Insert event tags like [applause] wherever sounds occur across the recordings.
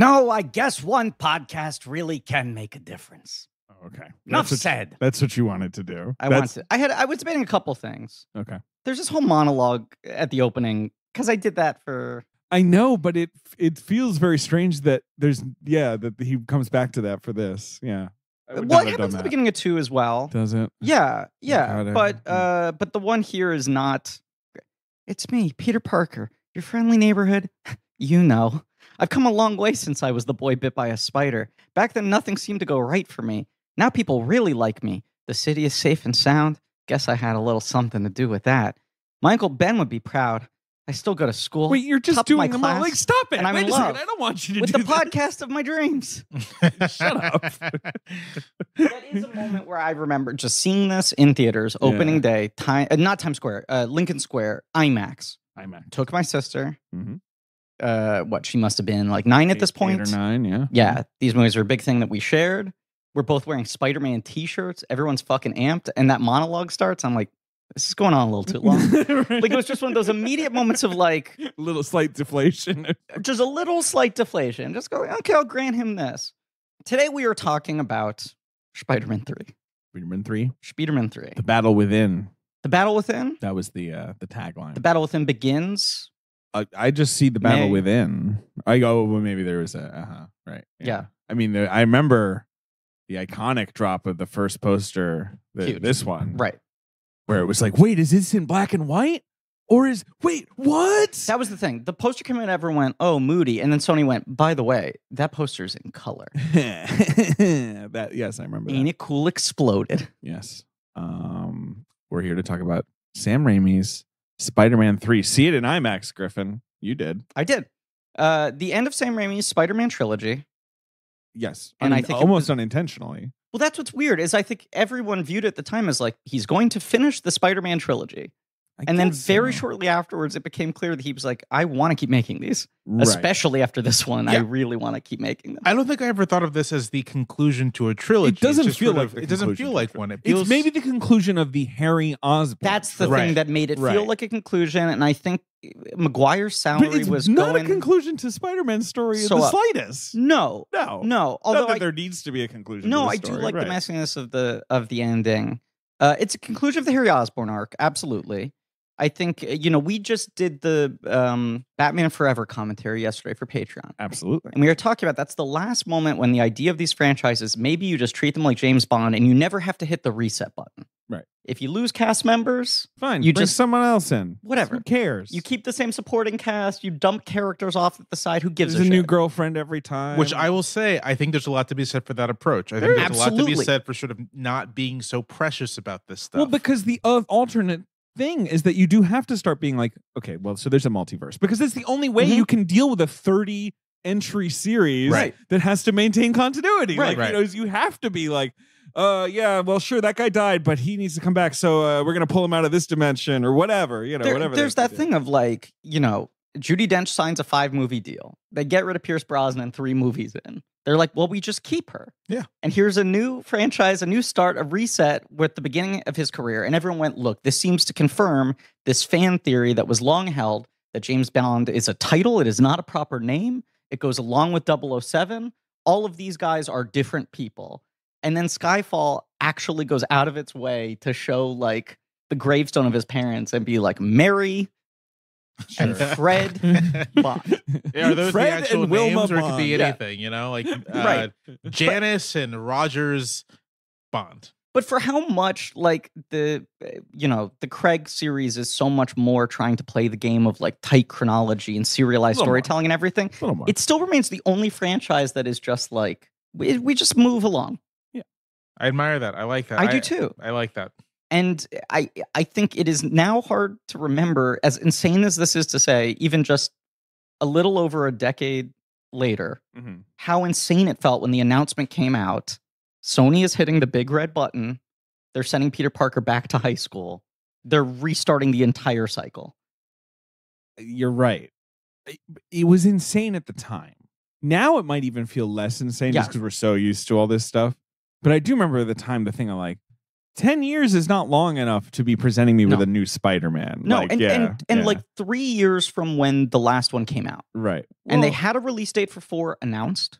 no, I guess one podcast really can make a difference. Oh, okay. Enough That's what, said. that's what you wanted to do. I That's- wanted. I had. I was debating a couple things. Okay. There's this whole monologue at the opening because I did that for. I know, but it it feels very strange that there's yeah that he comes back to that for this. Yeah. Well, it happens at the beginning of two as well. Does it? Yeah, yeah, but uh, but the one here is not. It's me, Peter Parker, your friendly neighborhood. [laughs] You know, I've come a long way since I was the boy bit by a spider. Back then, nothing seemed to go right for me. Now people really like me. The city is safe and sound. Guess I had a little something to do with that. My uncle Ben would be proud. I still go to school. Wait, you're just top of my doing them all. class, Like, stop it! and I'm Wait in a second. love I don't want you to with do the this. podcast of my dreams. [laughs] Shut up. that is a moment where I remember just seeing this in theaters, opening Yeah. day, time, uh, not Times Square, uh, Lincoln Square, IMAX. IMAX. Took my sister. Mhm. Uh, what she must have been like nine at this point. eight or nine. Yeah. Yeah, these movies are a big thing that we shared. We're both wearing Spider-Man T-shirts. Everyone's fucking amped, and that monologue starts. I'm like, this is going on a little too long. [laughs] like it was just one of those immediate moments of like, a [laughs] little slight deflation. [laughs] just a little slight deflation. Just go, okay, I'll grant him this. Today we are talking about Spider-Man Three. Spider-Man three. Spider-Man Three. The battle within. The battle within. That was the uh the tagline. The battle within begins. I, I just see the battle May. within. I go, well, maybe there was a, uh huh, right. Yeah. I mean, the, I remember the iconic drop of the first poster, the, Huge. this one, Right. where it was like, wait, is this in black and white? Or is, wait, what? That was the thing. The poster came out, everyone went, oh, moody. And then Sony went, by the way, that poster's in color. [laughs] that, yes, I remember Ain't that. it cool? Exploded. Yes. Um, we're here to talk about Sam Raimi's Spider Man 3. See it in IMAX, Griffin. You did. I did. Uh, the end of Sam Raimi's Spider-Man trilogy. Yes. And I Un- think almost was- unintentionally. Well, that's what's weird is I think everyone viewed it at the time as like he's going to finish the Spider-Man trilogy, I and then very so. shortly afterwards, it became clear that he was like, I want to keep making these, Right. especially after this one. I really want to keep making them. I don't think I ever thought of this as the conclusion to a trilogy. It doesn't feel like it doesn't feel like one. It feels It's maybe the conclusion of the Harry Osborn. That's the Right. thing that made it feel like a conclusion, and I think Maguire's But salary it's was not going. a conclusion to Spider-Man's story So, in the uh, slightest. no, No. no. Although Not that I, there needs to be a conclusion. no, to the I do like right. the messiness of the of the ending. Uh, it's a conclusion of the Harry Osborn arc, absolutely. I think uh, you know we just did the um, Batman Forever commentary yesterday for Patreon, Absolutely. and we were talking about that's the last moment when the idea of these franchises maybe you just treat them like James Bond and you never have to hit the reset button. Right. If you lose cast members, Fine. You You bring just- someone else in. Whatever. Who cares? you keep the same supporting cast. You dump characters off at the side. Who gives There's a, a, new girlfriend every time. Which I will say, I think there's a lot to be said for that approach. I There- think there's a lot to be said for sort of not being so precious about this stuff. Well, because the uh, alternate thing is that you do have to start being like, okay, well, so there's a multiverse because it's the only way Mhm. you can deal with a 30 entry series Right. that has to maintain continuity. Right. Like, Right. you know, you have to be like, uh, yeah, well, sure, that guy died, but he needs to come back, so uh, we're gonna pull him out of this dimension or whatever. You know, There- whatever. there's that do. thing of like, you know, Judi Dench signs a five movie deal. They get rid of Pierce Brosnan three movies in. They're like, well, we just keep her. Yeah. And here's a new franchise, a new start, a reset with the beginning of his career. And everyone went, look, this seems to confirm this fan theory that was long held that James Bond is a title. It is not a proper name. It goes along with 007. All of these guys are different people. And then Skyfall actually goes out of its way to show like the gravestone of his parents and be like Mary and Fred [laughs] Bond. Yeah, are those Fred the actual and Wilma names, or it could be Bond. Yeah. anything? You know, like [laughs] uh, Right. Janice and Rogers Bond. But for how much like the uh, you know the Craig series is so much more trying to play the game of like tight chronology and serialized Little more. storytelling and everything, A little more. it still remains the only franchise that is just like we, we just move along. Yeah, I admire that. I like that. I do too. I like that. And I I think it is now hard to remember, as insane as this is to say, even just a little over a decade later, Mhm. how insane it felt when the announcement came out. Sony is hitting the big red button. They're sending Peter Parker back to high school. They're restarting the entire cycle. You're right. It, was insane at the time. Now it might even feel less insane Yeah. just because we're so used to all this stuff. But I do remember at the time the thing of like, 10 years is not long enough to be presenting me with a new Spider-Man. No, Like, and, yeah, and and yeah. like three years from when the last one came out, right. and they had a release date for four announced.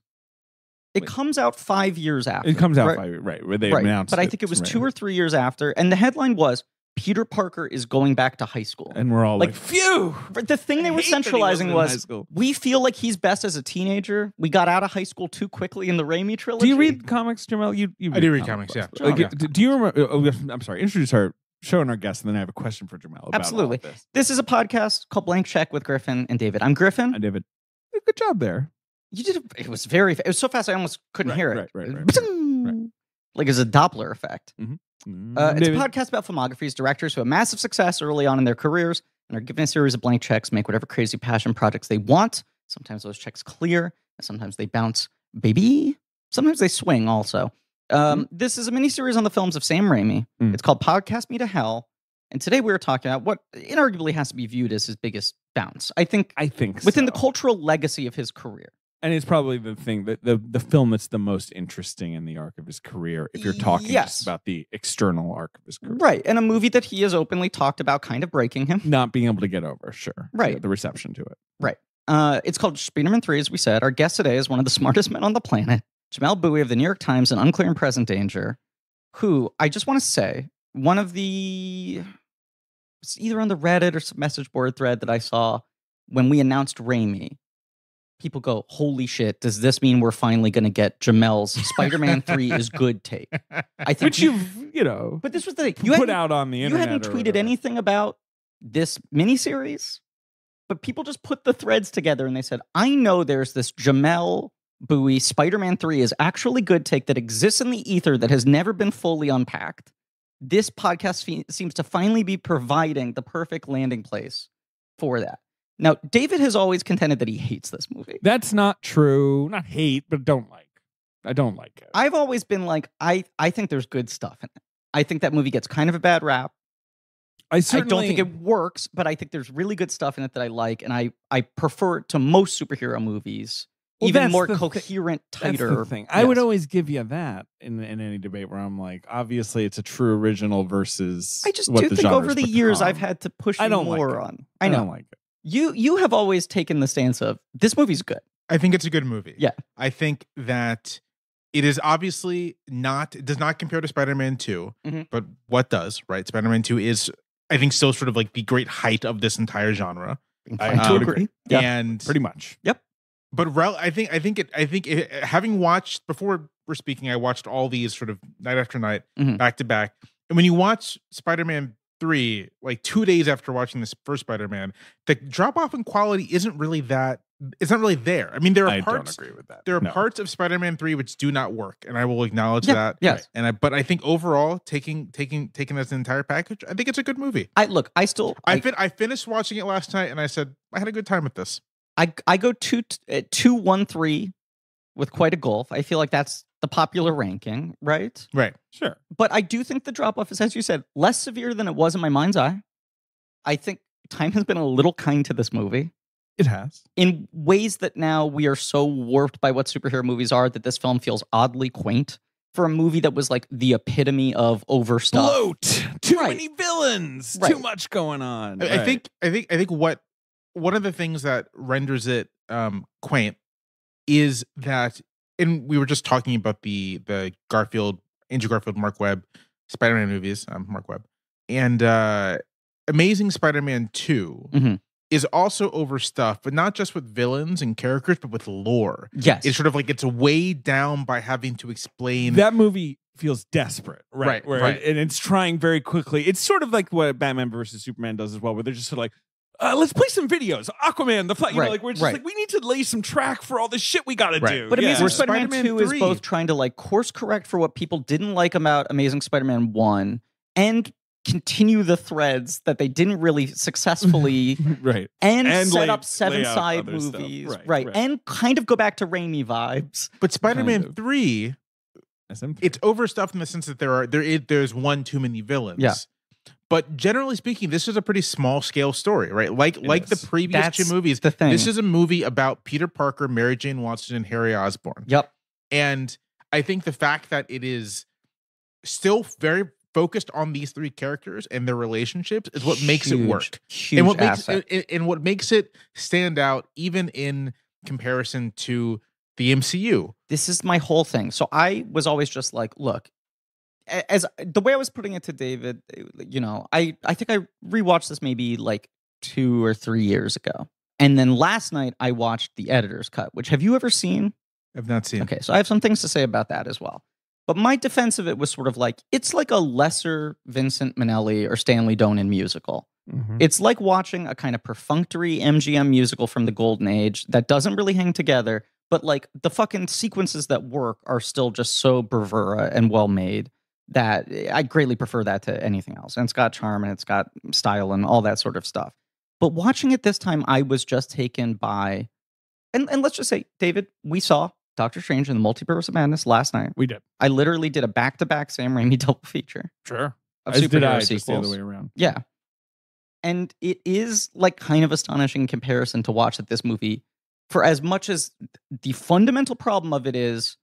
It Wait. comes out five years after. it comes out right? five, right where they right. announced But I think it was right. two or three years after, and the headline was Peter Parker is going back to high school. and we're all like, like, phew. But the thing they were hate that he centralizing wasn't in high was school. we feel like he's best as a teenager. We got out of high school too quickly in the Raimi trilogy. Do you read comics, Jamelle? You, you I do read comics, yeah. Like, Okay. d- Do you remember? oh, I'm sorry. Introduce our show and our guest, and then I have a question for Jamelle. About Absolutely. All of this. This is a podcast called Blank Check with Griffin and David. I'm Griffin. Uh, David, good job there. You did. A, it was very. It was so fast I almost couldn't Right, hear it. right, right, [laughs] It- right, Bzing! Like it's a Doppler effect. Uh, it's a podcast about filmographies, directors who have massive success early on in their careers and are given a series of blank checks, make whatever crazy passion projects they want. Sometimes those checks clear, and sometimes they bounce, baby. Sometimes they swing also. Um, This is a miniseries on the films of Sam Raimi. Mm. It's called Podcast Me to Hell. And today we are talking about what inarguably has to be viewed as his biggest bounce. I think I think within the cultural legacy of his career. And it's probably the thing that the the film that's the most interesting in the arc of his career. If you're talking Yes. just about the external arc of his career, Right. And a movie that he has openly talked about kind of breaking him. not being able to get over, sure, Right. the reception to it. Right uh, it's called Spider-Man 3, as we said. Our guest today is one of the [laughs] smartest men on the planet, Jamelle Bouie of the New York Times and Unclear and Present Danger, who I just want to say, one of the it's either on the Reddit or some message board thread that I saw when we announced Raimi. People go, holy shit, does this mean we're finally going to get Jamelle's [laughs] Spider-Man 3 is good take? I think Which you, you've you know but this was the thing. put You hadn't, out on the you hadn't tweeted anything about this miniseries, but people just put the threads together and they said, I know there's this Jamelle Bouie Spider Man 3 is actually good take that exists in the ether that has never been fully unpacked. This podcast seems to finally be providing the perfect landing place for that. Now, David has always contended that he hates this movie. That's not true. Not hate, but don't like. I don't like it. I've always been like, I, I think there's good stuff in it. I think that movie gets kind of a bad rap. I I certainly don't think it works, but I think there's really good stuff in it that I like, and I I prefer it to most superhero movies. Well, even more thi- coherent, tighter. thing. I would always give you that in in any debate where I'm like, obviously, it's a true original versus. I just do think over the years I've had to push I don't like more it. on. I know don't like it. You you have always taken the stance of this movie's good. I think it's a good movie. Yeah. I think that it is obviously not it does not compare to Spider-Man 2, Mhm. but what does, right? Spider-Man 2 is I think still sort of like the great height of this entire genre. Inclined I to would agree. Yeah, and Pretty much. Yep. But rel- I think I think it I think it, having watched before we're speaking, I watched all these sort of night after night, Mhm. back to back. And when you watch Spider-Man three, like two days after watching this first Spider-Man, the drop off in quality isn't really that. It's not really there. I mean, there are I parts. don't agree with that. There are No. parts of Spider-Man three which do not work, and I will acknowledge Yeah, that. yes. And I, but I think overall, taking taking taking as an entire package, I think it's a good movie. I look. I still. I I, fin- I finished watching it last night, and I said I had a good time with this. I I go two uh, two one three with quite a gulf. I feel like that's the popular ranking, right? Right. Sure. But I do think the drop off is, as you said, less severe than it was in my mind's eye. I think time has been a little kind to this movie. It has. in ways that now we are so warped by what superhero movies are that this film feels oddly quaint for a movie that was like the epitome of over stuff. Bloat. Too Right. many villains. Right. Too much going on. I, I think I think I think what one of the things that renders it um quaint is that and we were just talking about the the Garfield Andrew Garfield Marc Webb Spider-Man movies um Marc Webb and uh Amazing Spider-Man 2 Mhm. is also overstuffed but not just with villains and characters but with lore Yes. it's sort of like it's weighed down by having to explain that movie feels desperate, right? Right, Where right. and it's trying very quickly. It's sort of like what Batman versus Superman does as well, where they're just sort of like, uh, let's play some videos. Aquaman, the fight. You Right, know, like we're just right. like we need to lay some track for all the shit we got to Right. do. but yeah. Amazing Spider-Man, Spider-Man 2 is both trying to like course correct for what people didn't like about Amazing Spider-Man 1 and continue the threads that they didn't really successfully [laughs] right. and, And set lay- up seven side movies. Right, Right, right. And kind of go back to Raimi vibes. but Spider-Man of. 3 SM3. it's overstuffed in the sense that there are there is there's one too many villains. Yeah. But generally speaking, this is a pretty small scale story, right? Like It like the previous That's two movies. the thing. This is a movie about Peter Parker, Mary Jane Watson, and Harry Osborn. Yep. And I think the fact that it is still very focused on these three characters and their relationships is what makes it work. Huge and what asset. makes and, and what makes it stand out even in comparison to the MCU. this is my whole thing. So I was always just like, look, as the way I was putting it to David, you know, I I think I rewatched this maybe like two or three years ago, and then last night I watched the editor's cut. Which have you ever seen? I've not seen. Okay, so I have some things to say about that as well. But my defense of it was sort of like it's like a lesser Vincent Minnelli or Stanley Donen musical. Mhm. It's like watching a kind of perfunctory MGM musical from the golden age that doesn't really hang together, but like the fucking sequences that work are still just so bravura and well made that I greatly prefer that to anything else. And it's got charm and it's got style and all that sort of stuff. But watching it this time, I was just taken by, and, and let's just say, David, we saw Doctor Strange and the Multiverse of Madness last night. We did. I literally did a back to back Sam Raimi [laughs] double feature Sure. of As did I, superhero just the other way around. Yeah. And it is like kind of astonishing in comparison to watch that this movie, for as much as the fundamental problem of it is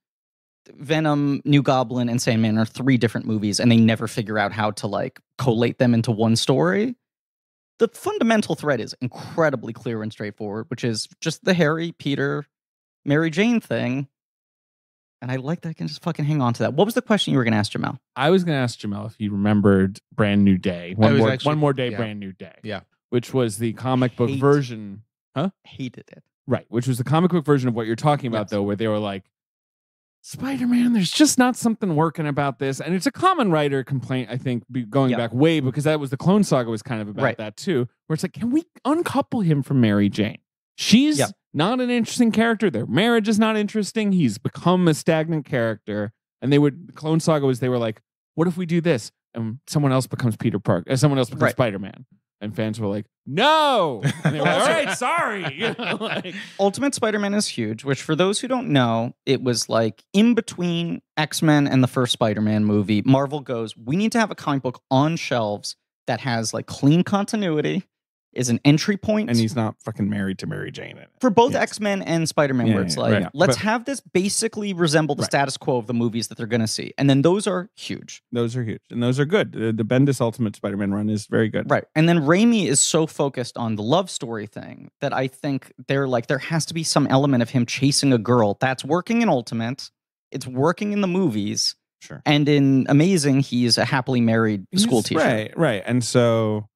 Venom, New Goblin, and Sandman are three different movies and they never figure out how to like collate them into one story. The fundamental thread is incredibly clear and straightforward, which is just the Harry, Peter, Mary Jane thing. And I like that I can just fucking hang on to that. What was the question you were going to ask Jamelle? I was going to ask Jamelle if he remembered Brand New Day. One more, actually- one more day, yeah. Brand New Day. Yeah. Which was the comic book Hate. version. Huh? Hated it. Right. Which was the comic book version of what you're talking about, Yes. though, where they were like, Spider Man, there's just not something working about this. And it's a common writer complaint, I think, going Yeah. back way because that was the Clone Saga was kind of about Right. that too, where it's like, can we uncouple him from Mary Jane? She's Yeah. not an interesting character. Their marriage is not interesting. He's become a stagnant character. And they would, the Clone Saga was, they were like, what if we do this? And someone else becomes Peter Parker, and uh, someone else becomes Right. Spider Man. And fans were like, no. And they were like, all right, sorry. [laughs] You know, like, Ultimate Spider-Man is huge, which for those who don't know, it was like in between X-Men and the first Spider-Man movie, Marvel goes, "We need to have a comic book on shelves that has like clean continuity, is an entry point and he's not fucking married to Mary Jane in it. for both Yes. X-Men and Spider-Man Yeah, where it's yeah, like, right. let's But- have this basically resemble the Right. status quo of the movies that they're going to see." And then those are huge. Those are huge, and those are good. The, the Bendis Ultimate Spider-Man run is very good. Right. And then Raimi is so focused on the love story thing that I think they're like, there has to be some element of him chasing a girl. That's working in Ultimate. It's working in the movies. Sure. And in Amazing, he's a happily married school He's- teacher. Right, right. And so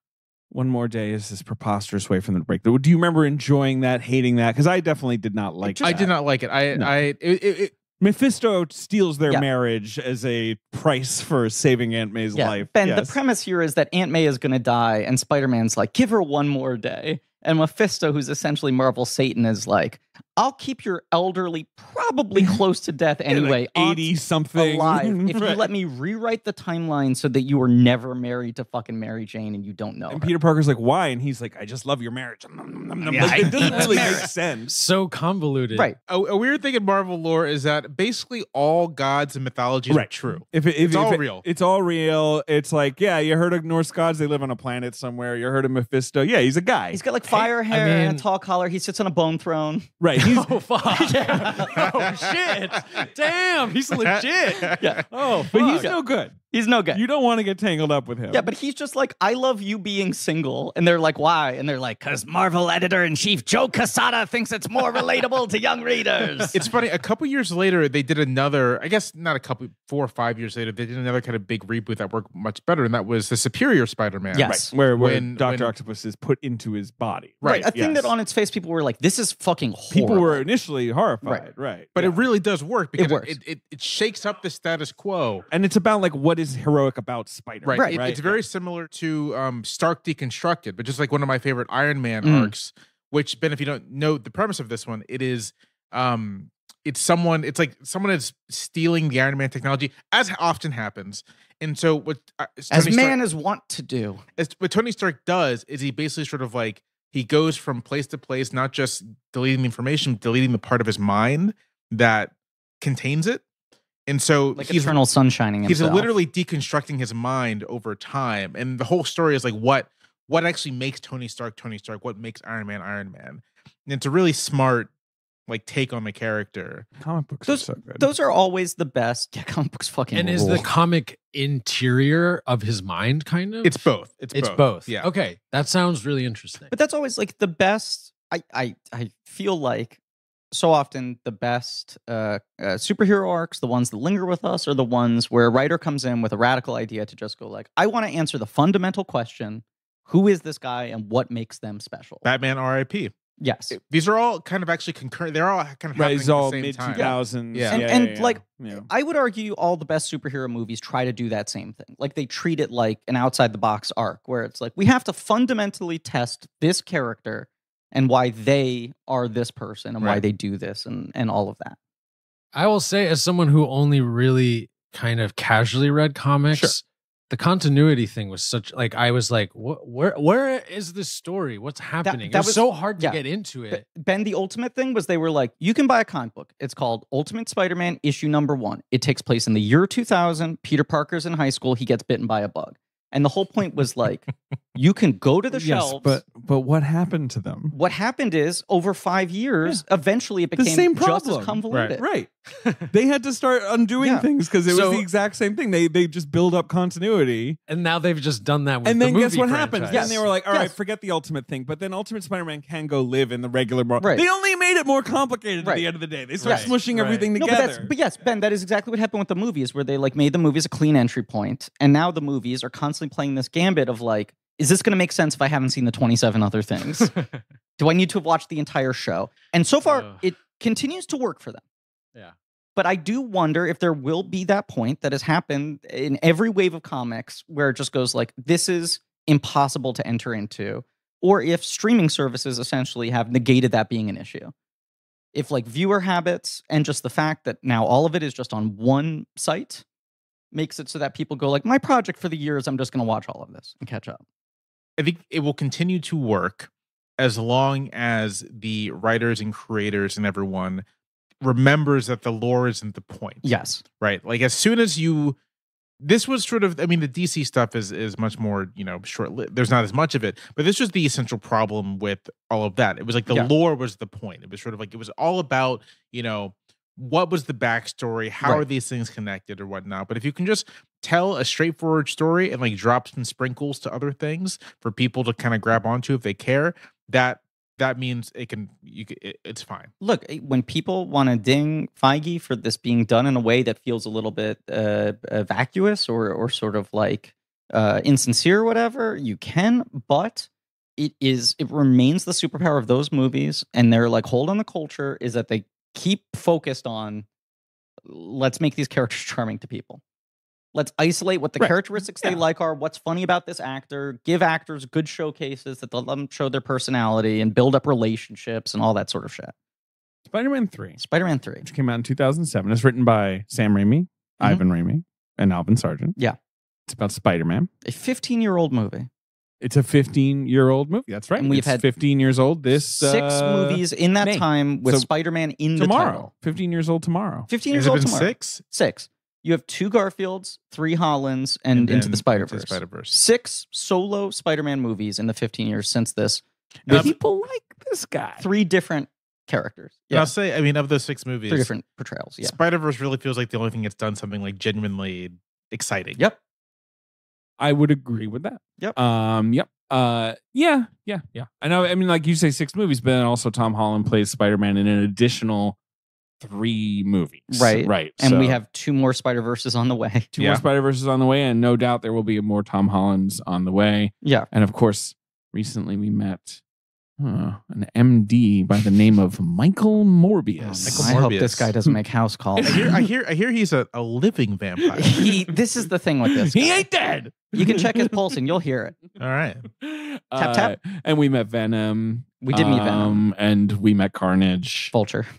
one more day is this preposterous way from the break. Do you remember enjoying that, hating that? Because I definitely did not like. I did not like it. I No. I it, it, it, Mephisto steals their Yeah. marriage as a price for saving Aunt May's Yeah. life. Ben, Yes. the premise here is that Aunt May is going to die, and Spider Man's like, give her one more day. And Mephisto, who's essentially Marvel Satan, is like, I'll keep your elderly, probably [laughs] close to death Yeah, like anyway, eighty something alive if you [laughs] let me rewrite the timeline so that you were never married to fucking Mary Jane and you don't know. And her. Peter Parker's like, "Why?" And he's like, "I just love your marriage." Yeah, Like, it doesn't hate really make sense. So convoluted. Right. a, a weird thing in Marvel lore is that basically all gods and mythologies are true. If, it, if It's if all it- real. it's all real. It's like, yeah, you heard of Norse gods? They live on a planet somewhere. You heard of Mephisto? Yeah, he's a guy. He's got like fire I hair and a tall collar. He sits on a bone throne. right. [laughs] He's Oh fuck! [laughs] oh shit! Damn, he's [laughs] legit. Yeah. Oh, but he's fuck. no good. He's no good. You don't want to get tangled up with him. yeah, but he's just like, I love you being single. And they're like, why? And they're like, because Marvel editor in chief Joe Quesada thinks it's more relatable to young readers. It's funny. A couple years later, they did another. I guess not a couple, four or five years later, they did another kind of big reboot that worked much better, and that was the Superior Spider-Man. Yes. where where When- Doctor when- Octopus is put into his body. right. right, A thing that on its face, people were like, this is fucking horrible. People were initially horrified. Right. right. But yeah. it really does work because it, works. it, it, it shakes up the status quo. and it's about like what is heroic about Spider. Right. Right. It- it's very similar to um, Stark Deconstructed, but just like one of my favorite Iron Man Mm. arcs, which, Ben, if you don't know the premise of this one, it is um, it's someone, it's like someone is stealing the Iron Man technology, as often happens. And so what uh, As Tony Stark- man is wont to do. as what Tony Stark does is he basically sort of like he goes from place to place, not just deleting the information, deleting the part of his mind that contains it. And so Like he's eternal sunshining he's literally deconstructing his mind over time. And the whole story is like what what actually makes Tony Stark Tony Stark, what makes Iron Man Iron Man. And it's a really smart like take on the character. Comic books Those- are so good. Those are always the best. Yeah, comic books fucking And is the comic interior of his mind kind of? It's both. It's, it's both. both. Yeah. Okay. That sounds really interesting. But that's always like the best. I I I feel like so often the best uh, uh, superhero arcs, the ones that linger with us, are the ones where a writer comes in with a radical idea to just go like, I want to answer the fundamental question: Who is this guy and what makes them special? Batman R.I.P. yes, These are all kind of actually concurrent. They're all kind of right, happening it's at all the same mid time. two thousands. Yeah. And- yeah, and, yeah, yeah. like, yeah. I would argue all the best superhero movies try to do that same thing. Like they treat it like an outside the box arc where it's like we have to fundamentally test this character and why they are this person and why they do this and and all of that. I will say, as someone who only really kind of casually read comics, Sure. the continuity thing was such like I was like, what? Where? Where is this story? What's happening? that it was, was- so hard to yeah. get into it. Ben, the ultimate thing was they were like, you can buy a comic book. It's called Ultimate Spider-Man issue number one. It takes place in the year 2000. Peter Parker's in high school. He gets bitten by a bug. And the whole point was like, you can go to the yes, shelves. but but what happened to them? what happened is over five years, eventually it became The became same just as problem. convoluted. Right. [laughs] they had to start undoing Yeah. things because it So- was the exact same thing. They they just build up continuity. And now they've just done that with and the then guess movie what happens? franchise. Then they were like, all right, Yes. forget the ultimate thing. But then Ultimate Spider-Man can go live in the regular world. Right. They only made it more complicated at the end of the day. They start Right. smushing Right. everything No, but, together. that's, but yes, Ben, that is exactly what happened with the movies, where they like made the movies a clean entry point, and now the movies are constantly playing this gambit of like, is this going to make sense if I haven't seen the twenty-seven other things? [laughs] Do I need to have watched the entire show? And so far, Ugh. it continues to work for them. Yeah. But I do wonder if there will be that point that has happened in every wave of comics where it just goes like, this is impossible to enter into, or if streaming services essentially have negated that being an issue. If like viewer habits and just the fact that now all of it is just on one site makes it so that people go like, my project for the year is I'm just going to watch all of this and catch up. I think it will continue to work as long as the writers and creators and everyone remembers that the lore isn't the point. Yes. Right. Like as soon as you this was sort of I mean the DC stuff is is much more, you know, short lived. There's not as much of it, but this was the essential problem with all of that. It was like the Yeah. lore was the point. It was sort of like it was all about, you know, what was the backstory, how are these things connected or whatnot. But if you can just tell a straightforward story and like drop some sprinkles to other things for people to kind of grab onto if they care, that that means it can you can, it, it's fine. look, eh, when people want to ding Feige for this being done in a way that feels a little bit uh, uh, vacuous or or sort of like uh, insincere, or whatever, you can. But it is it remains the superpower of those movies, and their like hold on the culture is that they keep focused on let's make these characters charming to people. Let's isolate what the Right. characteristics they like are, what's funny about this actor, give actors good showcases that they'll let them show their personality and build up relationships and all that sort of shit. Spider-Man 3, Spider Man 3. which came out in 2007. It's written by Sam Raimi, Ivan Raimi, and Alvin Sargent. Mm-hmm. Yeah. It's about Spider-Man. A 15 year old movie. It's a 15-year-old movie. That's right. And we've It's had 15 years old this Six uh, movies in that May. time with So Spider Man in the tomorrow. title. 15 years old tomorrow. 15 Has years it old been tomorrow. six? Six. You have two Garfields, three Hollands, and, Into the Spider Verse. Spider Verse. Six solo Spider Man movies in the 15 years since this. And With People like this guy. three different characters. Yeah. I'll say, I mean, of those six movies, Three different portrayals. Yeah. Spider Verse really feels like the only thing that's done something like genuinely exciting. Yep. I would agree with that. Yep. Um. Yep. Uh. Yeah. Yeah. Yeah. I know. I mean, like you say, six movies, but then also Tom Holland plays Spider Man in an additional three movies. Right. Right. And we have two more Spider Verses on the way. [laughs] two Yeah. more Spider Verses on the way, and no doubt there will be more Tom Hollands on the way. Yeah. And of course, recently we met uh, an MD by the name of Michael Morbius. Michael I hope this guy doesn't make house calls. I hear, I hear, I hear he's a, a living vampire. [laughs] he, this is the thing with this. he guy. ain't dead. You can check his pulse and you'll hear it. All right. [laughs] Tap, tap. Uh, and we met Venom. We did meet Venom. Um, and we met Carnage. Vulture. [laughs]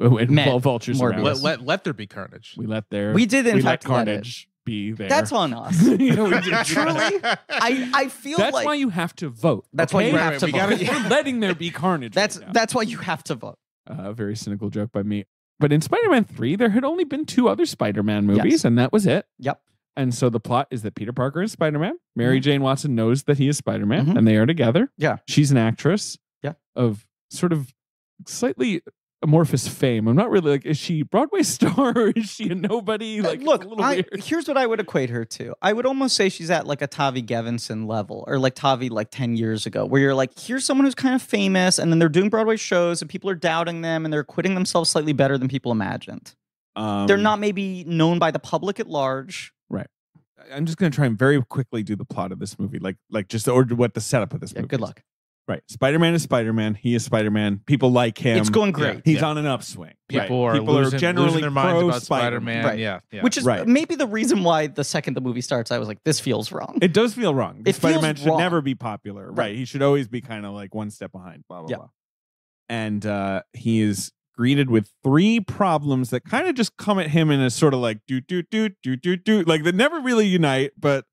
Uh, and Met Vul- vultures Morbius. around Let, let, let there be carnage. We let there. We did, in we fact, let let it. Carnage be there. That's on us. [laughs] You know, we [laughs] did. Truly? I, I feel That's like why you have to vote. That's why you have to we vote. gotta- [laughs] We're letting there be carnage. that's right now. that's why you have to vote. a very cynical joke by me. But in Spider-Man 3, there had only been two other Spider-Man movies, Yes. and that was it. Yep. And so the plot is that Peter Parker is Spider-Man. Mary Jane Watson knows that he is Spider-Man, Mhm. and they are together. Yeah. She's an actress. Yeah. Of sort of slightly amorphous fame. I'm not really like, is she Broadway [laughs] star or is she a nobody? Uh, Like, Look, I, here's what I would equate her to. I would almost say she's at like a Tavi Gevinson level, or like Tavi like ten years ago, where you're like, here's someone who's kind of famous, and then they're doing Broadway shows, and people are doubting them, and they're acquitting themselves slightly better than people imagined. Um, they're not maybe known by the public at large. Right. I'm just gonna try and very quickly do the plot of this movie, like like just or what the setup of this Yeah, movie. good luck. Right, Spider Man is Spider Man. He is Spider Man. People like him. it's going great. He's Yeah. on an upswing. People right. are people losing, are generally losing their minds pro about Spider-Man. Right. Yeah, yeah. Which is Right. maybe the reason why the second the movie starts, I was like, this feels wrong. It does feel wrong. Spider Man should wrong. never be popular. Right. Right. He should always be kind of like one step behind. Blah blah Yeah. blah. And uh, he is greeted with three problems that kind of just come at him in a sort of like do do do do do do like they never really unite, but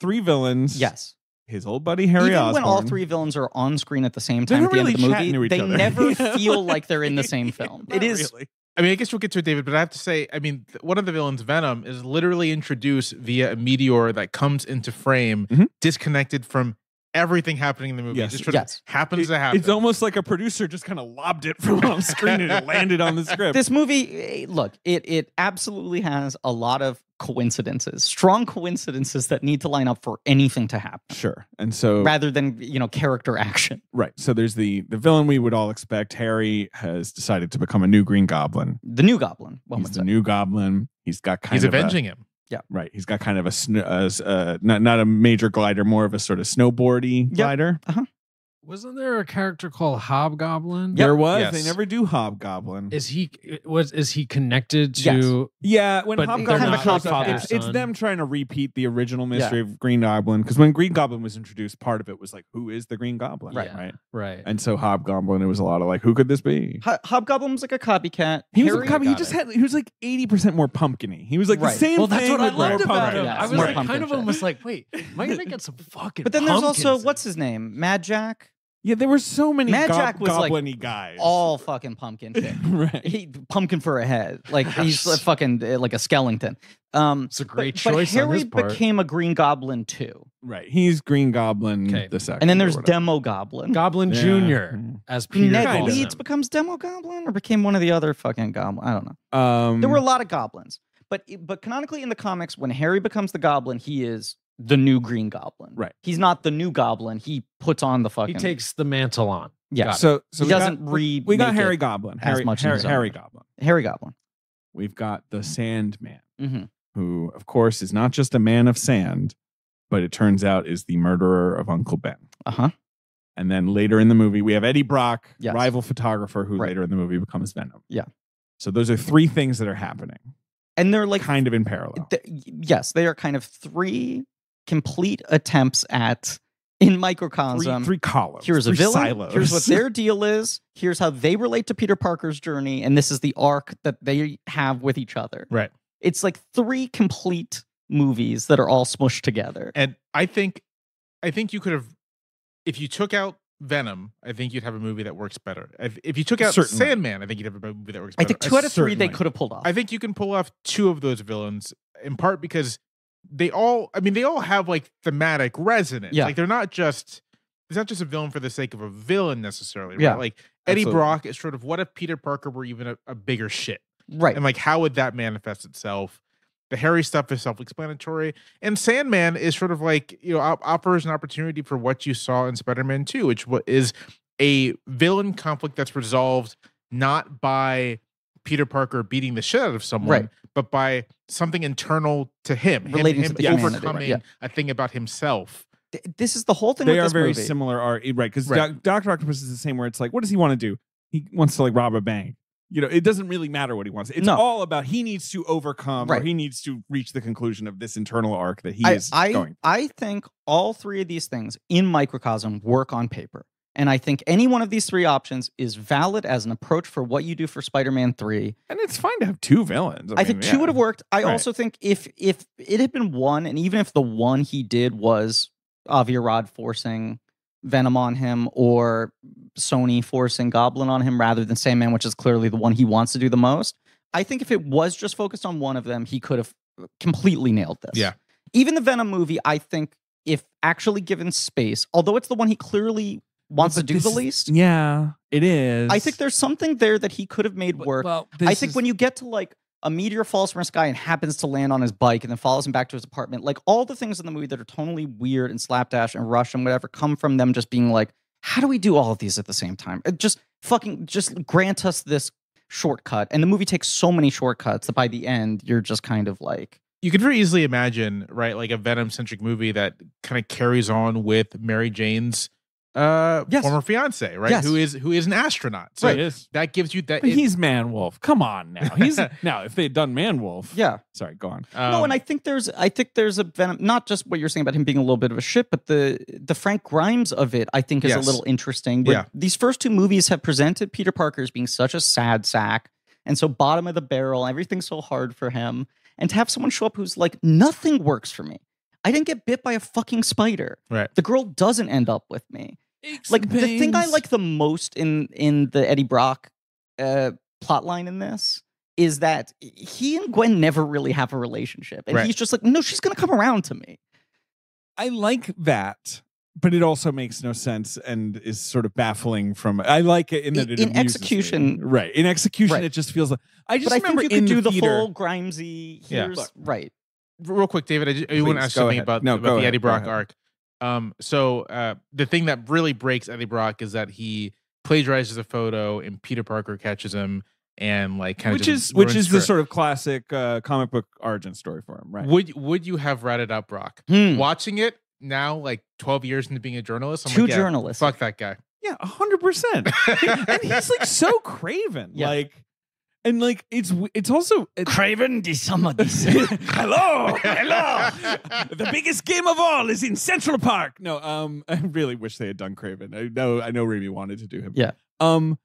three villains. yes. His old buddy Harry Even Osborn. when all three villains are on screen at the same time at the really end of the movie, they other. never [laughs] feel like they're in the same film. It is really. I mean, I guess we'll get to it, David, but I have to say, I mean, one of the villains, Venom, is literally introduced via a meteor that comes into frame, Mhm. disconnected from everything happening in the movie. Yes. It just Yes. happens It- to happen. It's almost like a producer just kind of lobbed it from off screen and it landed on the [laughs] script. this movie eh, look it it absolutely has a lot of coincidences strong coincidences that need to line up for anything to happen sure. And so rather than you know character action Right. So there's the the villain we would all expect. Harry has decided to become a new Green Goblin. the new goblin one He's would the say. new Goblin. He's got kind He's of a- avenging him. Yeah. Right. He's got kind of a sn- uh, uh, not not a major glider, more of a sort of snowboardy glider. Wasn't there a character called Hobgoblin? There was. Yes. They never do Hobgoblin. Is he was is he connected to? yeah, when But Hobgoblin they're not shows up, it's, it's them trying to repeat the original mystery of Green Goblin. Because when Green Goblin was introduced, part of it was like, who is the Green Goblin? Right. Right. Right. And so Hobgoblin, it was a lot of like, who could this be? Ho- hobgoblin was like a copycat He was Harry- a copy. He just it. had. He was like eighty percent more pumpkiny. He was like Right. the same. well, that's thing what I loved about pumpkin. him. Yeah, I was more like, kind of shit. almost like, wait, am I gonna get some [laughs] fucking? but then there's also what's his name mad jack Yeah, there were so many Mad gob- Jack was, like, goblin-y guys. all fucking pumpkin shit [laughs] right. he pumpkin for a head like [laughs] he's a fucking uh, like a skeleton um It's a but- great but, choice on harry his part. became a green goblin too Right. He's Green Goblin Okay. the second. and then there's whatever. Demogoblin Goblin Yeah. Junior as Peter. Ned Kind of. Leeds him. becomes Demogoblin or became one of the other fucking goblin. I don't know. Um, There were a lot of goblins, but but canonically in the comics, when Harry becomes the Goblin, he is the new Green Goblin. Right. He's not the new Goblin. He puts on the fucking. He takes the mantle on. yeah. Got so so he doesn't re. We got Harry it Goblin. as Harry, much Harry, Harry. Goblin. Harry Goblin. We've got the Sandman, hmm who, of course, is not just a man of sand, but it turns out is the murderer of Uncle Ben. Uh huh. And then later in the movie, we have Eddie Brock, Yes. rival photographer, who Right. later in the movie becomes Venom. Yeah. So those are three things that are happening, And they're like, kind of in parallel. th- yes, they are kind of three complete attempts at in microcosm. three columns. Here's a three villain. Silos. Here's what their [laughs] deal is. Here's how they relate to Peter Parker's journey, and this is the arc that they have with each other. Right. It's like three complete movies that are all smushed together. And I think, I think you could have, if you took out Venom, I think you'd have a movie that works better. If, if you took out Certainly. Sandman, I think you'd have a movie that works I better. think two out of three they could have pulled off. I think you can pull off two of those villains in part because they all I mean they all have like thematic resonance. Yeah. Like they're not just it's not just a villain for the sake of a villain necessarily. Right? Yeah. Like Eddie Absolutely. Brock is sort of what if Peter Parker were even a, a bigger shit? right. And like how would that manifest itself? The Harry stuff is self-explanatory, and Sandman is sort of like you know offers an opportunity for what you saw in Spider-Man 2, which is a villain conflict that's resolved not by Peter Parker beating the shit out of someone, Right. but by something internal to him, him- to him, the humanity, right, overcoming yeah. a thing about himself. This is the whole thing they with are this very movie. similar are eh, right because Right. Doctor Octopus is the same where it's like what does he want to do he wants to like rob a bank you know it doesn't really matter what he wants it's No. all about he needs to overcome or he needs to reach the conclusion of this internal arc that he I, is I, going I think all three of these things in microcosm work on paper. And I think any one of these three options is valid as an approach for what you do for Spider-Man 3. and it's fine to have two villains I, think two would have worked. I Right. also think if if it had been one, and even if the one he did was Avi Arad forcing Venom on him or Sony forcing Goblin on him rather than Sandman, which is clearly the one he wants to do the most. I think if it was just focused on one of them, he could have completely nailed this. Yeah. Even the Venom movie, I think if actually given space, although it's the one he clearly wants But to do this the is- least. Yeah, it is. I think there's something there that he could have made work. Well, I think when you get to like a meteor falls from the sky and happens to land on his bike and then follows him back to his apartment, like all the things in the movie that are totally weird and slapdash and rush and whatever come from them just being like, how do we do all of these at the same time? It just fucking just grant us this shortcut. And the movie takes so many shortcuts that by the end you're just kind of like, you could very easily imagine, right, like a Venom centric movie that kind of carries on with Mary Jane's uh Yes. former fiance, right? Yes. Who is who is an astronaut. So Right. Yes. that gives you that But it- he's Man Wolf. Come on now. He's [laughs] now if they'd done Man Wolf. yeah. Sorry, go on. no, um, and I think there's I think there's a venom not just what you're saying about him being a little bit of a shit, but the the Frank Grimes of it I think is Yes. a little interesting. Yeah. These first two movies have presented Peter Parker as being such a sad sack and so bottom of the barrel, everything's so hard for him. And to have someone show up who's like, nothing works for me. I didn't get bit by a fucking spider. Right. The girl doesn't end up with me. Like the thing I like the most in in the Eddie Brock uh plot line in this is that he and Gwen never really have a relationship. And Right. he's just like, no, she's gonna come around to me. I like that, but it also makes no sense and is sort of baffling. From I like it in that it In execution- me. right? In execution, Right. it just feels like I just but I think remember you could in do the, theater, full Grimesy Yeah. here's Look. right. real quick, David, I, ju- I want to ask something ahead. about, No, about the ahead, Eddie go Brock ahead. arc. Um, so uh, the thing that really breaks Eddie Brock is that he plagiarizes a photo and Peter Parker catches him and like kind of which is which is the sort of classic uh, comic book origin story for him, right? Would would you have ratted out Brock? Hmm. Watching it now, like twelve years into being a journalist, I'm Too like, yeah, journalistic. Fuck that guy. Yeah, hundred percent. [laughs] and he's like so craven, Yeah. like, and like it's it's also it's, Kraven de some of these. hello, hello. the biggest game of all is in Central Park. No, um, [laughs] I really wish they had done Kraven. I know, I know, Raimi wanted to do him. Yeah. Um,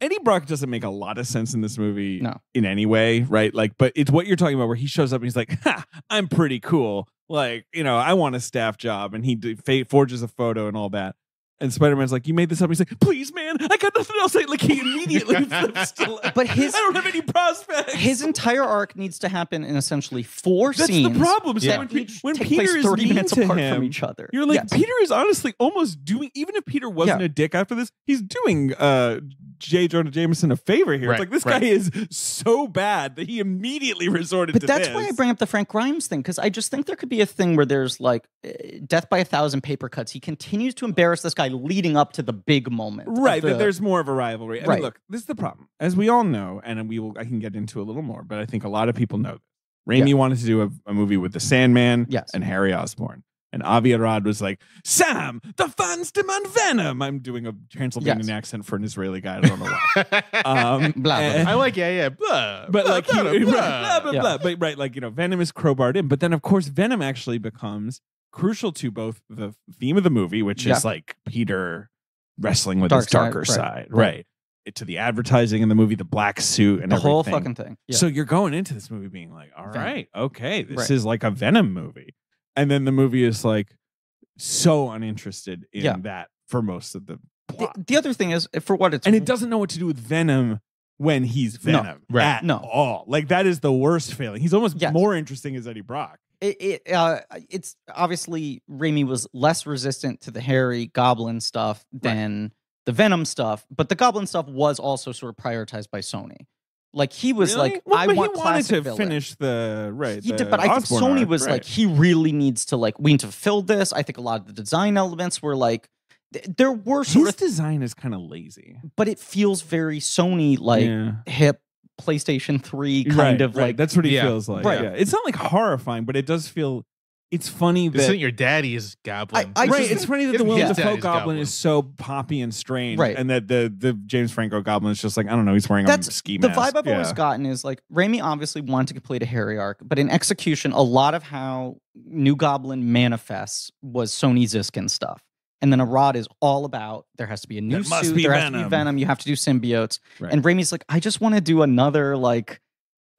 Eddie Brock doesn't make a lot of sense in this movie. No. in any way, right? Like, but it's what you're talking about, where he shows up and he's like, "Ha, I'm pretty cool. Like, you know, I want a staff job," and he d- forges a photo and all that. And Spider Man's like, "You made this up." He's like, "Please, man, I got nothing else." Like, he [laughs] immediately [laughs] flips to like, But his- I don't have any prospects. His entire arc needs to happen in essentially four That's scenes. the problem. So that when, Pe- when take Peter place is 30 mean minutes apart him, from each other. You're like Yes. Peter is honestly almost doing. Even if Peter wasn't Yeah. a dick after this, he's doing uh, J. Jonah Jameson a favor here. Right, it's like this right. guy is so bad that he immediately resorted But to that's this. why I bring up the Frank Grimes thing because I just think there could be a thing where there's like uh, death by a thousand paper cuts. He continues to embarrass this guy leading up to the big moment. Right, the- that there's more of a rivalry. I mean, Right. look, this is the problem, as we all know, and we will. I can get into a little more, but I think a lot of people know. This. Raimi wanted to do a, a movie with the Sandman Yes. and Harry Osborn, and Avi Arad was like, "Sam, the fans demand Venom." I'm doing a Transylvanian Yes. accent for an Israeli guy. I don't know why. [laughs] Um, Blah, blah, and- I like yeah yeah blah, but blah, like he, blah, [laughs] blah, blah. blah, blah, Yeah. blah. but right like you know venom is crowbarred in but then of course venom actually becomes crucial to both the theme of the movie which Yeah. is like peter wrestling with Dark his darker right, side right. right, It- to the advertising in the movie the black suit and the whole fucking thing. Yeah. so you're going into this movie being like all Venom. right okay this Right. is like a venom movie and then the movie is like so uninterested in Yeah. that for most of the the, plot the other thing is, for what it's and it doesn't know what to do with Venom when he's No, Venom right. at No. all. Like that is the worst failing. He's almost Yes. more interesting as Eddie Brock. It, it uh, it's obviously Raimi was less resistant to the Harry Goblin stuff than the Venom stuff, but the Goblin stuff was also sort of prioritized by Sony. Like he was Really? like, Well, I but want he wanted classic to villain. finish the right. He the did, but I think Sony arc, was right. like, he really needs to like, we need to fill this. I think a lot of the design elements were like, th- there were sort his of, design is kind of lazy. but it feels very Sony like yeah. hip PlayStation Three kind right, of right. like. that's what he Yeah. feels like. Right. Yeah. It's not like horrifying, but it does feel. It's funny This that isn't your daddy's goblin. I right. just- It's funny that the Isn't Willem his Dafoe Goblin, Goblin. is so poppy and strange, Right. And that the the James Franco Goblin is just like I don't know. He's wearing That's a ski mask. the vibe I've always gotten is like Raimi obviously wanted to complete a Harry arc, but in execution, a lot of how New Goblin manifests was Sony Ziskin stuff. And then Arad is all about there has to be a new There must suit, be there has to be Venom. Venom, you have to do symbiotes. Right. And Raimi's like, I just want to do another like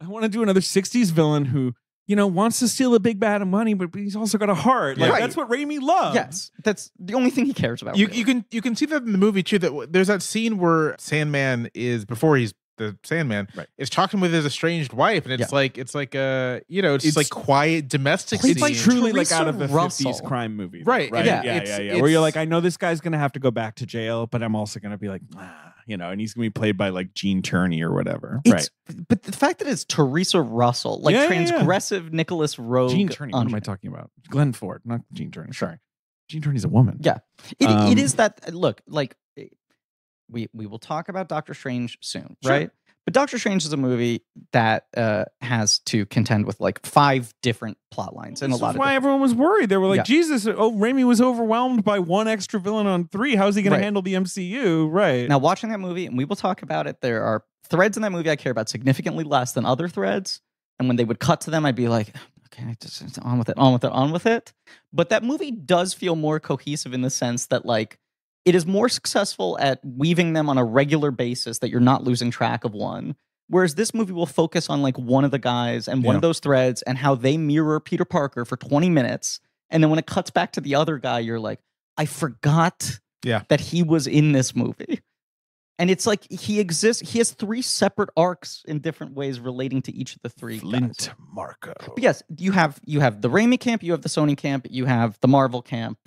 I want to do another 60s villain who, you know, wants to steal a big bag of money, but he's also got a heart. Like, Right. That's what Raimi loves. yes, that's the only thing he cares about. you really. you can you can see that in the movie too. That w- there's that scene where Sandman is before he's the Sandman, Right. is talking with his estranged wife, and it's Yeah. like it's like uh you know it's, It's- like quiet domestic Played It's by like scene. truly like out of the Russell. 50s crime movie. Right, Right. yeah, Yeah. Yeah. it's- Yeah. Where you're like, I know this guy's going to have to go back to jail, but I'm also going to be like, ah, you know, and he's going to be played by like Gene Tierney or whatever. right? But the fact that it's Theresa Russell, like Yeah, yeah, yeah. transgressive Nicolas Roeg, Gene Tierney. What am I talking about? Glenn Ford, not Gene Tierney. Sorry. Gene Tierney's a woman. Yeah. It, Um, it is that look like we we will talk about Doctor Strange soon, Sure. right? But Doctor Strange is a movie that uh, has to contend with like five different plot lines and a lot of why everyone was worried. They were like, Yeah. Jesus, oh, Raimi was overwhelmed by one extra villain on three. How's he going Right. to handle the MCU? Right. Now, watching that movie, and we will talk about it, there are threads in that movie I care about significantly less than other threads. And when they would cut to them, I'd be like, okay, just just on with it, on with it, on with it. But that movie does feel more cohesive in the sense that, like, it is more successful at weaving them on a regular basis that you're not losing track of one. Whereas this movie will focus on like one of the guys and one Yeah. of those threads and how they mirror Peter Parker for 20 minutes. And then when it cuts back to the other guy, you're like, I forgot Yeah. that he was in this movie. And it's like he exists, he has three separate arcs in different ways relating to each of the three. guys. Flint Marko. But yes, you have you have the Raimi camp, you have the Sony camp, you have the Marvel camp,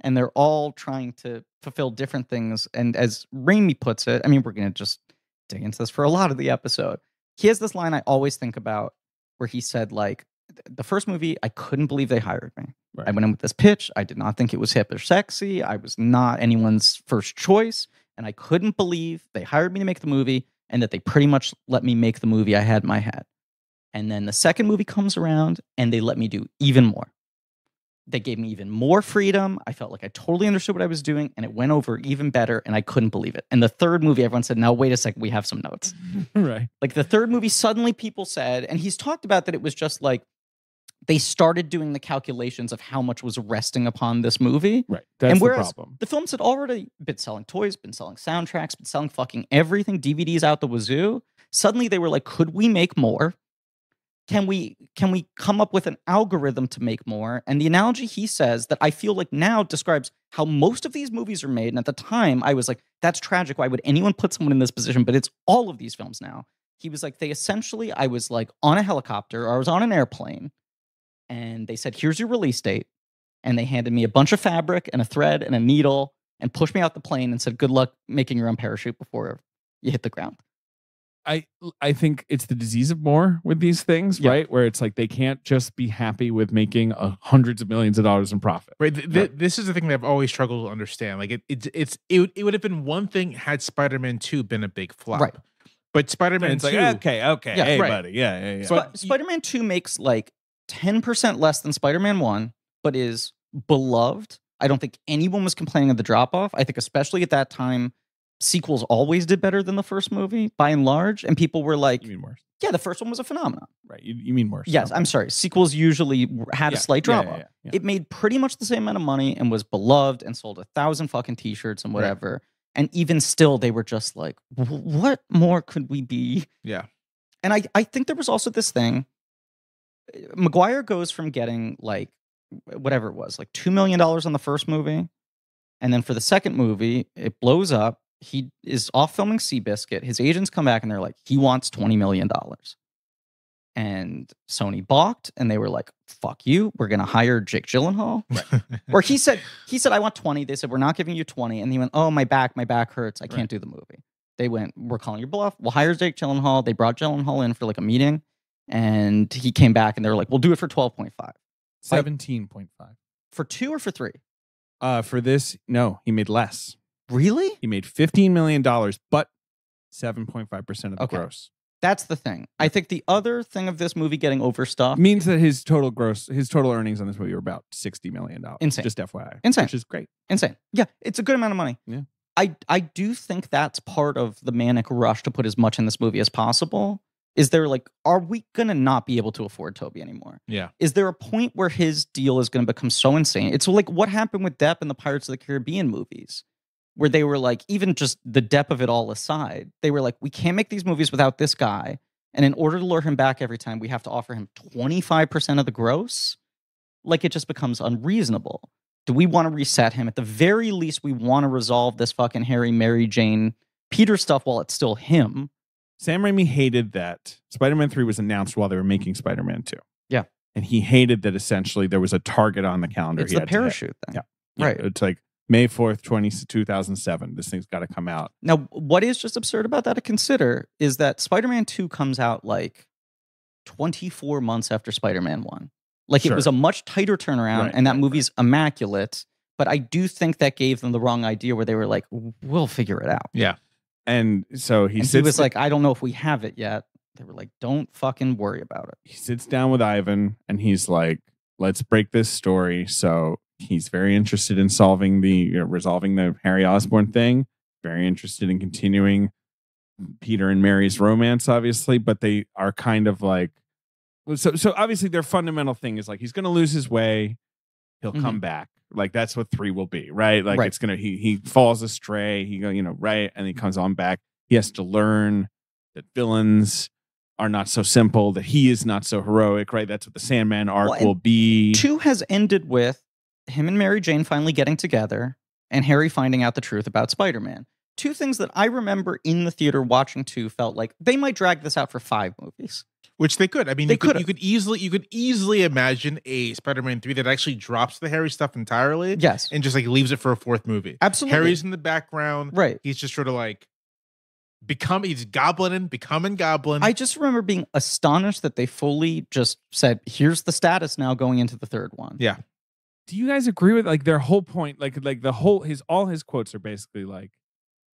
and they're all trying to fulfill different things. And as Raimi puts it, I mean, we're gonna just dig into this for a lot of the episode. He has this line I always think about where he said, like, the first movie, I couldn't believe they hired me. I went in with this pitch. I did not think it was hip or sexy. I was not anyone's first choice. And I couldn't believe they hired me to make the movie and that they pretty much let me make the movie I had in my head. And then the second movie comes around and they let me do even more. They gave me even more freedom. I felt like I totally understood what I was doing and it went over even better and I couldn't believe it. And the third movie, everyone said, now wait a second, we have some notes. [laughs] right. Like the third movie, suddenly people said, and he's talked about that it was just like they started doing the calculations of how much was resting upon this movie. Right. That's And the problem. The films had already been selling toys, been selling soundtracks, been selling fucking everything, DVDs out the wazoo. Suddenly they were like, could we make more? Can we can we come up with an algorithm to make more? And the analogy he says that I feel like now describes how most of these movies are made. And at the time, I was like, that's tragic. Why would anyone put someone in this position? But it's all of these films now. He was like, they essentially, I was like on a helicopter or I was on an airplane, and they said, here's your release date. And they handed me a bunch of fabric and a thread and a needle and pushed me out the plane and said, good luck making your own parachute before you hit the ground. I I think it's the disease of more with these things, Yeah. right? Where it's like they can't just be happy with making uh, hundreds of millions of dollars in profit. Right. th- th- This is the thing that I've always struggled to understand. Like it, it's it's it, would- it would have been one thing had Spider-Man 2 been a big flop. Right. But Spider-Man 2 like okay, okay, Yeah, hey right. buddy, yeah, yeah, yeah. But- Sp- Spider Man 2 makes like 10% less than Spider Man 1, but is beloved. I don't think anyone was complaining of the drop off. I think, especially at that time, sequels always did better than the first movie by and large. And people were like, you mean worse, yeah, the first one was a phenomenon. right? You, you mean worse? Yes, Okay. I'm sorry. Sequels usually had a Yeah, slight yeah, drop yeah, yeah. It made pretty much the same amount of money and was beloved and sold a thousand fucking t shirts and Right. whatever. And even still, they were just like, what more could we be? Yeah. And I, I think there was also this thing. Eh, Maguire goes from getting like whatever it was, like $2 million on the first movie. And then for the second movie, it blows up. He is off filming Seabiscuit. His agents come back and they're like, he wants $20 million. And Sony balked and they were like, fuck you. We're going to hire Jake Gyllenhaal. [laughs] Or he said, he said, I want 20. They said, we're not giving you 20. And he went, oh, my back, my back hurts. I can't do the movie. They went, we're calling your bluff. We'll hire Jake Gyllenhaal. They brought Gyllenhaal in for like a meeting. And he came back and they were like, we'll do it for 12.5. seventeen point five. For two or for three? Uh, for this, no, he made less. Really? He made fifteen million dollars, but seven point five percent of the Okay. gross That's the thing. I think the other thing of this movie getting overstuffed. means that his total gross, his total earnings on this movie were about sixty million dollars. Insane. Just FYI, Insane. which is great. Insane. Yeah, it's a good amount of money. Yeah. I I do think that's part of the manic rush to put as much in this movie as possible. Is there like, are we gonna not be able to afford Tobey anymore? Yeah. Is there a point where his deal is gonna become so insane? It's like what happened with Depp in the Pirates of the Caribbean movies, where they were like, even just the depth of it all aside, they were like, we can't make these movies without this guy. And in order to lure him back every time, we have to offer him 25% of the gross. Like it just becomes unreasonable. Do we want to reset him? At the very least, we want to resolve this fucking Harry, Mary Jane, Peter stuff while it's still him. Sam Raimi hated that Spider-Man 3 was announced while they were making Spider-Man 2. Yeah. And he hated that essentially there was a target on the calendar. It's he the had to hit. parachute thing. Yeah. Yeah, Right. It's like May 4th, 20, 2007. This thing's got to come out. Now, what is just absurd about that to consider is that Spider Man 2 comes out like 24 months after Spider Man 1. Like it was a much tighter turnaround, Right, and that right, movie's immaculate. But I do think that gave them the wrong idea where they were like, we'll figure it out. Yeah. And so he and he was like, I don't know if we have it yet. They were like, don't fucking worry about it. he sits down with Ivan and he's like, let's break this story. So he's very interested in solving the, you know, resolving the Harry Osborn thing, very interested in continuing Peter and Mary's romance, obviously, but they are kind of like, so, so obviously their fundamental thing is like, he's going to lose his way. He'll mm-hmm. come back. Like that's what three will be, right? Like Right. it's going to, he, he falls astray. He go, you know, right. And he mm-hmm. comes on back. He has to learn that villains are not so simple, that he is not so heroic, right? That's what the Sandman arc Well, will be. Two has ended with him and Mary Jane finally getting together and Harry finding out the truth about Spider Man. Two things that I remember in the theater watching two felt like they might drag this out for five movies. Which they could. I mean, They you could, you could easily you could easily imagine a Spider-Man 3 that actually drops the Harry stuff entirely Yes, and just like leaves it for a fourth movie. absolutely. Harry's in the background. right. He's just sort of like become he's goblining, becoming goblin. I just remember being astonished that they fully just said, here's the status now going into the third one. Yeah. Do you guys agree with like their whole point? Like, like the whole his all his quotes are basically like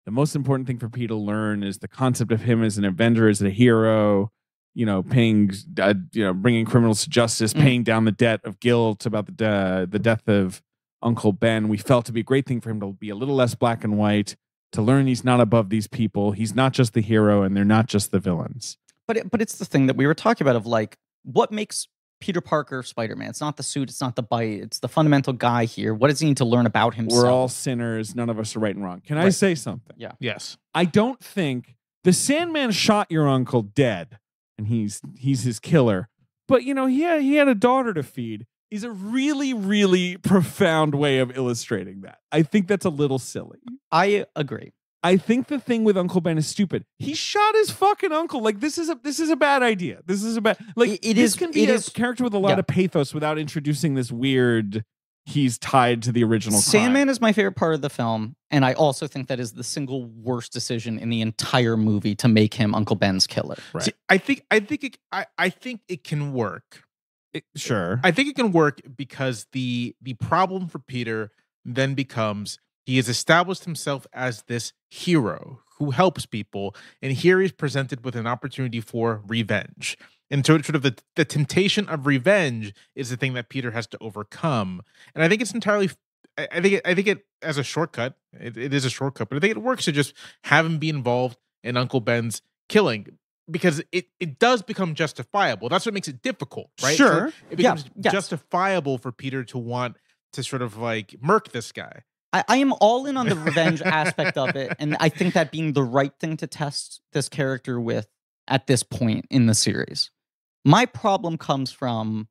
the most important thing for Peter to learn is the concept of him as an Avenger, as a hero. You know, paying, uh, you know, bringing criminals to justice, Mm. paying down the debt of guilt about the de- the death of Uncle Ben. We felt it to be a great thing for him to be a little less black and white, to learn he's not above these people. He's not just the hero, and they're not just the villains. But it, but it's the thing that we were talking about of like what makes Peter Parker Spider Man. It's not the suit. It's not the bite. It's the fundamental guy here. What does he need to learn about himself? We're all sinners. None of us are right and wrong. Can I Right. say something? Yeah. yes. I don't think the Sandman shot your uncle dead, and he's he's his killer. But you know, he had, he had a daughter to feed. Is a really really [laughs] profound way of illustrating that. I think that's a little silly. I agree. I think the thing with Uncle Ben is stupid. He shot his fucking uncle. Like this is a this is a bad idea. This is a bad like It- it this is- can be it a is- character with a lot yeah. of pathos without introducing this weird. He's tied to the original. crime. Sandman is my favorite part of the film, and I also think that is the single worst decision in the entire movie to make him Uncle Ben's killer. Right. See, I think I think it I, I think it can work. It- sure. I think it can work because the the problem for Peter then becomes he has established himself as this hero who helps people, and here he's presented with an opportunity for revenge. And so, sort of the, the temptation of revenge is the thing that Peter has to overcome. And I think it's entirely. I think it, I think it as a shortcut. It, it is a shortcut, but I think it works to just have him be involved in Uncle Ben's killing because it it does become justifiable. That's what makes it difficult, right? So Sure. it Yeah, becomes yes. justifiable for Peter to want to sort of like murk this guy. I, I am all in on the revenge [laughs] aspect of it, and I think that being the right thing to test this character with at this point in the series. My problem comes from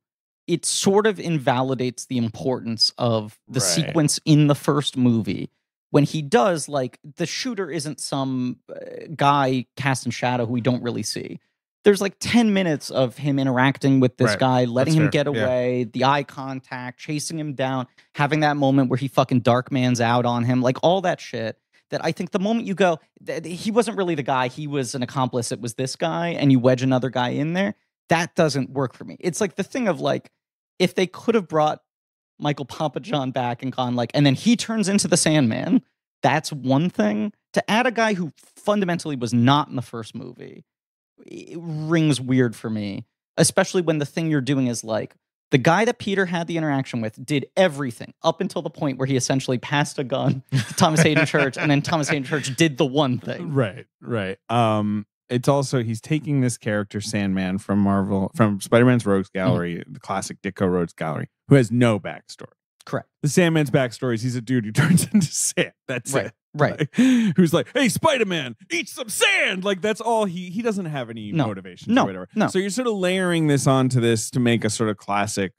it sort of invalidates the importance of the Right. sequence in the first movie when he does like the shooter isn't some uh, guy cast in shadow who we don't really see. There's like 10 minutes of him interacting with this Right. guy, letting him fair. get Yeah. away, the eye contact, chasing him down, having that moment where he fucking dark man's out on him, like all that shit. That I think the moment you go, th- he wasn't really the guy, he was an accomplice, it was this guy, and you wedge another guy in there, that doesn't work for me. It's like the thing of like, if they could have brought Michael Papajohn back and gone like, and then he turns into the Sandman, that's one thing. To add a guy who fundamentally was not in the first movie, rings weird for me, especially when the thing you're doing is like, the guy that Peter had the interaction with did everything up until the point where he essentially passed a gun [laughs] to Thomas Haden Church, and then Thomas Haden Church did the one thing. Right, right. Um, it's also he's taking this character Sandman from Marvel from Spider-Man's Rogues Mm-hmm. Gallery, the classic Ditko Rogues Gallery, who has no backstory. Correct. The Sandman's backstory is he's a dude who [laughs] turns into sand. That's Right. it. Right. Like, who's like, hey, Spider-Man, eat some sand. Like that's all he he doesn't have any No. motivations No. or whatever. No. So you're sort of layering this onto this to make a sort of classic,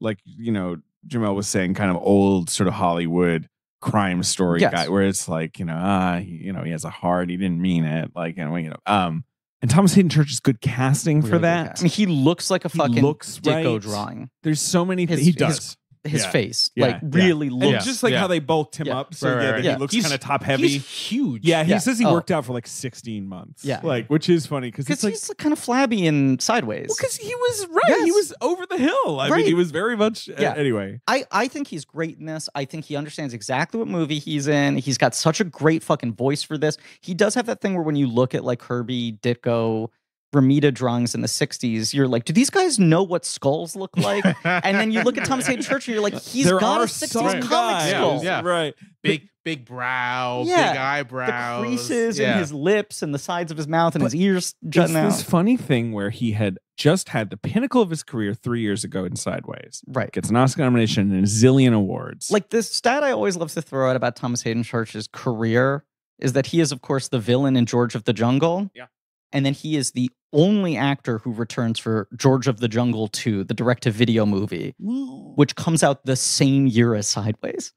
like you know, Jamelle was saying, kind of old sort of Hollywood crime story Yes. guy, where it's like, you know, ah, he, you know, he has a heart, he didn't mean it, like, you know, you know, um, and Thomas Haden Church is good casting for Really good that. I mean, he looks like a He fucking looks Ditko right. drawing. There's so many things he does. His Yeah. face, Yeah. like, Yeah. really And looks. just like Yeah. how they bulked him Yeah. up so Right, yeah, right, that right. he Yeah. looks He's- kind of top heavy. He's huge. Yeah, he Yeah. says he Oh. worked out for like 16 months. Yeah. like which is funny because because like he's like, kind of flabby and sideways. because he was right. He Yes. was over the hill. I mean, Right. he was very much. uh, Yeah. anyway, I, I think he's great in this. I think he understands exactly what movie he's in. He's got such a great fucking voice for this. He does have that thing where when you look at like Herbie, Ditko, Romita drawings in the 60s, you're like, do these guys know what skulls look [laughs] like? and then you look at Thomas Haden [laughs] Church and you're like, he's there got a 60s some comic guys, skull. Yeah. right. big big brow, Yeah. big eyebrows, The creases yeah. in his lips and the sides of his mouth and But his ears It's jutting this funny thing where he had just had the pinnacle of his career three years ago in Sideways. Right. Gets an Oscar nomination and a zillion awards. Like this stat I always love to throw out about Thomas Haden Church's career is that he is, of course, the villain in George of the Jungle. Yeah. And then he is the only actor who returns for George of the Jungle 2, the direct to video movie, which comes out the same year as Sideways.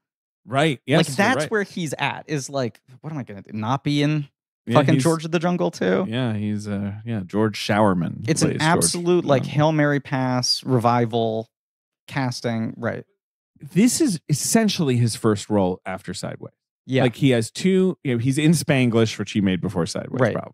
right. Yes. like that's right. where he's at, is like, what am I going to do? not be in Yeah, fucking he's- George of the Jungle 2? Yeah, he's uh yeah, George Showerman. It's an plays George. absolute like Hail Mary pass revival casting. Right. this is essentially his first role after Sideways. Yeah. Like he has two, you know, he's in Spanglish, which he made before Sideways, Right. probably.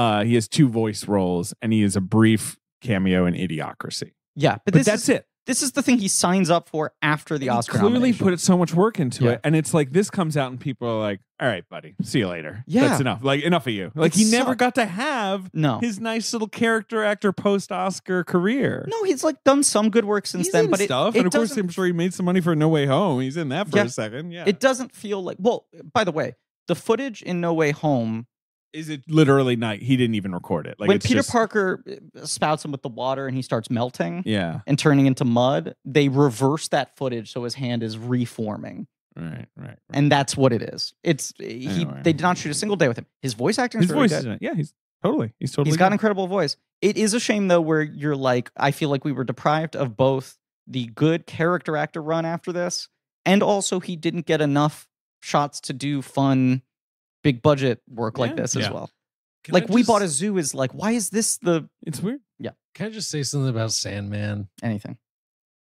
Uh, he has two voice roles, and he is a brief cameo in Idiocracy. yeah. But, But, this that's is, it. This is the thing he signs up for after the He Oscar clearly put so much work into Yeah. it, and it's like this comes out, and people are like, "All right, buddy, see you later. Yeah. that's enough. Like enough of you. Like It he never got to have no. his nice little character actor post Oscar career. No, he's like done some good work since He's then, but stuff, it and of course, I'm sure he made some money for No Way Home. He's in that for Yeah. a second. Yeah, it doesn't feel like. Well, by the way, the footage in No Way Home is it literally night? He didn't even record it. Like when Peter just- Parker uh, spouts him with the water and he starts melting Yeah, and turning into mud, they reverse that footage so his hand is reforming, right, right. right. and that's what it is. It's he. Anyway. They did not shoot a single day with him. His voice acting is his really voice good. Yeah, he's totally. He's totally. He's got an incredible voice. It is a shame though, where you're like, I feel like we were deprived of both the good character actor run after this, and also he didn't get enough shots to do fun, big budget work like Yeah. this as Yeah. well. Can I like we bought a zoo is like, why is this the It's weird. Yeah. Can I just say something about Sandman? anything?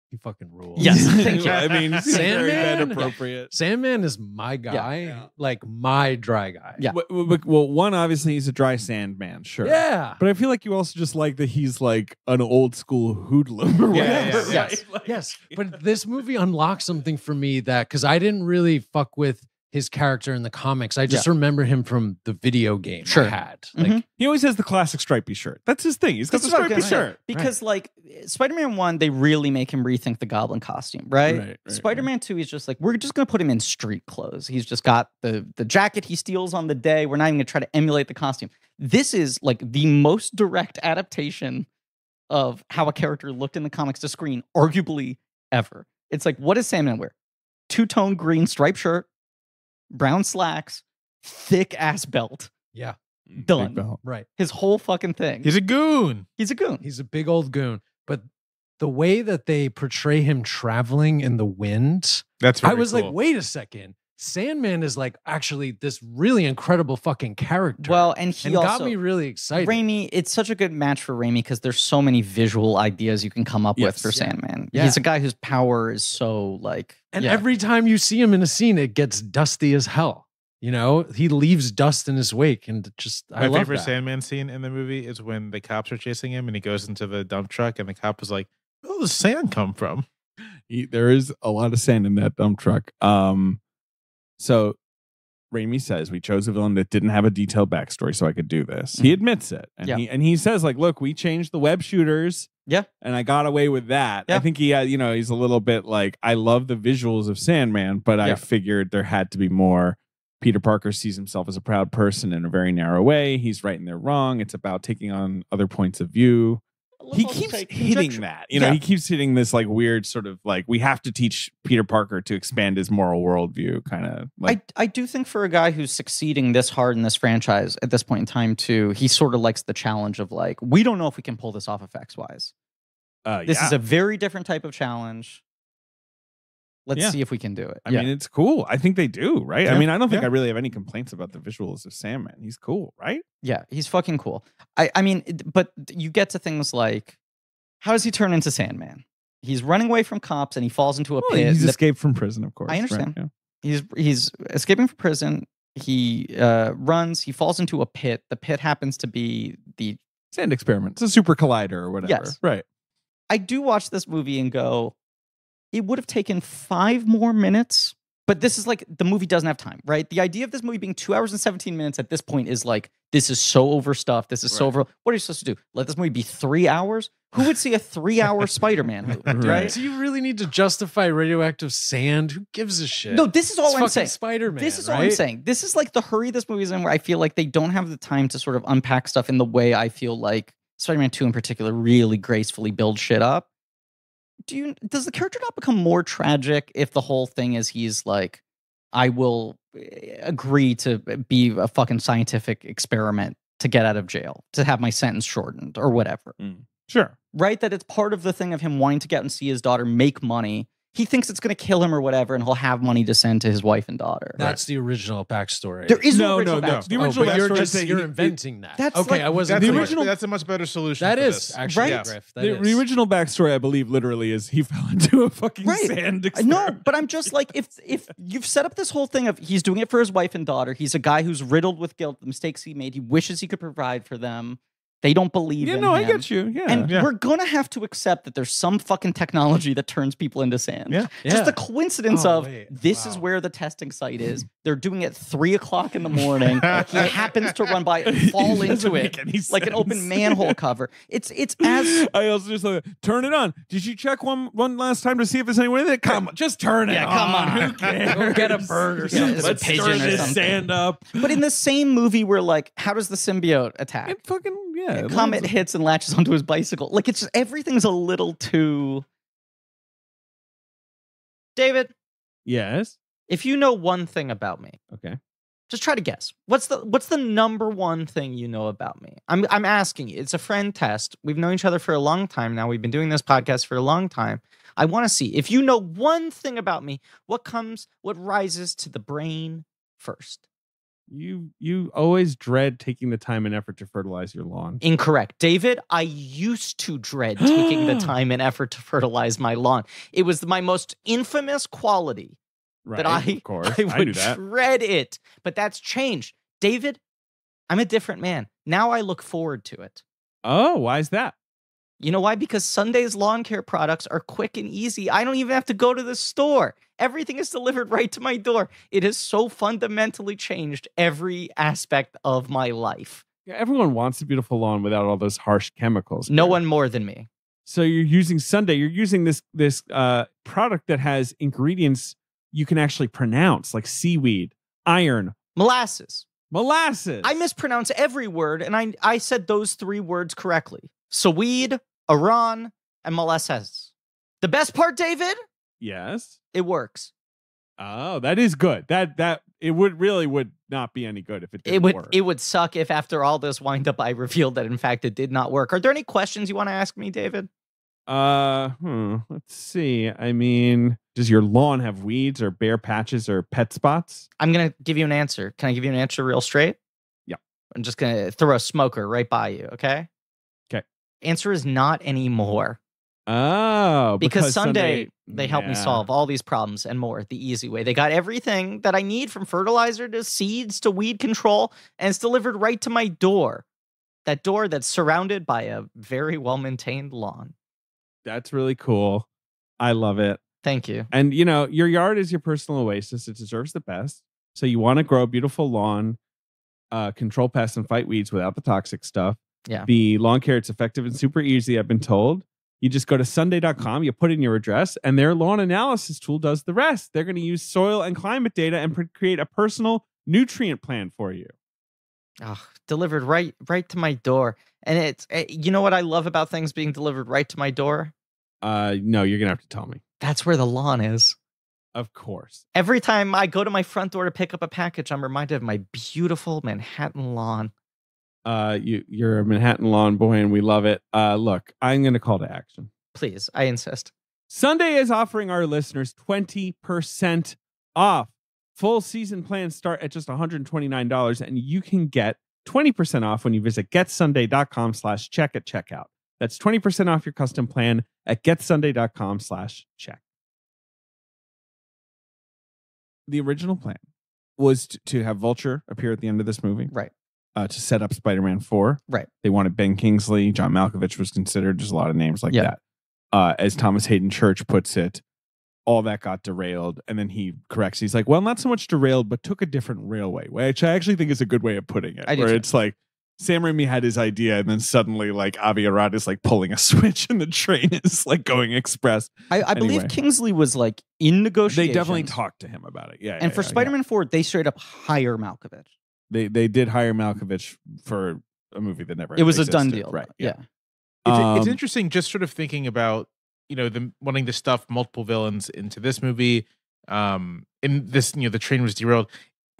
He fucking rules. Yes, [laughs] thank you. I mean, very bad Sandman? appropriate. Sandman is my guy, Yeah. like my dry guy. Yeah. Well, well, well, one obviously he's a dry Sandman, sure. Yeah. But I feel like you also just like that he's like an old school hoodlum or Yeah, whatever. yeah, [laughs] right? yes. Like- yes. But this movie unlocked something for me that because I didn't really fuck with his character in the comics. I just remember him from the video game Sure. I had. Like, Mhm. He always has the classic stripy shirt. That's his thing. He's got This the is what I was stripy gonna say. shirt. Because like Spider-Man One, they really make him rethink the Goblin costume, right? Right, right, right. Spider-Man Two, he's just like, we're just gonna put him in street clothes. He's just got the the jacket he steals on the day. We're not even gonna try to emulate the costume. This is like the most direct adaptation of how a character looked in the comics to screen, arguably ever. It's like, what does Sandman wear? Two-tone green striped shirt, brown slacks, thick ass belt. yeah. Mm, done. Belt. Right. His whole fucking thing. He's a goon. He's a goon. He's a big old goon. But the way that they portray him traveling in the wind, That's I was cool. like, wait a second. Sandman is like actually this really incredible fucking character. Well, and he and also got me really excited. Raimi, it's such a good match for Raimi because there's so many visual ideas you can come up with for Yeah. Sandman. Yeah. He's a guy whose power is so like And yeah. every time you see him in a scene, it gets dusty as hell. You know, he leaves dust in his wake, and just I My love favorite that. Sandman scene in the movie is when the cops are chasing him and he goes into the dump truck and the cop is like, "Where does sand come from?" He, there is a lot of sand in that dump truck. Um, so Raimi says we chose a villain that didn't have a detailed backstory, so I could do this. He Mhm. admits it, and Yeah. he and he says like, "Look, we changed the web shooters, Yeah. and I got away with that." I think he, uh, you know, he's a little bit like, "I love the visuals of Sandman, but I figured there had to be more." Peter Parker sees himself as a proud person in a very narrow way. He's right and they're wrong. It's about taking on other points of view he keeps hitting that. You know, Yeah. he keeps hitting this like weird sort of like we have to teach Peter Parker to expand his moral worldview, kind of like I, I do think for a guy who's succeeding this hard in this franchise at this point in time too, he sort of likes the challenge of like, we don't know if we can pull this off effects wise. uh, This yeah. is a very different type of challenge. Let's Yeah. see if we can do it. I yeah. mean, it's cool. I think they do, right? I mean, I don't think Yeah. I really have any complaints about the visuals of Sandman. He's cool, right? Yeah, he's fucking cool. I, I mean, but you get to things like, how does he turn into Sandman? He's running away from cops and he falls into a Well, pit. he's The- escaped from prison, of course. I right? understand. Yeah. he's he's escaping from prison. He uh, runs. He falls into a pit. The pit happens to be the. Sand experiment. It's a super collider or whatever. Yes. Right. I do watch this movie and go, it would have taken five more minutes. But this is like the movie doesn't have time, right? The idea of this movie being two hours and 17 minutes at this point is like, this is so overstuffed. This is so over. What are you supposed to do? Let this movie be three hours? Who would see a three hour [laughs] Spider Man movie, Right. right? Do you really need to justify radioactive sand? Who gives a shit? No, this is all It's I'm saying. Spider-Man. This is right? all I'm saying. This is like the hurry this movie's in where I feel like they don't have the time to sort of unpack stuff in the way I feel like Spider-Man 2 in particular really gracefully builds shit up. Do you does the character not become more tragic if the whole thing is he's like, I will eh, agree to be a fucking scientific experiment to get out of jail, to have my sentence shortened or whatever Sure. right? That it's part of the thing of him wanting to get and see his daughter make money. He thinks it's going to kill him or whatever, and he'll have money to send to his wife and daughter. That's the original backstory. there is No, no, original no, no. backstory. The Oh, original you're backstory just is that you're inventing that. That's okay, like- I wasn't. The a clear. much, that's a much better solution. That for this. actually Right? Griff. That The, is. the original backstory, I believe, literally is he [laughs] fell into a fucking Right. sand experiment. No, but I'm just like if if you've set up this whole thing of he's doing it for his wife and daughter. He's a guy who's riddled with guilt, the mistakes he made. He wishes he could provide for them. They don't believe Yeah, in no, I get you. Yeah. And Yeah. we're gonna have to accept that there's some fucking technology that turns people into sand. Yeah. Just Yeah. the coincidence Oh, of wait. this is where the testing site is. They're doing it three o'clock in the morning. [laughs] he happens to run by and fall into it any like an open manhole [laughs] cover. It's it's as [laughs] I also just like turn it on. Did you check one one last time to see if there's anyone in it? Come on, just turn it Yeah, on. come on. Who cares? Go get a bird or Yeah, something. it's a Let's pigeon stir or this something. sand up. but in the same movie we're like how does the symbiote attack? It fucking yeah. Comet hits and latches onto his bicycle. Like it's just everything's a little too David, Yes. If you know one thing about me, Okay. just try to guess. What's the what's the number one thing you know about me? I'm I'm asking you. It's a friend test. We've known each other for a long time now. We've been doing this podcast for a long time. I want to see if you know one thing about me, what comes, what rises to the brain first. You you always dread taking the time and effort to fertilize your lawn. Incorrect. David, I used to dread taking the [gasps] time and effort to fertilize my lawn. It was my most infamous quality Right. that I, of course. [laughs] I I, would that. dread it. But that's changed. David, I'm a different man. Now I look forward to it. oh, why is that? You know why? Because Sunday's lawn care products are quick and easy. I don't even have to go to the store. Everything is delivered right to my door. It has so fundamentally changed every aspect of my life. Yeah, everyone wants a beautiful lawn without all those harsh chemicals. No one more than me. So you're using Sunday. You're using this this uh, product that has ingredients you can actually pronounce, like seaweed, iron, Molasses. molasses. I mispronounce every word, and I I said those three words correctly. Saweed, Iran, and molasses. The best part, David, Yes. it works. Oh, that is good. That that it would really would not be any good if it didn't It would work. it would suck if after all this wind up I revealed that in fact it did not work. Are there any questions you want to ask me, David? Uh, hmm, let's see. I mean, does your lawn have weeds or bare patches or pet spots? I'm gonna give you an answer. Can I give you an answer real straight? Yeah. I'm just gonna throw a smoker right by you, Okay. Okay. Answer is not anymore. Oh, Because, Sunday, they helped me solve all these problems and more the easy way. They got everything that I need from fertilizer to seeds to weed control, and it's delivered right to my door. That door that's surrounded by a very well maintained lawn. That's really cool. I love it. Thank you. And you know, your yard is your personal oasis. It deserves the best. So you want to grow a beautiful lawn, uh, control pests and fight weeds without the toxic stuff. Yeah. The lawn care, it's effective and super easy, I've been told. You just go to sunday.com, you put in your address, and their lawn analysis tool does the rest. They're going to use soil and climate data and create a personal nutrient plan for you. Oh, delivered right right to my door. And it's eh, you know what I love about things being delivered right to my door? Uh, no, you're going to have to tell me. That's where the lawn is. Of course. Every time I go to my front door to pick up a package, I'm reminded of my beautiful Manhattan lawn. Uh, you, you're a Manhattan lawn boy, and we love it. Uh, look, I'm going to call to action. Please, I insist. Sunday is offering our listeners 20% off. Full season plans start at just $129, and you can get 20% off when you visit getsunday.com slash check at checkout. That's 20% off your custom plan at getsunday.com slash check. The original plan was to, to have Vulture appear at the end of this movie Right. Uh, to set up Spider-Man 4. Right. They wanted Ben Kingsley, John Malkovich was considered, There's a lot of names like Yeah. that. Uh, as Thomas Haden Church puts it, all that got derailed. And then he corrects. He's like, well, not so much derailed, but took a different railway, which I actually think is a good way of putting it. I where it's like Sam Raimi had his idea, and then suddenly, like, Avi Arad is like pulling a [laughs] switch, and the train is like going express. I, I believe Kingsley was like in negotiations. They definitely talked to him about it. Yeah. And yeah, for yeah, yeah. Spider-Man 4, they straight up hire Malkovich. They they did hire Malkovich for a movie that never It was a done deal. right? Yeah. It's, it's Um, interesting just sort of thinking about you know the wanting to stuff multiple villains into this movie. Um, in this, you know, the train was derailed.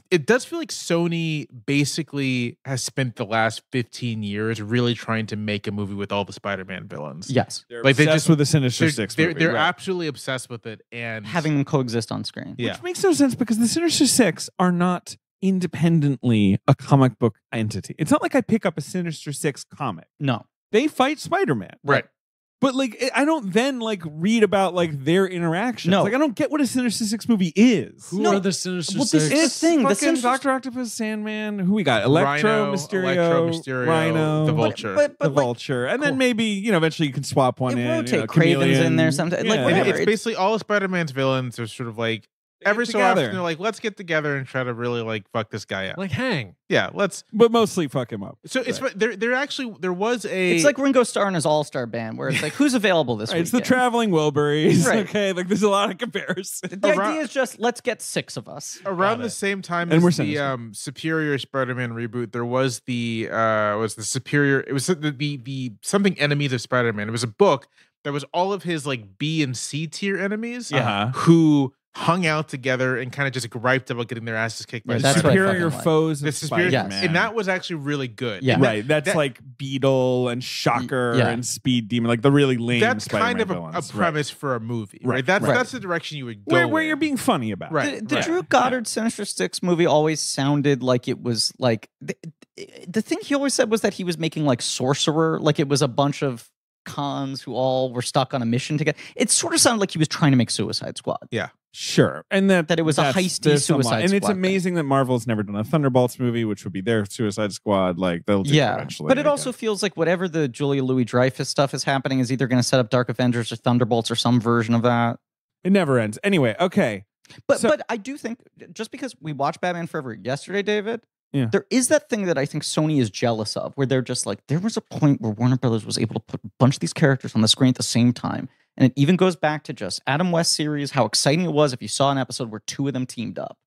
It does feel like Sony basically has spent the last 15 years really trying to make a movie with all the Spider-Man villains. Yes. They're Like, they obsessed just- with the Sinister They're, Six. they're, movie, they're right. absolutely obsessed with it and Having them coexist on screen. yeah. which makes no sense because the Sinister Six are not independently a comic book entity. It's not like I pick up a Sinister Six comic. No. They fight Spider Man, Right. But like, I- I don't then like read about like their interactions. No. like I don't get what a Sinister Six movie is. Who No, are the Sinister well, this Six? is- It's thing, the fucking Sinister- Doctor Octopus, Sandman. Who we got? Electro, Rhino, Mysterio, Electro, Mysterio, Rhino, the Vulture. But, but, the like, Vulture, and then maybe you know eventually you can swap one It in. rotate. You know, Kraven's in there sometimes. Yeah. And whatever. it's It's- basically all of Spider-Man's villains are sort of like They every so together. often they're like, let's get together and try to really like fuck this guy up. like Hang. yeah, let's. but mostly fuck him up. So it's Right. fu- there. There actually there was a. It's like Ringo Starr and his All Star Band, where it's like, who's available this [laughs] Right, week? it's the traveling Wilburys. Right. Okay, like there's a lot of comparison. The Around- idea is just let's get six of us. around the same time And as we're the sinister. um, Superior Spider-Man reboot, there was the uh was the Superior. It was the the, the something enemies of Spider-Man. It was a book that was all of his like B and C tier enemies. Uh-huh. Who hung out together and kind of just griped about getting their asses kicked by Yeah, that's what I superior fucking foes The of superior, Yes. Spider-Man. and that was actually really good. Yeah. And that- right. That's that- like Beetle and Shocker Yeah. and Speed Demon, like the really lame. that's Spider-Man kind of a, a villains. Right. premise for a movie, right? Right, That's right. that's the direction you would go. where, where you're being funny about. Right. The, the right. Drew Goddard Sinister Six movie always sounded like it was like the, the thing he always said was that he was making like Sorcerer, like it was a bunch of cons who all were stuck on a mission together. It sort of sounded like he was trying to make Suicide Squad. Sure, and that That it was a heisty Suicide and it's Squad thing. amazing that Marvel's never done a Thunderbolts movie, which would be their Suicide Squad. Like they'll do yeah, eventually. but it also feels like whatever the Julia Louis Dreyfus stuff is happening is either going to set up Dark Avengers or Thunderbolts or some version of that. it never ends. Anyway, okay, But So- but I do think just because we watched Batman Forever yesterday, David, Yeah. there is that thing that I think Sony is jealous of, where they're just like, there was a point where Warner Brothers was able to put a bunch of these characters on the screen at the same time. And it even goes back to just Adam West series, how exciting it was if you saw an episode where two of them teamed up.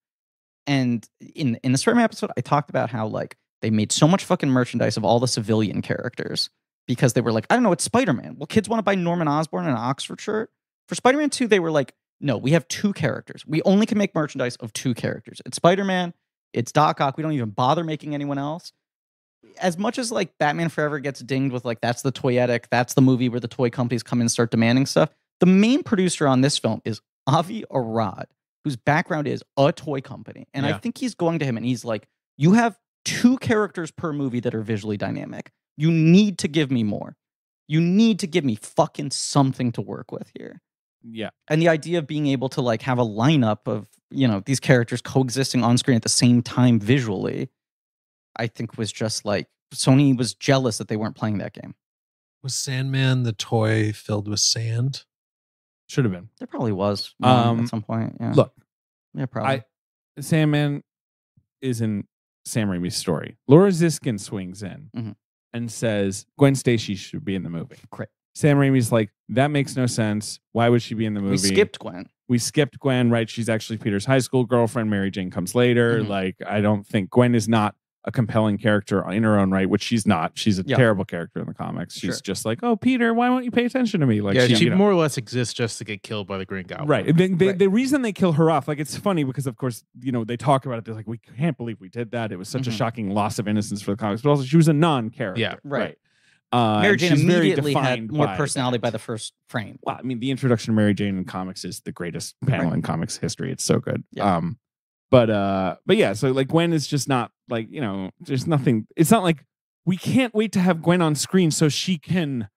And in in the Spider-Man episode, I talked about how like they made so much fucking merchandise of all the civilian characters because they were like, I don't know, it's Spider-Man. Well, kids want to buy Norman Osborn and an Oxford shirt. For Spider-Man 2, they were like, no, we have two characters. We only can make merchandise of two characters. It's Spider-Man, it's Doc Ock. We don't even bother making anyone else. As much as like Batman Forever gets dinged with like that's the toyetic, that's the movie where the toy companies come in and start demanding stuff. The main producer on this film is Avi Arad, whose background is a toy company. And I think he's going to him and he's like, You have two characters per movie that are visually dynamic. You need to give me more. You need to give me fucking something to work with here yeah, and the idea of being able to like have a lineup of you know these characters coexisting on screen at the same time visually i think was just like sony was jealous that they weren't playing that game Was Sandman the toy filled with sand? should have been. there probably was Um, at some point yeah Look, yeah probably I Sandman is in Sam Raimi's story. Laura Ziskin swings in Mhm. and says Gwen Stacy should be in the movie. Great. Sam Raimi's like, that makes no sense. Why would she be in the movie? we skipped gwen we skipped Gwen, right? She's actually Peter's high school girlfriend. Mary Jane comes later. Mhm. Like, I don't think Gwen is not a compelling character in her own right, which she's not. She's a Yeah. terrible character in the comics. She's Sure. just like, oh, Peter, why won't you pay attention to me? Like, yeah, she, she you know- more or less exists just to get killed by the Green Goblin. Right. The, the, Right. the reason they kill her off, like it's funny because of course, you know, they talk about it. They're like, we can't believe we did that. It was such a Mhm. shocking loss of innocence for the comics, but also she was a non-character. Yeah. Right. Uh, mary jane she's immediately had more by personality that. by the first frame Well, I mean, the introduction of Mary Jane in comics is the greatest panel Right. in comics history. It's so good. Yeah. Um, but uh, but yeah, so like Gwen is just not like you know, there's nothing. It's not like we can't wait to have Gwen on screen so she can.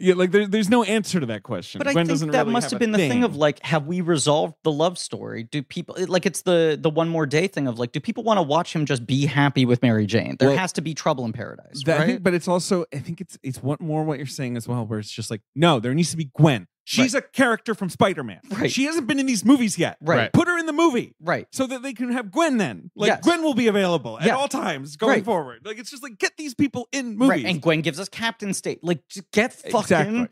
Yeah, like there, there's no answer to that question. But I think that really must have have been the thing. of like, have we resolved the love story? Do people like it's the the one more day thing of like, do people want to watch him just be happy with Mary Jane? There Well, has to be trouble in paradise, That- I right? think, but it's also I think it's it's what more what you're saying as well, where it's just like no, there needs to be Gwen. She's a character from Spider-Man. Right. She hasn't been in these movies yet. right, Right. Put her in the movie right. so that they can have Gwen. Then, like Yes. Gwen will be available at Yeah. all times going Right. forward. Like it's just like get these people in movies. Right, and Gwen gives us Captain Stacy. Like, just get fucking Exactly.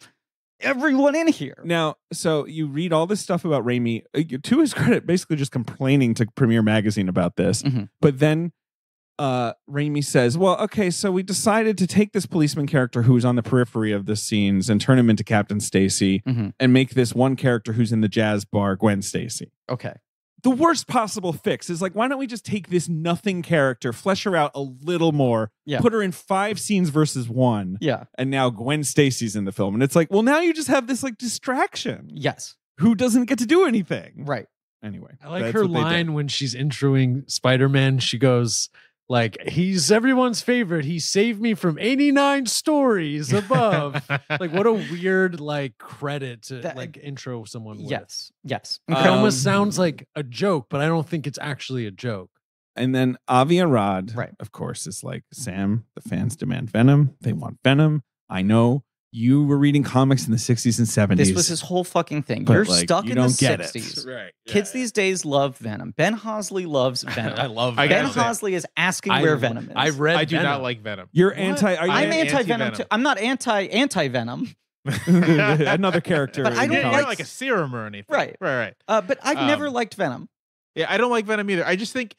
everyone in here. Now, so you read all this stuff about Raimi uh, to his credit, basically just complaining to Premiere Magazine about this. Mhm. But then uh Raimi says, Well, okay, so we decided to take this policeman character who's on the periphery of the scenes and turn him into Captain Stacy Mhm. and make this one character who's in the jazz bar Gwen Stacy. Okay, The worst possible fix is like, why don't we just take this nothing character, flesh her out a little more, Yeah. put her in five scenes versus one, yeah, and now Gwen Stacy's in the film. And it's like, well, now you just have this like distraction yes, who doesn't get to do anything. right. Anyway, I like her what they did. line when she's introing Spider Man. She goes, like, he's everyone's favorite. He saved me from 89 stories above. [laughs] like, what a weird, like, credit to, That- like, intro someone with. Yes, yes. It Um, almost sounds like a joke, but I don't think it's actually a joke. And then Avi Arad, Right. of course, is like, Sam, the fans demand Venom. They want Venom. I know you were reading comics in the 60s and 70s. This was his whole fucking thing. but, You're like, stuck you in don't the get 60s. It. Right. Kids these days love Venom. Ben Hosley loves [laughs] Venom. I love I ben Hosley is asking I- where Venom is. I read I do Venom. not like Venom. You're What? anti. Are you I'm am anti Venom anti-Venom. too. I'm not anti anti Venom. [laughs] [laughs] another character? But I don't You're, like- like a serum or anything. Right. Right. Right. Uh, but I've never Um, liked Venom. Yeah, I don't like Venom either. I just think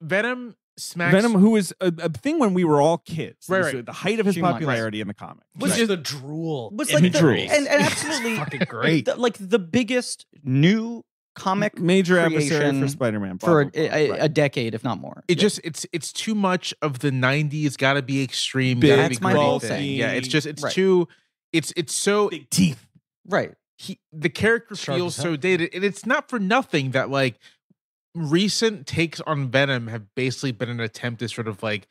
Venom smacks. Venom, who was a, a thing when we were all kids, Right, It was right. the height of his Humongous. popularity in the comics. Was Was it- the drool Was like the, imagery. and, and absolutely fucking [laughs] great. the- like the biggest new comic major adversary creation for Spider-Man for a, blah, blah, blah. a, Right. a decade, if not more. It just it's it's too much of the '90s. Got to be extreme. Big, gotta be That's my whole gritty. thing. Yeah, it's just it's Right. too. It's it's so big teeth. right. he the character Sharp feels as so dated, and it's not for nothing that like recent takes on Venom have basically been an attempt to sort of like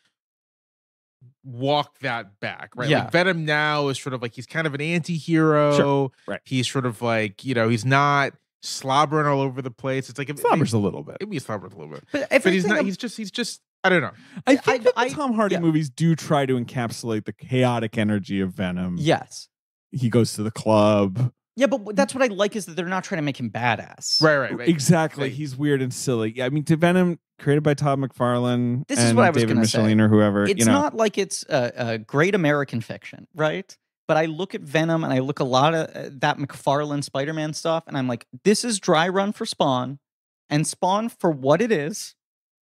walk that back, right? Yeah. Like Venom now is sort of like he's kind of an anti-hero. Sure. Right. He's sort of like, you know, he's not slobbering all over the place. It's like if Slobbers a little bit. maybe he slobbers a little bit. But, But he's not ab- he's just he's just I don't know. I think I- that the Tom Hardy yeah. movies do try to encapsulate the chaotic energy of Venom. yes. He goes to the club. Yeah, but that's what I like is that they're not trying to make him badass. Right, right, right. Exactly. Right. He's weird and silly. Yeah, I mean, to Venom, created by Todd McFarlane This is what I was David gonna say. Michelinie or whoever. It's you know, not like it's a, a great American fiction, right? But I look at Venom and I look a lot of uh, that McFarlane Spider-Man stuff, and I'm like, this is dry run for Spawn, and Spawn for what it is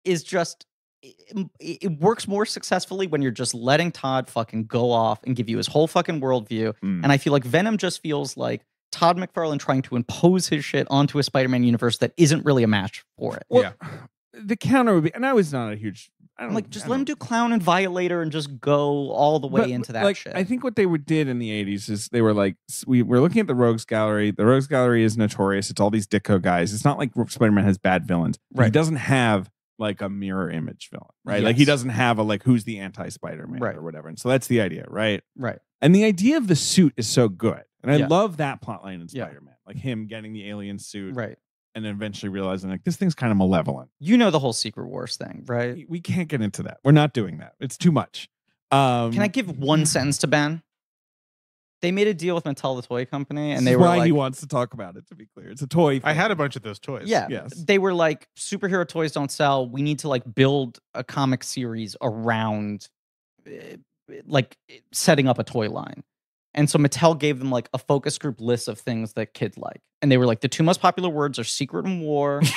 is just it, it works more successfully when you're just letting Todd fucking go off and give you his whole fucking worldview. Mm. And I feel like Venom just feels like Todd McFarlane trying to impose his shit onto a Spider-Man universe that isn't really a match for it. Well, [sighs] the counter would be, and I was not a huge. I I'm don't like, just I let him don't- Clown and Violator and just go all the way But, into that like, shit. I think what they would did in the '80s is they were like, we we're looking at the Rogues Gallery. The Rogues Gallery is notorious. It's all these Ditko guys. It's not like Spider-Man has bad villains. Right. He doesn't have like a mirror image villain, right? Like he doesn't have a like who's the anti-Spider-Man Right. or whatever. And so that's the idea, right? right. And the idea of the suit is so good, and I Yeah. love that plotline in Yeah. Spider-Man, like him getting the alien suit, Right. and then eventually realizing like this thing's kind of malevolent. You know the whole Secret Wars thing, right? We- We can't get into that. We're not doing that. It's too much. Um, Can I give one sentence to Ben? They made a deal with Mattel, the toy company, and they is were why like, he wants to talk about it. To be clear, it's a toy. I had a bunch of those toys. yeah, Yes. they were like, superhero toys don't sell. We need to like build a comic series around, eh, like setting up a toy line. And so Mattel gave them like a focus group list of things that kids like. And they were like, the two most popular words are secret and war. [laughs]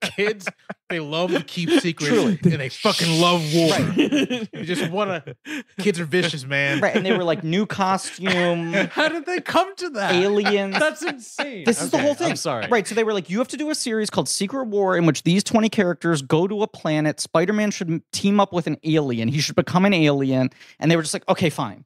Kids, they love to keep secrets Truly. and they fucking love war. Right. [laughs] You just want to. Kids are vicious, man. right. And they were like, new costume, [laughs] How did they come to that? aliens. That's insane. This is the whole thing. I'm sorry. Right. So they were like, you have to do a series called Secret War in which these 20 characters go to a planet. Spider Man should team up with an alien. He should become an alien. And they were just like, okay, fine.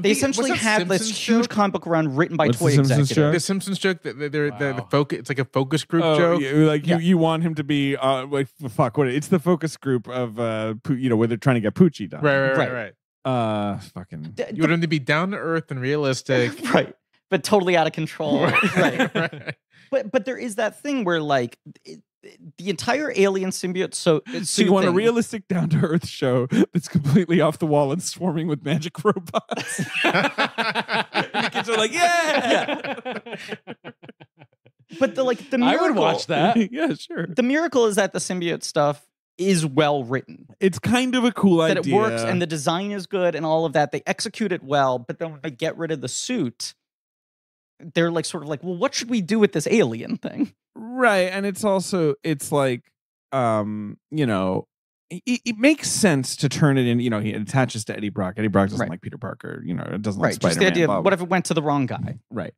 They thinking- what's essentially that have this Simpsons huge joke? comic book run written by What's the toy Simpsons executives. joke? The Simpsons joke. The, the, the, the, the Wow. focus. It's like a focus group Oh, joke. you- like Yeah. you, you want him to be uh like fuck what it's the focus group of uh Poo- you know where they're trying to get Poochie done. Right, right, right, Right. right. Uh fucking The- You want him to be down to earth and realistic. [laughs] right, but totally out of control. [laughs] right. right. But but there is that thing where like it, the entire alien symbiote so so you want a realistic down to earth show that's completely off the wall and swarming with magic [laughs] robots. [laughs] the kids are like, yeah. But the like the miracle, I would watch that. [laughs] yeah, sure. The miracle is that the symbiote stuff is well written. It's kind of a cool That idea. it works and the design is good and all of that. They execute it well, but then when they get rid of the suit, they're like sort of like, well, what should we do with this alien thing? Right and it's also it's like um you know it, it makes sense to turn it in you know he attaches to eddie brock eddie brock doesn't Right. like peter parker you know it doesn't Right. like Just spider-man the idea blah, of what if it went to the wrong guy? right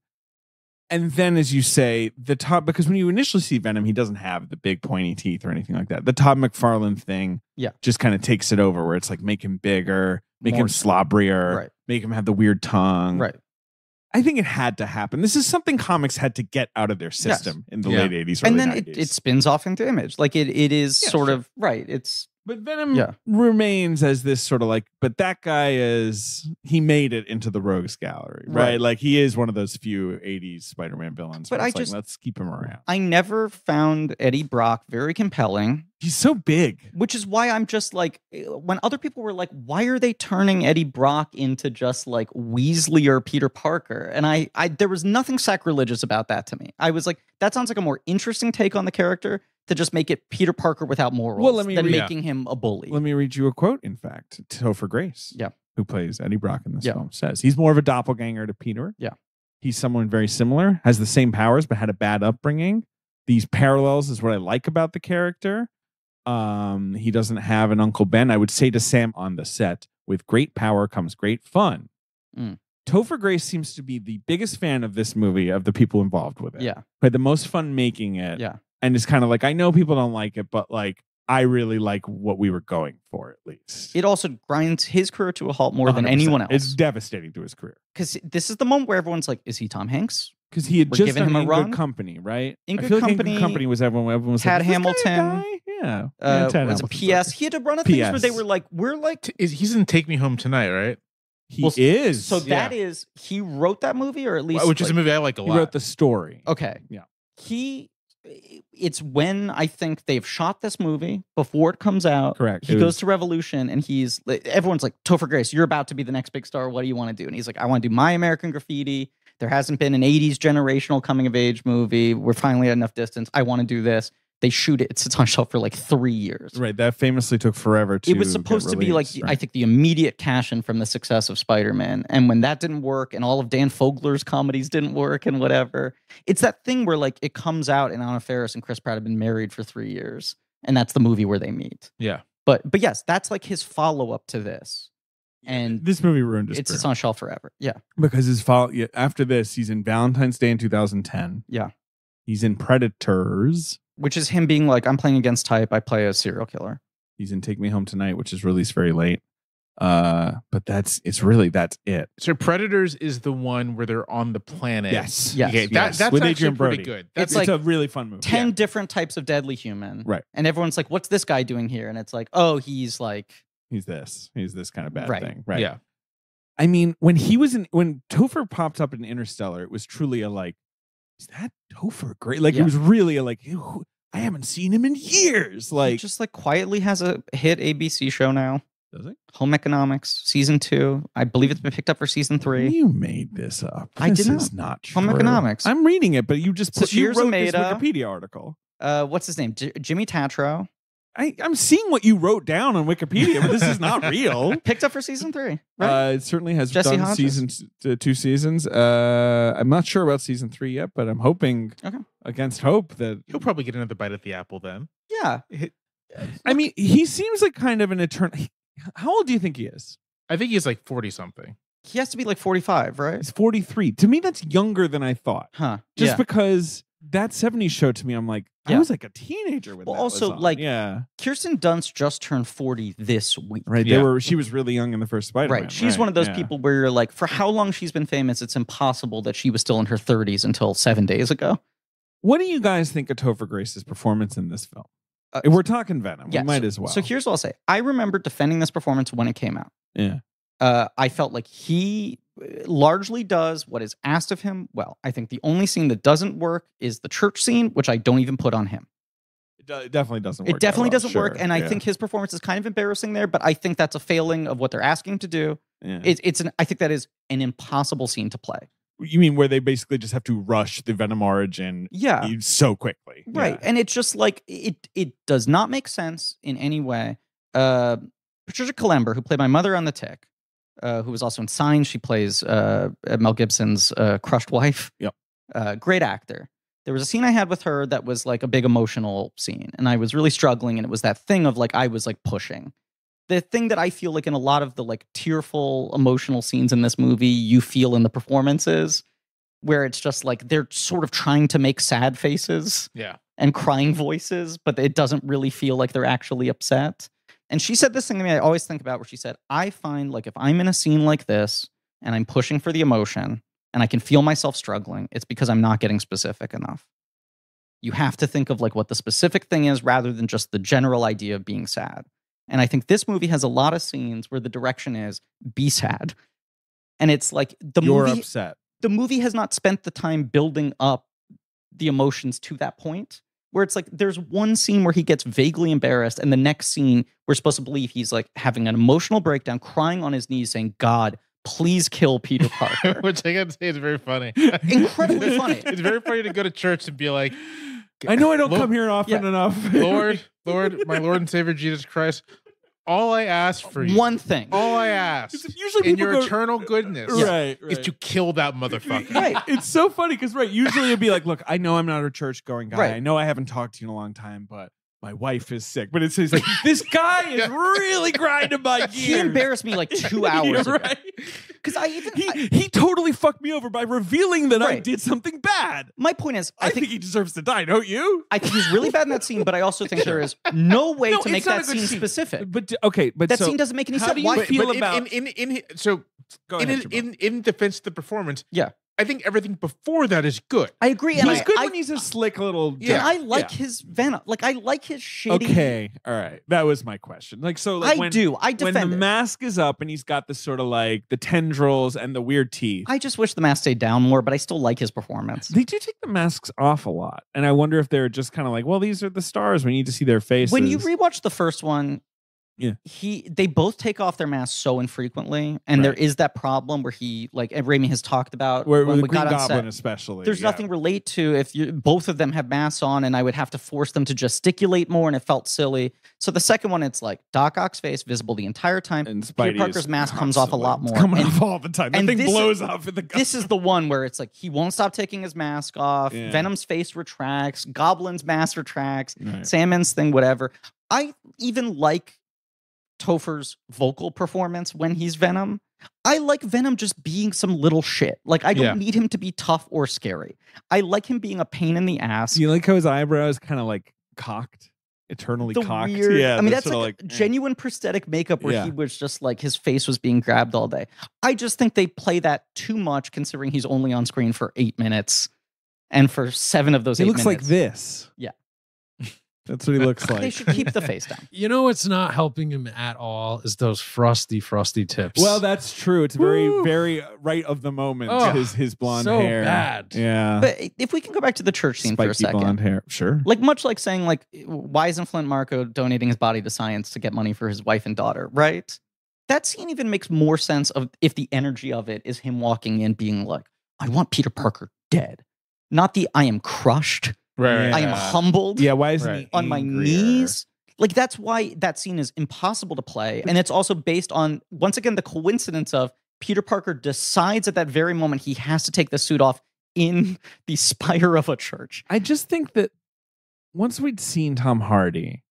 and then as you say the top because when you initially see venom he doesn't have the big pointy teeth or anything like that the todd mcfarlane thing Yeah. just kind of takes it over where it's like make him bigger make More him slobberier Right. make him have the weird tongue Right. I think it had to happen this is something comics had to get out of their system in the Yeah. late 80s and early then it, it spins off into image. Like it it is Yeah, sort sure. of right. It's But Venom Yeah. remains as this sort of like, but that guy is he made it into the rogues gallery, right? Right. Like he is one of those few '80s Spider-Man villains. But I like, just- let's keep him around. I never found Eddie Brock very compelling, He's so big. which is why I'm just like eh, when other people were like, why are they turning Eddie Brock into just like Weasley or Peter Parker? And I I there was nothing sacrilegious about that to me. I was like, that sounds like a more interesting take on the character to just make it Peter Parker without morals let me than read- making him a bully. Let me read you a quote. In fact, Topher Grace, Yeah. who plays Eddie Brock in this Yeah. film, says he's more of a doppelganger to Peter. Yeah. he's someone very similar, has the same powers, but had a bad upbringing. These parallels is what I like about the character. Um, he doesn't have an Uncle Ben. I would say to Sam on the set, with great power comes great fun. Mm. Topher Grace seems to be the biggest fan of this movie of the people involved with it. yeah, Who had the most fun making it. yeah. And it's kind of like, I know people don't like it, but like, I really like what we were going for at least. It also grinds his career to a halt more than 100%. anyone else. It's devastating to his career. Because this is the moment where everyone's like, is he Tom Hanks? Because he had We're just giving done him a In run? Good Company, right? In I Good feel like In Company, Company was everyone. Everyone was Tad like, "Is this guy a Hamilton. Yeah. Uh, yeah, was a PS? He had a run of things where they were like, we're like, T- Is, he's in Take Me Home Tonight, right? He Well, is. so that is he wrote that movie or at least Which is a movie I like a lot. he wrote the story. Okay. Yeah. He it's when I think they've shot this movie before it comes out. Correct. He It goes was- to Revolution and he's everyone's like, Topher Grace, you're about to be the next big star. What do you want to do? And he's like, I want to do my American graffiti. There hasn't been an 80s generational coming of age movie. We're finally at enough distance. I want to do this. They shoot it. It sits on [laughs] shelf for like three years. Right. That famously took forever to. it was supposed to be like right? I think the immediate cash in from the success of Spider-Man, and when that didn't work, and all of Dan Fogler's comedies didn't work, and whatever, it's that thing where like it comes out, and Anna Faris and Chris Pratt have been married for three years, and that's the movie where they meet. Yeah. But but yes, that's like his follow-up to this, and this movie ruined his it's on shelf forever. Yeah, because his follow yeah, after this he's in Valentine's Day in 2010. Yeah. He's in Predators. Which is him being like, I'm playing against type. I play a serial killer. He's in Take Me Home Tonight, which is released very late. Uh, but that's it's really that's it. So Predators is the one where they're on the planet. Yes. Yes. Okay, that, Yes. that's With actually Adrian pretty Brody. good. It's That's like- it's a really fun movie. 10 different types of deadly human. Right. And everyone's like, what's this guy doing here? And it's like, oh, he's like, He's this. He's this kind of bad Right. thing. Right. yeah. I mean, when he was in when Topher popped up in Interstellar, it was truly a like, is that Topher great? Like Yeah. it was really a like, "Who- I haven't seen him in years. Like, he just like quietly has a hit ABC show now. does he? Home Economics, season two. I believe it's been picked up for season three. You made this up. I this did is not true. Home Economics. I'm reading it, but you just put, you Sasheer wrote this Wikipedia article. Uh, what's his name? J- Jimmy Tatro. I, I'm seeing what you wrote down on Wikipedia, but this is not [laughs] real. Picked up for season three. Right? Uh, it certainly has Jesse done Hodges? seasons, uh, two seasons. Uh, I'm not sure about season three yet, but I'm hoping Okay. against hope that. He'll probably get another bite at the apple then. yeah. I mean, he seems like kind of an eternal. How old do you think he is? I think he's like 40 something. He has to be like 45, right? He's 43. To me, that's younger than I thought. Huh. Just yeah. because that 70s show to me, I'm like, I was like a teenager when Well, that also, like, yeah, Kirsten Dunst just turned 40 this week. right. Yeah. They were. She was really young in the first Spider-Man. Right. She's one of those yeah. people where you're like, for how long she's been famous, it's impossible that she was still in her 30s until seven days ago. What do you guys think of Topher Grace's performance in this film? Uh, we're talking Venom, yeah, we might so, as well. So here's what I'll say. I remember defending this performance when it came out. yeah, Uh, I felt like he largely does what is asked of him well. I think the only scene that doesn't work is the church scene, which I don't even put on him. it, do- it definitely doesn't. work It definitely doesn't work, and I yeah, think his performance is kind of embarrassing there. But I think that's a failing of what they're asking to do. yeah. It, it's an. I think that is an impossible scene to play. you mean where they basically just have to rush the Venom origin Yeah, so quickly, right. Yeah. And it's just like it. It does not make sense in any way. Uh, Patricia Kalember, who played my mother on the Tick, uh, who was also in Signs, she plays uh, Mel Gibson's uh, crushed wife. Yep. Uh, great actor. There was a scene I had with her that was like a big emotional scene, and I was really struggling. And it was that thing of like I was like pushing. The thing that I feel like in a lot of the like tearful emotional scenes in this movie, you feel in the performances, where it's just like they're sort of trying to make sad faces Yeah. and crying voices, but it doesn't really feel like they're actually upset. And she said this thing to me I always think about where she said, I find like if I'm in a scene like this and I'm pushing for the emotion and I can feel myself struggling, it's because I'm not getting specific enough. You have to think of like what the specific thing is rather than just the general idea of being sad. And I think this movie has a lot of scenes where the direction is be sad. And it's like the You're movie upset. the movie has not spent the time building up the emotions to that point where it's like there's one scene where he gets vaguely embarrassed and the next scene we're supposed to believe he's like having an emotional breakdown crying on his knees saying god please kill peter parker [laughs] Which I gotta say is very funny. [laughs] Incredibly funny. [laughs] It's very funny to go to church and be like, I know I don't Lord- come here often Yeah. enough. Lord, Lord, my Lord and Savior Jesus Christ, all I ask for you, one thing all I ask Usually in your go- eternal goodness right, is to kill that motherfucker. Right. [laughs] It's so funny because right, usually it'd be like, look, I know I'm not a church going guy. Right. I know I haven't talked to you in a long time, but my wife is sick. But it's, it's like [laughs] this guy is really grinding my [laughs] gears. he embarrassed me like [laughs] two hours You're ago right. because i even I- He he totally fucked me over by revealing that I did something bad. my point is I, i, think, think, he deserves to die, don't you? i think he's really bad in that scene but i also think there is no way No, to make that scene scene. specific But okay, but that so scene doesn't make any sense do you why feel but about- in, in, in, so go in, ahead, in, in in defense of the performance, Yeah. I think everything before that is good. i agree and he's I, good I, when he's a slick little. Yeah. and I like yeah. his Venom. Like I like his shitty. Okay, all right. That was my question. Like, so like I when, do. I defend when the it. mask is up and he's got the sort of like the tendrils and the weird teeth. I just wish the mask stayed down more, but I still like his performance. they do take the masks off a lot, and I wonder if they're just kind of like, well, these are the stars. We need to see their faces. When you rewatch the first one, Yeah. he they both take off their masks so infrequently, and there Right. is that problem where he like and Raimi has talked about where, when we Green got on Goblin, set. especially, There's yeah. nothing relate to if you both of them have masks on, and I would have to force them to gesticulate more, and it felt silly. So the second one, it's like Doc Ock's face visible the entire time. And Peter Parker's mask comes off a lot it's more. coming And- off all the time. And thing this is- blows off in the. this is the one where it's like he won't stop taking his mask off. Yeah. Venom's face retracts. Goblin's mask retracts. Right. Sandman's thing, whatever. I even like Topher's vocal performance when he's Venom. I like Venom just being some little shit. Like I don't Yeah. need him to be tough or scary. I like him being a pain in the ass. Do you like how his eyebrows kind of like cocked, eternally the cocked? weird, yeah, I mean that's sorta like, eh. genuine prosthetic makeup where Yeah. he was just like his face was being grabbed all day. I just think they play that too much, considering he's only on screen for eight minutes, and for seven of those He eight looks like this. Yeah. That's what he looks like. They should keep the face down. [laughs] You know what's not helping him at all is those frosty, frosty tips. Well, that's true. It's very, Woo. very uh, right of the moment. Oh, his his blonde so hair. bad. Yeah. But if we can go back to the church scene for a Spiky second, blonde hair. Sure. like much like saying like why isn't Flint Marko donating his body to science to get money for his wife and daughter, right? That scene even makes more sense of if the energy of it is him walking in being like, I want Peter Parker dead. Not the I am crushed. Right. I am humbled Yeah. Why isn't Right. he on my angrier? knees. Like that's why that scene is impossible to play. And it's also based on once again the coincidence of Peter Parker decides at that very moment he has to take the suit off in [laughs] the spire of a church. I just think that once we'd seen Tom Hardy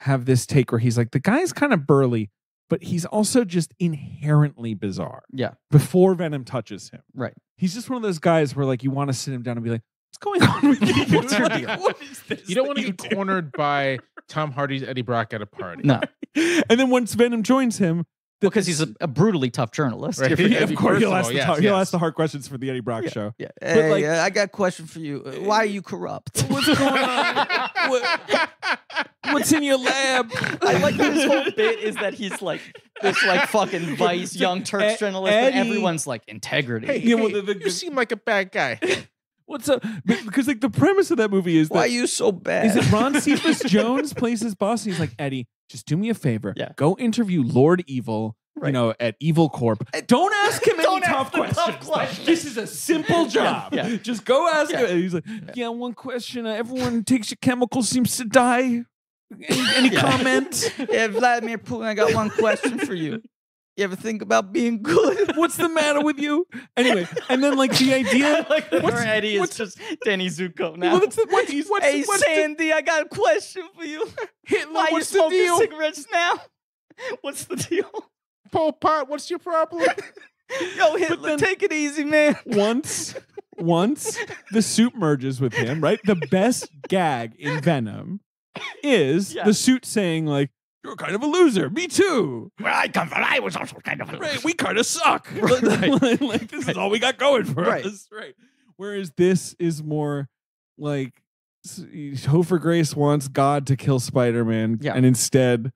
have this take where he's like, the guy's kind of burly, but he's also just inherently bizarre. Yeah. Before Venom touches him. Right. He's just one of those guys where like you want to sit him down and be like, What's going on with you? [laughs] What's your deal? what is this You don't want to get do? cornered [laughs] by Tom Hardy's Eddie Brock at a party. No, And then once Venom joins him, the- because he's a, a brutally tough journalist. Right. You're [laughs] Yeah, of course, he'll ask, all, the, yes, tar- he'll ask the hard questions for the Eddie Brock Yeah. show. Yeah. But, Hey, like- uh, I got a question for you. Uh, Why are you corrupt? What's going on? What- what's in your lab? I like that his whole bit is that he's like this like fucking Vice young Turks Ed- journalist, and Eddie- everyone's like integrity. Hey, Yeah, well, hey, the- the- you seem like a bad guy. What's up? Because like the premise of that movie is Why are you so bad? is it Ron [laughs] Cephas Jones plays his boss. And he's like Eddie, just do me a favor. Yeah. Go interview Lord Evil. Right. You know, at Evil Corp. Don't ask him [laughs] Don't any tough the tough questions. Like, this is a simple [laughs] job. Yeah. Just go ask Yeah. him. And he's like, yeah, one question. Uh, everyone takes your chemicals, seems to die. Any, any Yeah. comment? yeah, Vladimir Putin, I got one question for you. You ever think about being good? [laughs] What's the matter with you? Anyway, and then like the [laughs] idea. [laughs] like what's- Eddie is what's- just Danny Zuko now. What's the, what's, what's, hey, what's the- Sandy, I got a question for you. Hitler, Why you what's the smoking deal? cigarettes now? What's the deal? Pol Pot, what's your problem? Yo, Hitler, then- take it easy, man. once once the suit merges with him, right? The best gag in Venom is the suit saying like, "You're kind of a loser. Me too. Where I come from, I was also kind of a Right? We kind of suck. [laughs] Right. [laughs] like this is all we got going for Right. us. Right. Whereas this is more like s- Topher Grace wants God to kill Spider Man, Yeah. and instead.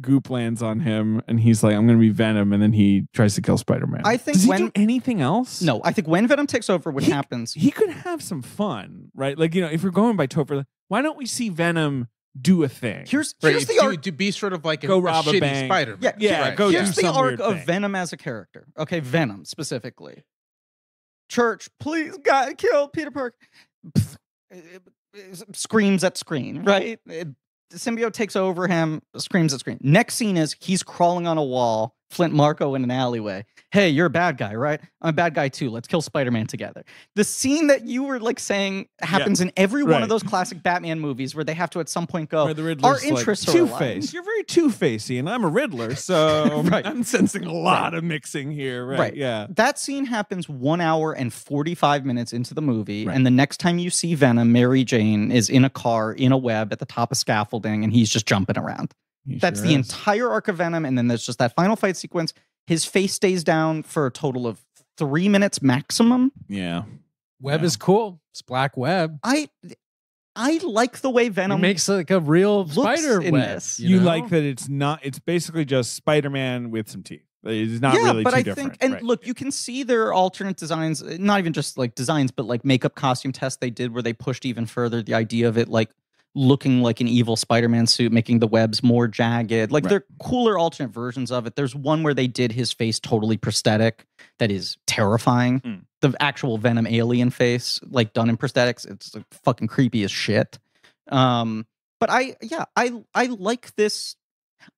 Goop lands on him, and he's like, "I'm going to be Venom," and then he tries to kill Spider Man. I think Does he when- do anything else? No, I think when Venom takes over, what He- happens? he could have some fun, right? Like you know, if we're going by Topher, why don't we see Venom do a thing? Here's Right, here's the arc. to be sort of like a, Go a rob a shitty bank. Spider-Man. Yeah, Yeah, Right. go Here's do the some arc weird of thing. Venom as a character. Okay, Venom specifically. Church, please, God, kill Peter Parker. Pfft, eh, eh, it- it Screams at screen, right? It- the symbiote takes over him, screams at screen. Next scene is he's crawling on a wall, Flint Marko in an alleyway. Hey, you're a bad guy, right? I'm a bad guy too. Let's kill Spider Man together. The scene that you were like saying happens in every one right. of those classic Batman movies where they have to at some point go, Riddler's interests are like, aligned." Two-Face. You're very two-facey, and I'm a Riddler, so [laughs] Right. I'm sensing a lot of mixing here. Right? Right. Yeah. that scene happens one hour and 45 minutes into the movie Right. and the next time you see venom mary jane is in a car in a web at the top of scaffolding and he's just jumping around He that's sure the is. entire arc of venom and then there's just that final fight sequence his face stays down for a total of three minutes maximum Yeah. Web Yeah. is cool. It's black web. i i like the way It venom makes like a real spider in web. this. You, know? like that it's not. It's basically just Spider-Man with some teeth. It's not yeah, really but too I different. think, and right. look, you can see there are alternate designs, uh, not even just like designs, but like makeup costume tests they did where they pushed even further the idea of it like looking like an evil Spider-Man suit, making the webs more jagged. Like Right. they're cooler alternate versions of it. There's one where they did his face totally prosthetic that is terrifying. Mm. The actual Venom alien face, like done in prosthetics, it's like, fucking creepy as shit. Um, but I, yeah, I, I like this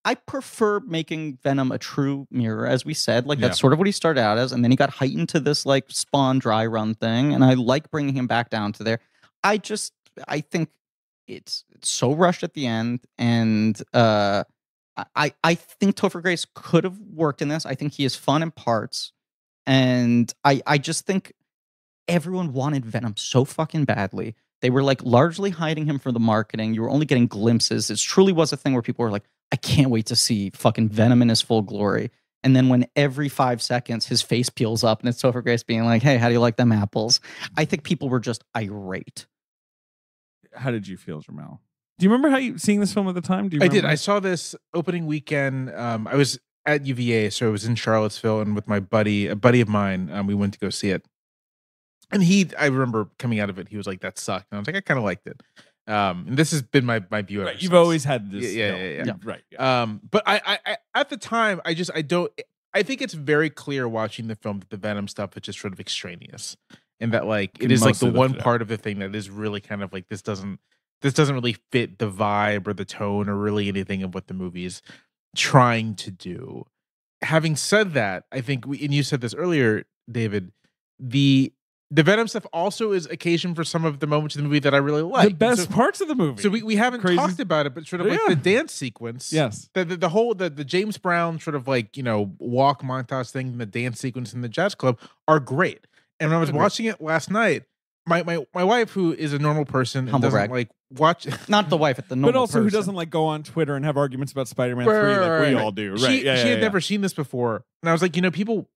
I prefer making Venom a true mirror, as we said. Like that's sort of what he started out as, and then he got heightened to this like Spawn dry run thing, and I like bringing him back down to there. I just I think it's, it's so rushed at the end, and uh, I I think Topher Grace could have worked in this. I think he is fun in parts, and I I just think everyone wanted Venom so fucking badly. They were like largely hiding him for the marketing. You were only getting glimpses. It truly was a thing where people were like, I can't wait to see fucking Venom in his full glory. And then when every five seconds his face peels up and it's Topher Grace being like, hey, how do you like them apples? I think people were just irate. How did you feel, Jamelle? Do you remember how you seeing this film at the time? Do you I did. remember? I saw this opening weekend. Um, I was at UVA, so I was in Charlottesville, and with my buddy, a buddy of mine, um, we went to go see it. And he, I remember coming out of it, he was like, "That sucked," and I was like, "I kind of liked it." Um, and this has been my my view. ever Right, you've since. always had this. Yeah, yeah, film. yeah, yeah. Right. yeah. Um, but I, I, I, at the time, I just, I don't. I think it's very clear watching the film that the Venom stuff is just sort of extraneous, and that like it is like the mostly one lift part of the thing that is really kind of like this doesn't, this doesn't really fit the vibe or the tone or really anything of what the movie is trying to do. Having said that, I think, we, and you said this earlier, David, the the Venom stuff also is occasion for some of the moments of the movie that I really like. the best so- parts of the movie. so we, we haven't Crazy- talked about it, but sort of like Yeah. the dance sequence. yes. The, the, the whole the, the James Brown sort of like, you know, walk montage thing, and the dance sequence in the jazz club are great. And when I was watching it last night, my my my wife, who is a normal person and Humble doesn't brag. like watch. [laughs] Not the wife at the normal but also who person. doesn't like go on Twitter and have arguments about Spider-Man Right, 3 like right, we right. all do. Right. She, yeah, she yeah, had yeah. never seen this before, and I was like, you know, people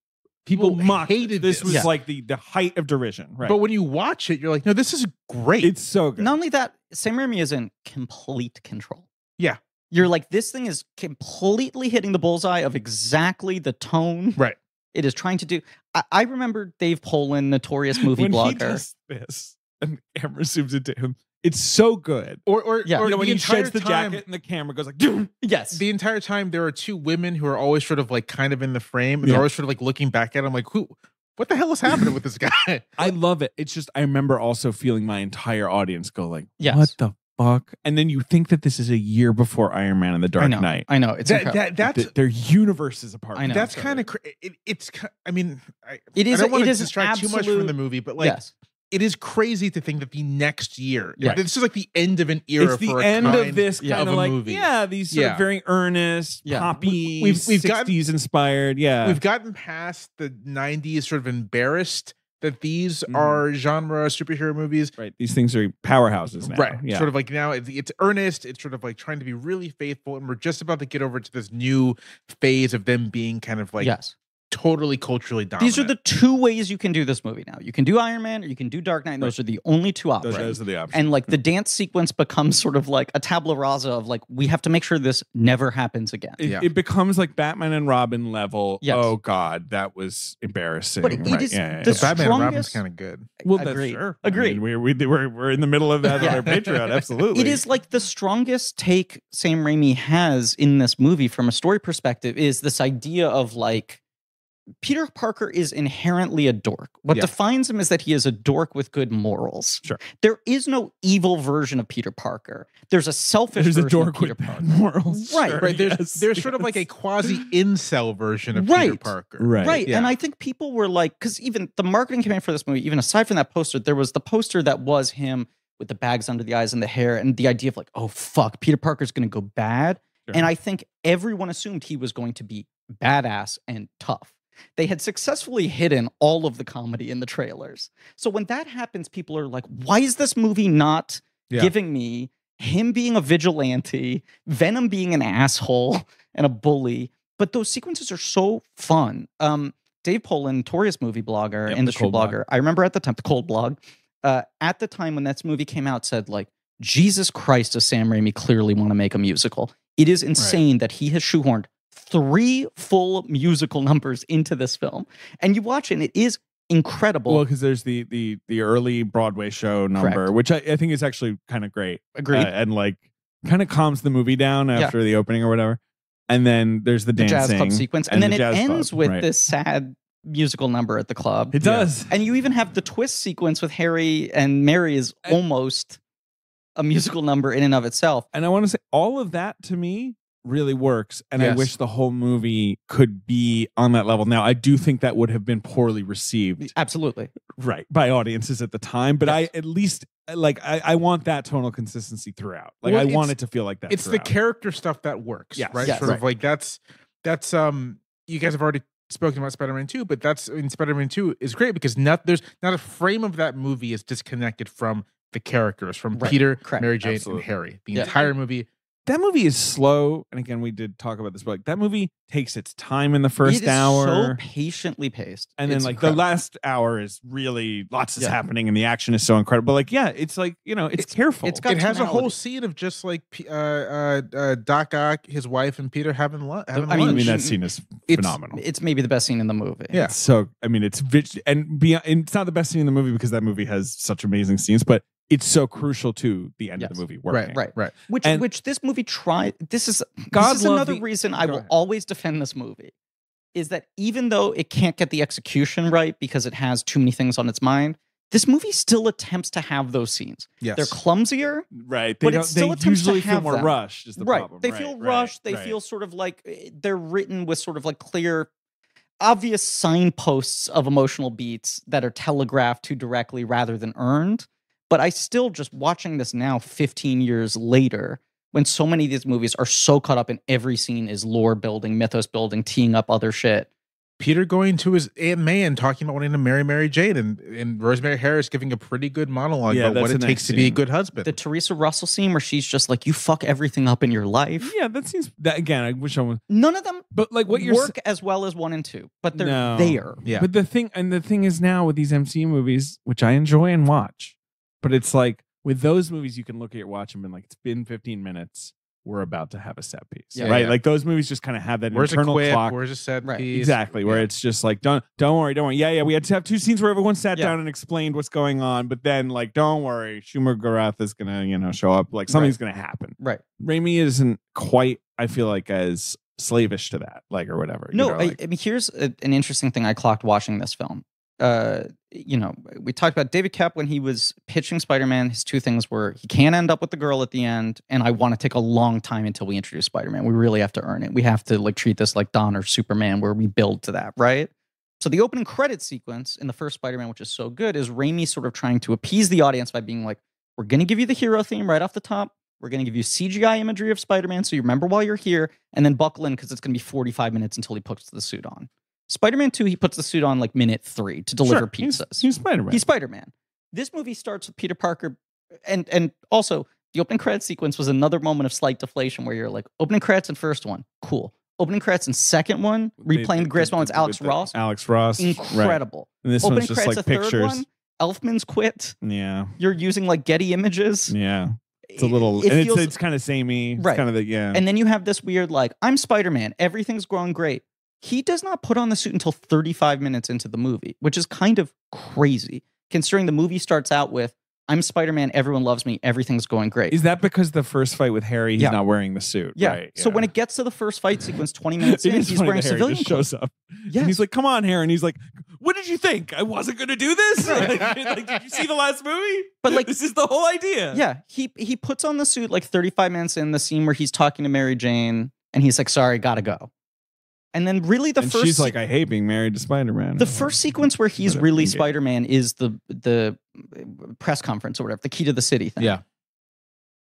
people people mocked hated this this. was Yeah. like the the height of derision. Right. But when you watch it, you're like, no, this is great. it's so good. Not only that, Sam Raimi is in complete control. Yeah. You're like, this thing is completely hitting the bullseye of exactly the tone right. It is trying to do. I, I remember Dave Poland, notorious movie when he blogger. does this and the camera zooms into him, it's so good. Or or, Yeah. or you know, when he entire sheds the time, jacket and the camera goes like, "Doom." yes. The entire time, there are two women who are always sort of like kind of in the frame, and Yeah. they're always sort of like looking back at him, like, who? What the hell is happening with this guy? [laughs] I love it. It's just I remember also feeling my entire audience go like, Yes. "What the fuck?" And then you think that this is a year before Iron Man and the I Dark know. Knight. I know. It's that, that that's Th- their universes apart. I know. that's kind of cra- it, it's. I mean, I, It is I a- don't want to is an distract too much from the movie, but like, yes. it is crazy to think that the next year, Yeah. this is like the end of an era. It's the for a end kind of this yeah, kind of of a like movie. yeah, these sort Yeah. of very earnest, Yeah. poppy, We've- we've got- 60s inspired. Yeah, We've gotten past the '90s, sort of embarrassed that these Mhm. are genre superhero movies. right. These things are powerhouses now. Right. Yeah. Sort of like now it's, it's earnest. It's sort of like trying to be really faithful. And we're just about to get over to this new phase of them being kind of like yes. Totally culturally dominant. These are the two ways you can do this movie now. You can do Iron Man or you can do Dark Knight. And those are the only two options. those are the options. and like the hmm. dance sequence becomes sort of like a tabula rasa of like we have to make sure this never happens again. it, Yeah. it becomes like Batman and Robin level. Yes. Oh God, that was embarrassing. But it right. is yeah, yeah, the yeah. Batman and Robin's strongest- kind of good. Well, Agreed. that's sure. Agreed. I mean, we're, we, we're we're in the middle of that Yeah. on our [laughs] Patreon. Absolutely. It is like the strongest take Sam Raimi has in this movie from a story perspective is this idea of like Peter Parker is inherently a dork. What Yeah. defines him is that he is a dork with good morals. Sure. There is no evil version of Peter Parker. There's a selfish There's a version dork of Peter with Parker. [laughs] morals. Right, Sure, Right. There's yes, there's sort of like a quasi incel version of Peter Parker. right. Right. Yeah. And I think people were like, because even the marketing campaign for this movie, even aside from that poster, there was the poster that was him with the bags under the eyes and the hair, and the idea of like, oh, fuck, Peter Parker's going to go bad. Sure. And I think everyone assumed he was going to be badass and tough. They had successfully hidden all of the comedy in the trailers. So when that happens, people are like, why is this movie not Yeah. giving me him being a vigilante, Venom being an asshole and a bully? But those sequences are so fun. Um, Dave Poland, notorious movie blogger, Yep, the industry Cold blog. blogger. I remember at the time, the cold blog, uh, at the time when that movie came out, said like, Jesus Christ, does Sam Raimi clearly want to make a musical? It is insane that he has shoehorned three full musical numbers into this film, and you watch it, and it is incredible. Well, because there's the the the early Broadway show number, Correct. which I, I think is actually kind of great. Agreed. uh, and like kind of calms the movie down after the opening or whatever. And then there's the the dancing. jazz club sequence, and, and then the it ends club, with right. this sad musical number at the club. It Yeah. does. And you even have the twist sequence with Harry and Mary is almost a musical number in and of itself. And I want to say all of that to me really works. And I wish the whole movie could be on that level. Now, I do think that would have been poorly received, Absolutely. right, by audiences at the time. But Yes. I at least like I, I want that tonal consistency throughout. Like Well, I want it to feel like that. It's the character stuff that works, Yes. right? Yes. Sort Right. of like that's that's um you guys have already spoken about Spider-Man 2, but that's in Spider-Man 2 is great because not there's not a frame of that movie is disconnected from the characters, from Right. Peter, Correct. Mary Jane, Absolutely. and Harry. The Yeah. entire movie. That movie is slow. And again, we did talk about this, but like that movie takes its time in the first it is hour. so patiently paced. and then like incredible. the last hour is really lots is Yeah. happening and the action is so incredible. But like, yeah, it's like, you know, it's, It's- careful. it's got it has a whole scene of just like uh, uh, uh, Doc Ock, his wife, and Peter having, lu- having I mean, I mean, that scene is it's- phenomenal. it's maybe the best scene in the movie. Yeah. It's so I mean, it's and beyond. And it's not the best scene in the movie because that movie has such amazing scenes, but it's so crucial to the end of the movie. Right, Working. Right. right. Which And- which this movie tried this is God this is another the- reason I will ahead. always defend this movie. Is that even though it can't get the execution right because it has too many things on its mind, this movie still attempts to have those scenes. Yes. They're clumsier, Right. They But it don't. still They attempts to usually feel more them. rushed. Is the right. problem. They Right, feel right, rushed. They right. feel sort of like eh, they're written with sort of like clear, obvious signposts of emotional beats that are telegraphed too directly rather than earned. But I still just watching this now, 15 years later, when so many of these movies are so caught up in every scene is lore building, mythos building, teeing up other shit. Peter going to his Aunt May and talking about wanting to marry Mary Jane, and and Rosemary Harris giving a pretty good monologue Yeah, about what it a takes nice to be a good husband. The Teresa Russell scene where she's just like, "You fuck everything up in your life." Yeah, that seems that again. I wish I was, None of them but like what you're work as well as one and two, but they're No. there. yeah, But the thing and the thing is now with these MCU movies, which I enjoy and watch, but it's like with those movies you can look at your watch and be like, it's been 15 minutes. We're about to have a set piece, Yeah, right? yeah. Like those movies just kind of have that where's internal quip? clock. Where's a set Right. piece? Exactly, where Yeah. it's just like, don't don't worry, don't worry. Yeah, yeah, we had to have two scenes where everyone sat Yeah. down and explained what's going on, but then like, don't worry, Shuma-Gorath is gonna, you know, show up. Like something's gonna happen. Right. Raimi isn't quite, I feel like, as slavish to that, like or whatever. you No, know, I, I mean, here's a, an interesting thing I clocked watching this film. Uh, you know, we talked about David Koepp when he was pitching Spider-Man. His two things were he can't end up with the girl at the end, and I want to take a long time until we introduce Spider-Man. We really have to earn it. We have to like treat this like Don or Superman, where we build to that, right? So the opening credit sequence in the first Spider-Man, which is so good, is Raimi sort of trying to appease the audience by being like, "We're going to give you the hero theme right off the top. We're going to give you CGI imagery of Spider-Man, so you remember while you're here, and then buckle in because it's going to be 45 minutes until he puts the suit on." Spider-Man 2, he puts the suit on like minute three to deliver Sure, pizzas. He's, Spider-Man. He's Spider-Man. This movie starts with Peter Parker, and and also the opening credits sequence was another moment of slight deflation where you're like, opening credits in first one, cool. Opening credits in second one, replaying the greatest moments, Alex Ross, Alex Ross. Right. incredible. And this Opening one's just credits like pictures. one, Elfman's quit. Yeah. You're using like Getty images. Yeah. It's a little It and it's feels- it's kind of samey. It's Right. kind of the yeah. And then you have this weird, like, I'm Spider Man. Everything's going great. He does not put on the suit until 35 minutes into the movie, which is kind of crazy considering the movie starts out with, I'm Spider Man. Everyone loves me. Everything's going great. is that because the first fight with Harry, he's Yeah. not wearing the suit? yeah. Right. So when it gets to the first fight [laughs] sequence, 20 minutes in, he's wearing Harry civilian clothes. shows up. Yeah. And he's like, "Come on, Harry," and he's like, "What did you think? I wasn't going to do this? [laughs] like, [laughs] like, did you see the last movie? But, like- this is the whole idea." Yeah, he he puts on the suit like 35 minutes in the scene where he's talking to Mary Jane, and he's like, "Sorry, gotta go." And then really the and first she's like, "I hate being married to Spider-Man." the first sequence where he's Whatever, really. Spider Man is the the press conference or whatever, the key to the city thing. Yeah.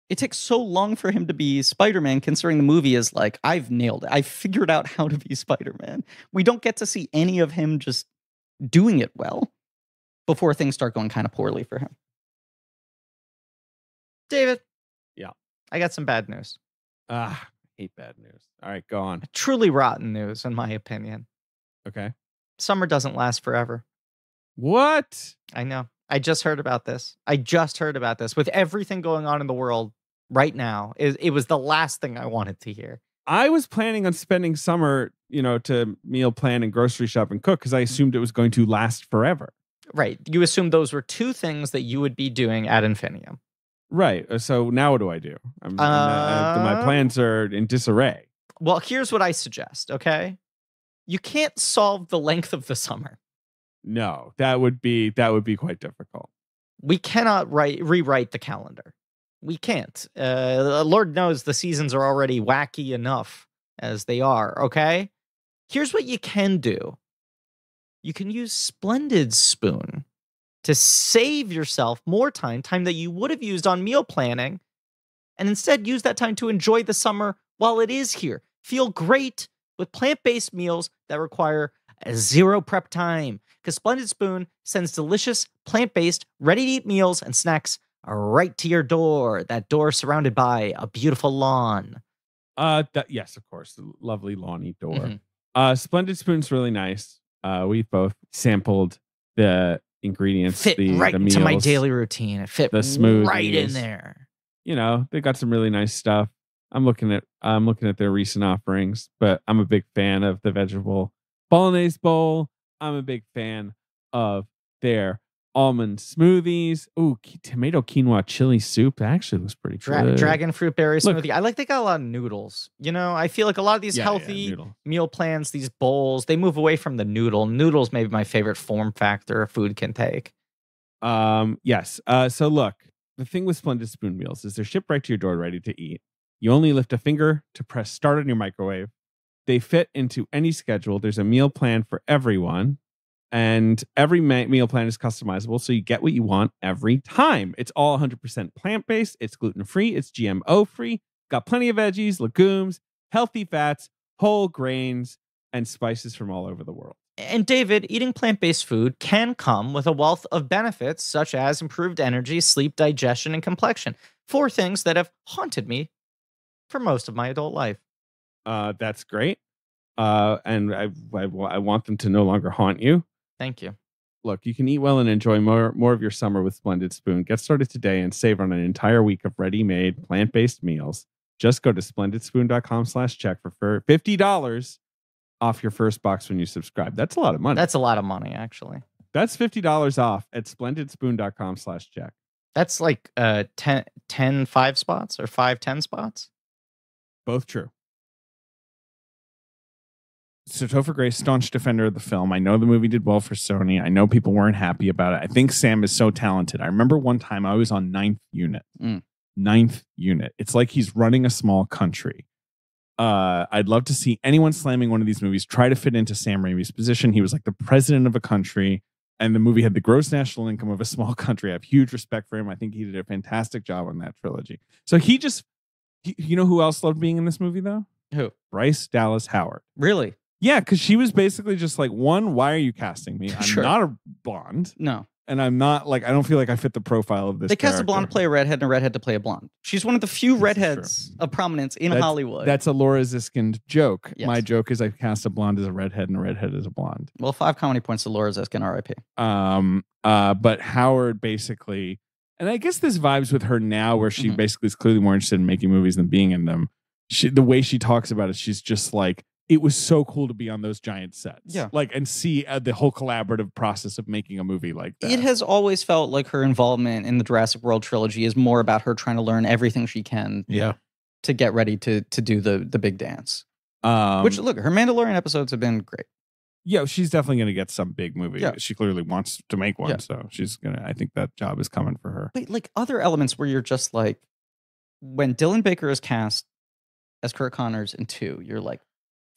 It takes so long for him to be Spider Man, considering the movie is like, I've nailed it. I figured out how to be Spider Man. We don't get to see any of him just doing it well before things start going kind of poorly for him. David. Yeah. I got some bad news. ah, hate bad news. All right, go on. Truly rotten news, in my opinion. Okay. Summer doesn't last forever. What? I know. I just heard about this. I just heard about this. With everything going on in the world right now, it, it was the last thing I wanted to hear. I was planning on spending summer, you know, to meal plan and grocery shop and cook because I mm-hmm. assumed it was going to last forever. Right. You assumed those were two things that you would be doing at Infinium. Right. uh, So now what do I do? I'm, I'm, uh, my Uh, plans are in disarray. Well, here's what I suggest, okay? You can't solve the length of the summer. No, that would be that would be quite difficult. We cannot write rewrite the calendar. We can't. Uh, Lord knows the seasons are already wacky enough as they are, okay? Here's what you can do. You can use Splendid Spoon to save yourself more time, time that you would have used on meal planning, and instead use that time to enjoy the summer while it is here. Feel great with plant based meals that require zero prep time. Because Splendid Spoon sends delicious, plant based, ready to eat meals and snacks right to your door. That door surrounded by a beautiful lawn. Uh, that, yes, of course, the lovely lawny door. Mhm. Uh, Splendid Spoon's really nice. Uh, we've both sampled the ingredients, Fit the, right the into my daily routine. It fit the smooth right in there. You know, they got some really nice stuff. I'm looking at I'm looking at their recent offerings, but I'm a big fan of the vegetable bolognese bowl. I'm a big fan of their almond smoothies. Ooh, tomato quinoa chili soup. That actually looks pretty Dra- good. dragon fruit berry Look- smoothie. I like they got a lot of noodles. You know, I feel like a lot of these Yeah, yeah, healthy noodle. meal plans, these bowls, they move away from the noodle. Noodles may be my favorite form factor food can take. Um, yes. Uh, so look, the thing with Splendid Spoon meals is they're shipped right to your door, ready to eat. You only lift a finger to press start on your microwave. They fit into any schedule. There's a meal plan for everyone, and every meal plan is customizable, so you get what you want every time. It's all 100% plant based. It's gluten free. It's GMO free. Got plenty of veggies, legumes, healthy fats, whole grains. and spices from all over the world. And David, eating plant based food can come with a wealth of benefits such as improved energy, sleep, digestion, and complexion. Four things that have haunted me for most of my adult life. Uh, that's great. Uh, and I, I, I want them to no longer haunt you. Thank you. Look, you can eat well and enjoy more more of your summer with Splendid Spoon. Get started today and save on an entire week of ready-made plant-based meals. Just go to splendidspoon.com slash check for $50 off your first box when you subscribe. That's a lot of money. That's a lot of money, actually. That's $50 off at splendidspoon.com slash check. That's like uh 10, 10 five spots or five 10 spots. Both true. So Topher Grace, staunch defender of the film. I know the movie did well for Sony. I know people weren't happy about it. I think Sam is so talented. I remember one time I was on ninth unit. Mm. Ninth unit. It's like he's running a small country. Uh, I'd love to see anyone slamming one of these movies try to fit into Sam Raimi's position. He was like the president of a country, and the movie had the gross national income of a small [laughs] country. I have huge respect for him. I think he did a fantastic job on that trilogy. So he just, he, you know, who else loved being in this movie though? Who? Bryce Dallas Howard. Really? Yeah, because she was basically just like, one, why are you casting me? [laughs] I'm Sure. not a blonde, No. and I'm not like I don't feel like I fit the profile of this. They cast a blonde to character. play a redhead and a redhead to play a blonde. She's one of the few This is redheads of prominence in That's- Hollywood. That's a Laura Ziskin joke. My joke is I cast a blonde as a redhead and a redhead as a blonde. well, five comedy points to Laura Ziskin, RIP. Um, uh, but Howard basically, and I guess this vibes with her now, where she Mhm. basically is clearly more interested in making movies than being in them. She, the way she talks about it, she's just like, it was so cool to be on those giant sets, Yeah. like and see uh, the whole collaborative process of making a movie like that. It has always felt like her involvement in the Jurassic World trilogy is more about her trying to learn everything she can Yeah. to get ready to to do the the big dance. um, Which look, her Mandalorian episodes have been great. yeah, she's definitely going to get some big movie. Yeah. She clearly wants to make one, Yeah. so she's gonna. I think that job is coming for her. But like other elements where you're just like when Dylan Baker is cast as Curt Connors in two, you're like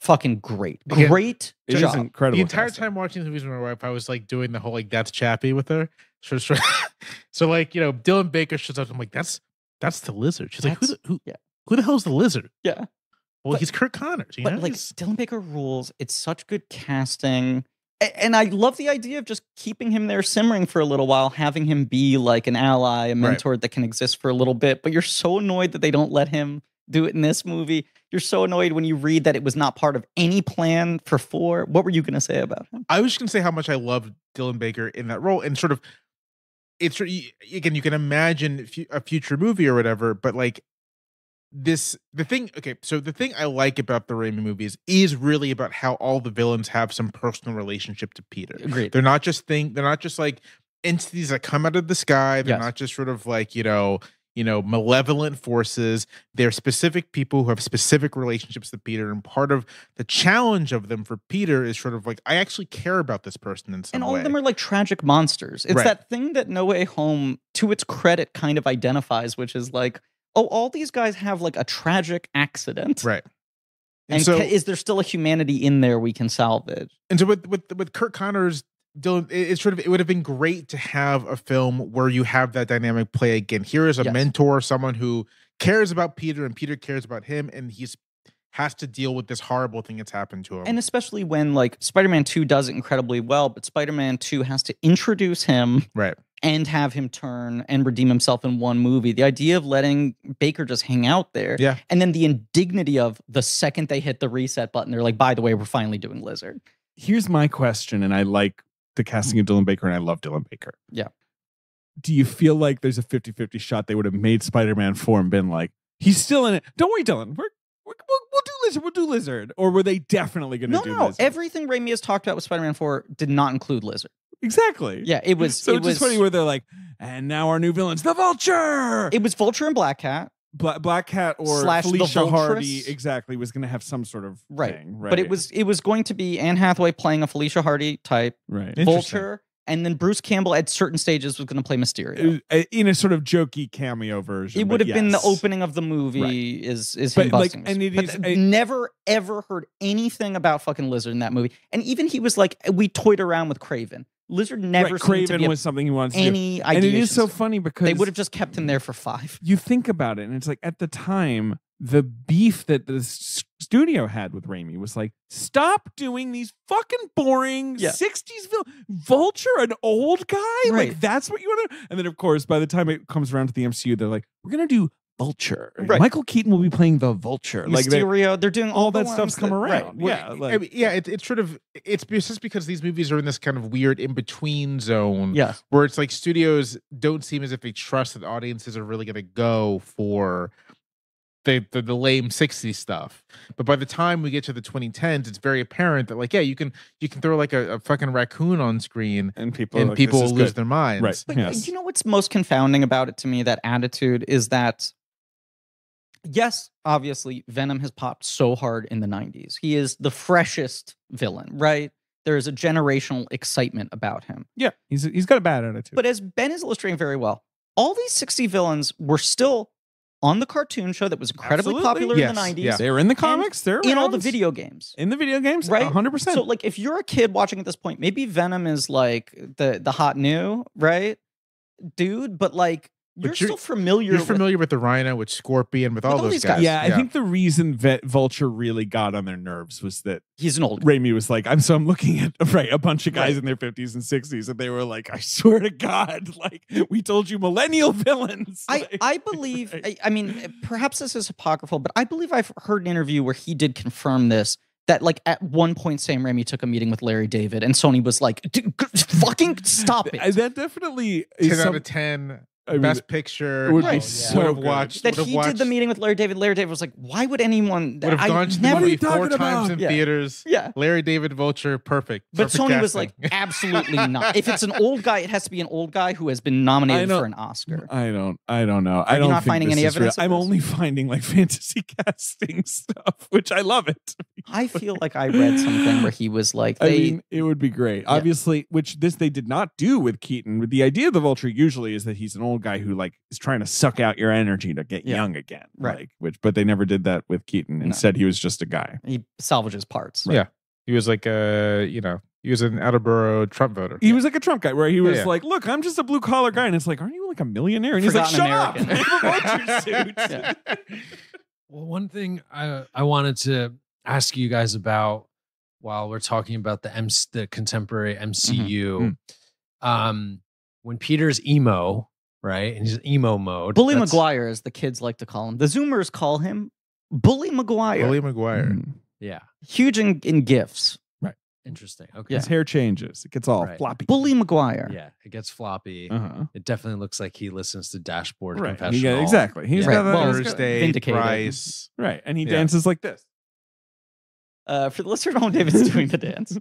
fucking great. Again, Great It is job. incredible. the entire time watching the movies with my wife, I was like doing the whole like that's Chappie with her. So, so, [laughs] so like you know, Dylan Baker shows up. I'm like, that's that's the lizard. She's like, who the, who yeah. who the hell's the lizard? Yeah. Well, But- he's Curt Connors. You but know? like He's- Dylan Baker rules. It's such good casting. And I love the idea of just keeping him there simmering for a little while, having him be like an ally, a mentor that can exist for a little bit. But you're so annoyed that they don't let him do it in this movie. You're so annoyed when you read that it was not part of any plan for four. What were you going to say about him? I was just gonna say how much I loved Dylan Baker in that role, and sort of, it's again you can imagine a future movie or whatever, but like this the thing. Okay, so the thing I like about the Raimi movies is really about how all the villains have some personal relationship to Peter. Agreed. They're not just thing. They're not just like entities that come out of the sky. They're Yes. not just sort of like you know you know malevolent forces. They're specific people who have specific relationships to Peter, and part of the challenge of them for Peter is sort of like I actually care about this person in some and all way. of them are like tragic monsters. It's Right. that thing that No Way Home, to its credit, kind of identifies, which is like, oh, all these guys have like a tragic accident. right. And, And so, ca- is there still a humanity in there we can salvage? and so with with with Curt Connors, Dylan, it- it's sort of it would have been great to have a film where you have that dynamic play again. Here is a Yes. mentor, someone who cares about Peter, and Peter cares about him, and he's has to deal with this horrible thing that's happened to him. And especially when like Spider-Man 2 does it incredibly well, but Spider-Man 2 has to introduce him right. and have him turn and redeem himself in one movie. The idea of letting Baker just hang out there. Yeah. And then the indignity of the second they hit the reset button, they're like, by the way, we're finally doing Lizard. Here's my question, and I like the casting of Dylan Baker, and I love Dylan Baker. Yeah. Do you feel like there's a 50 50 shot they would have made Spider Man 4 and been like, he's still in it? Don't worry, Dylan. We're, we're, we'll, we'll do Lizard. We'll do Lizard. Or were they definitely going to No, do no. Lizard? Everything Raimi has talked about with Spider-Man 4 did not include Lizard. exactly. Yeah, it was So it it's was funny where they're like, and now our new villain's the Vulture. it was Vulture and Black Cat. Bla- Black Cat or Slash Felicia Hardy exactly was going to have some sort of Right. thing, right? But it was it was going to be Anne Hathaway playing a Felicia Hardy type, right. Vulture, and then Bruce Campbell at certain stages was going to play Mysterio. Uh, in a sort of jokey cameo version. it would have been the opening of the movie. Is is him But, like, busting? and it but is th- never ever heard anything about fucking Lizard in that movie. And even he was like, we toyed around with Kraven. Lizard never Right, Kraven was something he wanted to do. And it is so funny because they would have just kept him there for five. you think about it, and it's like at the time the beef that the studio had with Raimi was like, stop doing these fucking boring Yeah. 60s vil- Vulture, an old guy? Like, that's what you want to. And then, of course, by the time it comes around to the MCU, they're like, we're going to do Vulture. Right. Michael Keaton will be playing the Vulture. Like, they- Mysterio, they, are doing all, all that stuff's ones come that- right. around. Well, yeah. I Like, mean, yeah, it, it's sort of it's just because these movies are in this kind of weird in between zone Yeah. where it's like studios don't seem as if they trust that audiences are really going to go for the, the the lame 60s stuff. But by the time we get to the 2010s, it's very apparent that like yeah, you can you can throw like a, a fucking raccoon on screen and people, and like, people will lose good. their minds. Right. But Yes. you know what's most confounding about it to me? That attitude is that, yes, obviously, Venom has popped so hard in the 90s. He is the freshest villain, right? There is a generational excitement about him. Yeah. He's, he's got a bad attitude. But as Ben is illustrating very well, all these 60 villains were still on the cartoon show that was incredibly Absolutely. popular in the 90s, yeah. They're in the comics. They're in all the video games. in the video games, Right? hundred percent. So, like, if you're a kid watching at this point, maybe Venom is like the the hot new, right, dude? But like, you're, you're- still familiar. You're with- familiar with the Rhino, with Scorpion, with all all those these guys. guys. yeah, I think the reason that Vulture really got on their nerves was that he's an old. Raimi was like, "I'm so I'm looking at [laughs] right a bunch of guys Right. in their 50s and 60s, and they were like, I swear to God, [laughs] like we told you, millennial villains." [laughs] I, Like, I believe, right. I, I mean, eh, perhaps this is apocryphal, but I believe I've heard an interview where he did confirm this. That like at one point, Sam Raimi took a meeting with Larry David, and Sony was like, "Fucking stop I- it!" that definitely 10 is out of 10 I mean, best picture. it would be Would so have good. watched That would have he watched, did the meeting with Larry David. Larry David was like, "Why would anyone?" would have I gone to the never, What movie four talking times about? in Yeah. theaters. yeah. Larry David Vulture, perfect. But Perfect Sony was like, absolutely [laughs] not. If it's an old guy, it has to be an old guy who has been nominated for an Oscar. I don't. I don't know. I you don't not think finding this any is evidence of I'm this? only [laughs] finding like fantasy [laughs] casting stuff, which I love it. I feel like I read something where he was like, I mean, it would be great. Obviously, which this they did not do with Keaton. But the idea of the Vulture usually is that he's an old guy who like is trying to suck out your energy to get Yeah. young again. Right. Like, which, but they never did that with Keaton. No. Instead, he was just a guy. he salvages parts. Yeah. he was like a, you know, he was an Attleboro Trump voter. He was like a Trump guy, where he was yeah. like, "Look, I'm just a blue collar guy," and it's like, "Aren't you like a millionaire?" And he's like, Forgotten "Shut American. up, I have suit." Well, one thing I I wanted to ask you guys about while we're talking about the MC, the contemporary MCU, um, when Peter's emo, right, and he's emo mode. Bully that's- Maguire, as the kids like to call him. The Zoomers call him Bully Maguire. Willie Maguire. Mm. Yeah, Huge in, in gifts. Right. Interesting. Okay, His hair changes; it gets all Right. floppy. Bully Maguire. yeah, it gets floppy. Uh-huh. It definitely looks like he listens to Dashboard Right. He Confessional. got- exactly. He's Yeah. got that. Well, he's got- Thursday, Vindicated. Bryce. right, and he Yeah. dances like this. Uh, for the listener at home, David's [laughs] doing the dance.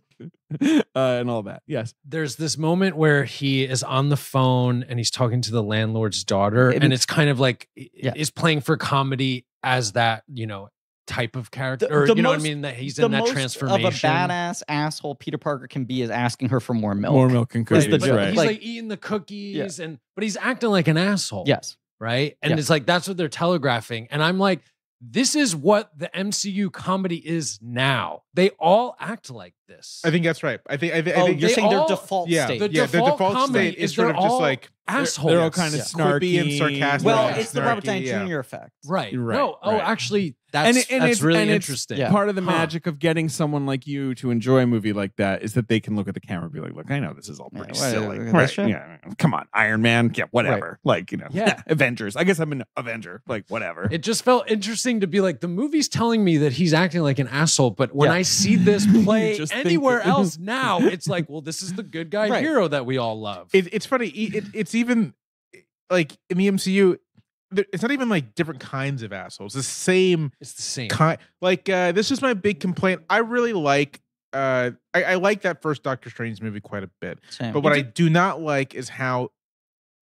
uh, and all that. Yes. There's this moment where he is on the phone and he's talking to the landlord's daughter, And- and it's kind of like Yeah. is playing for comedy as that you know type of character, The- or the you know what I mean? That he's the in that most transformation. of a badass asshole Peter Parker can be is asking her for more milk. More milk and Is cookies. the but joke. he's right. like, eating the cookies and but he's acting like an asshole. Yes. Right. And Yeah. it's like that's what they're telegraphing. And I'm like, this is what the MCU comedy is now. They all act like this. I think that's right. I think. I, thi- I Oh, think you're saying all- their default yeah, state. The yeah. default the default state is is sort of just like assholes. They're all kind of Yeah. snarky Quippy and sarcastic. well, Yeah. it's the Robert Downey yeah. Jr. effect. right. Right, No. Oh, right. actually, that's it- that's it's- really and it's interesting. Yeah. Part of the Huh. magic of getting someone like you to enjoy a movie like that is that they can look at the camera and be like, "Look, I know this is all Yeah, pretty what, silly, right? Yeah, come on, Iron Man, yeah, whatever. Like you know, Yeah. [laughs] Avengers. I guess I'm an Avenger. Like whatever. It just felt interesting to be like the movie's telling me that he's acting like an asshole, but when Yeah. I see this [laughs] play just think anywhere else [laughs] now, it's like, well, this is the good guy Right. hero that we all love. It, it's funny. e- It, it's even like in the MCU. It's not even like different kinds of assholes. The same it's the same. kind. Like uh, this is my big complaint. I really like. Uh, I, I like that first Doctor Strange movie quite a bit. Same. But what I do not like is how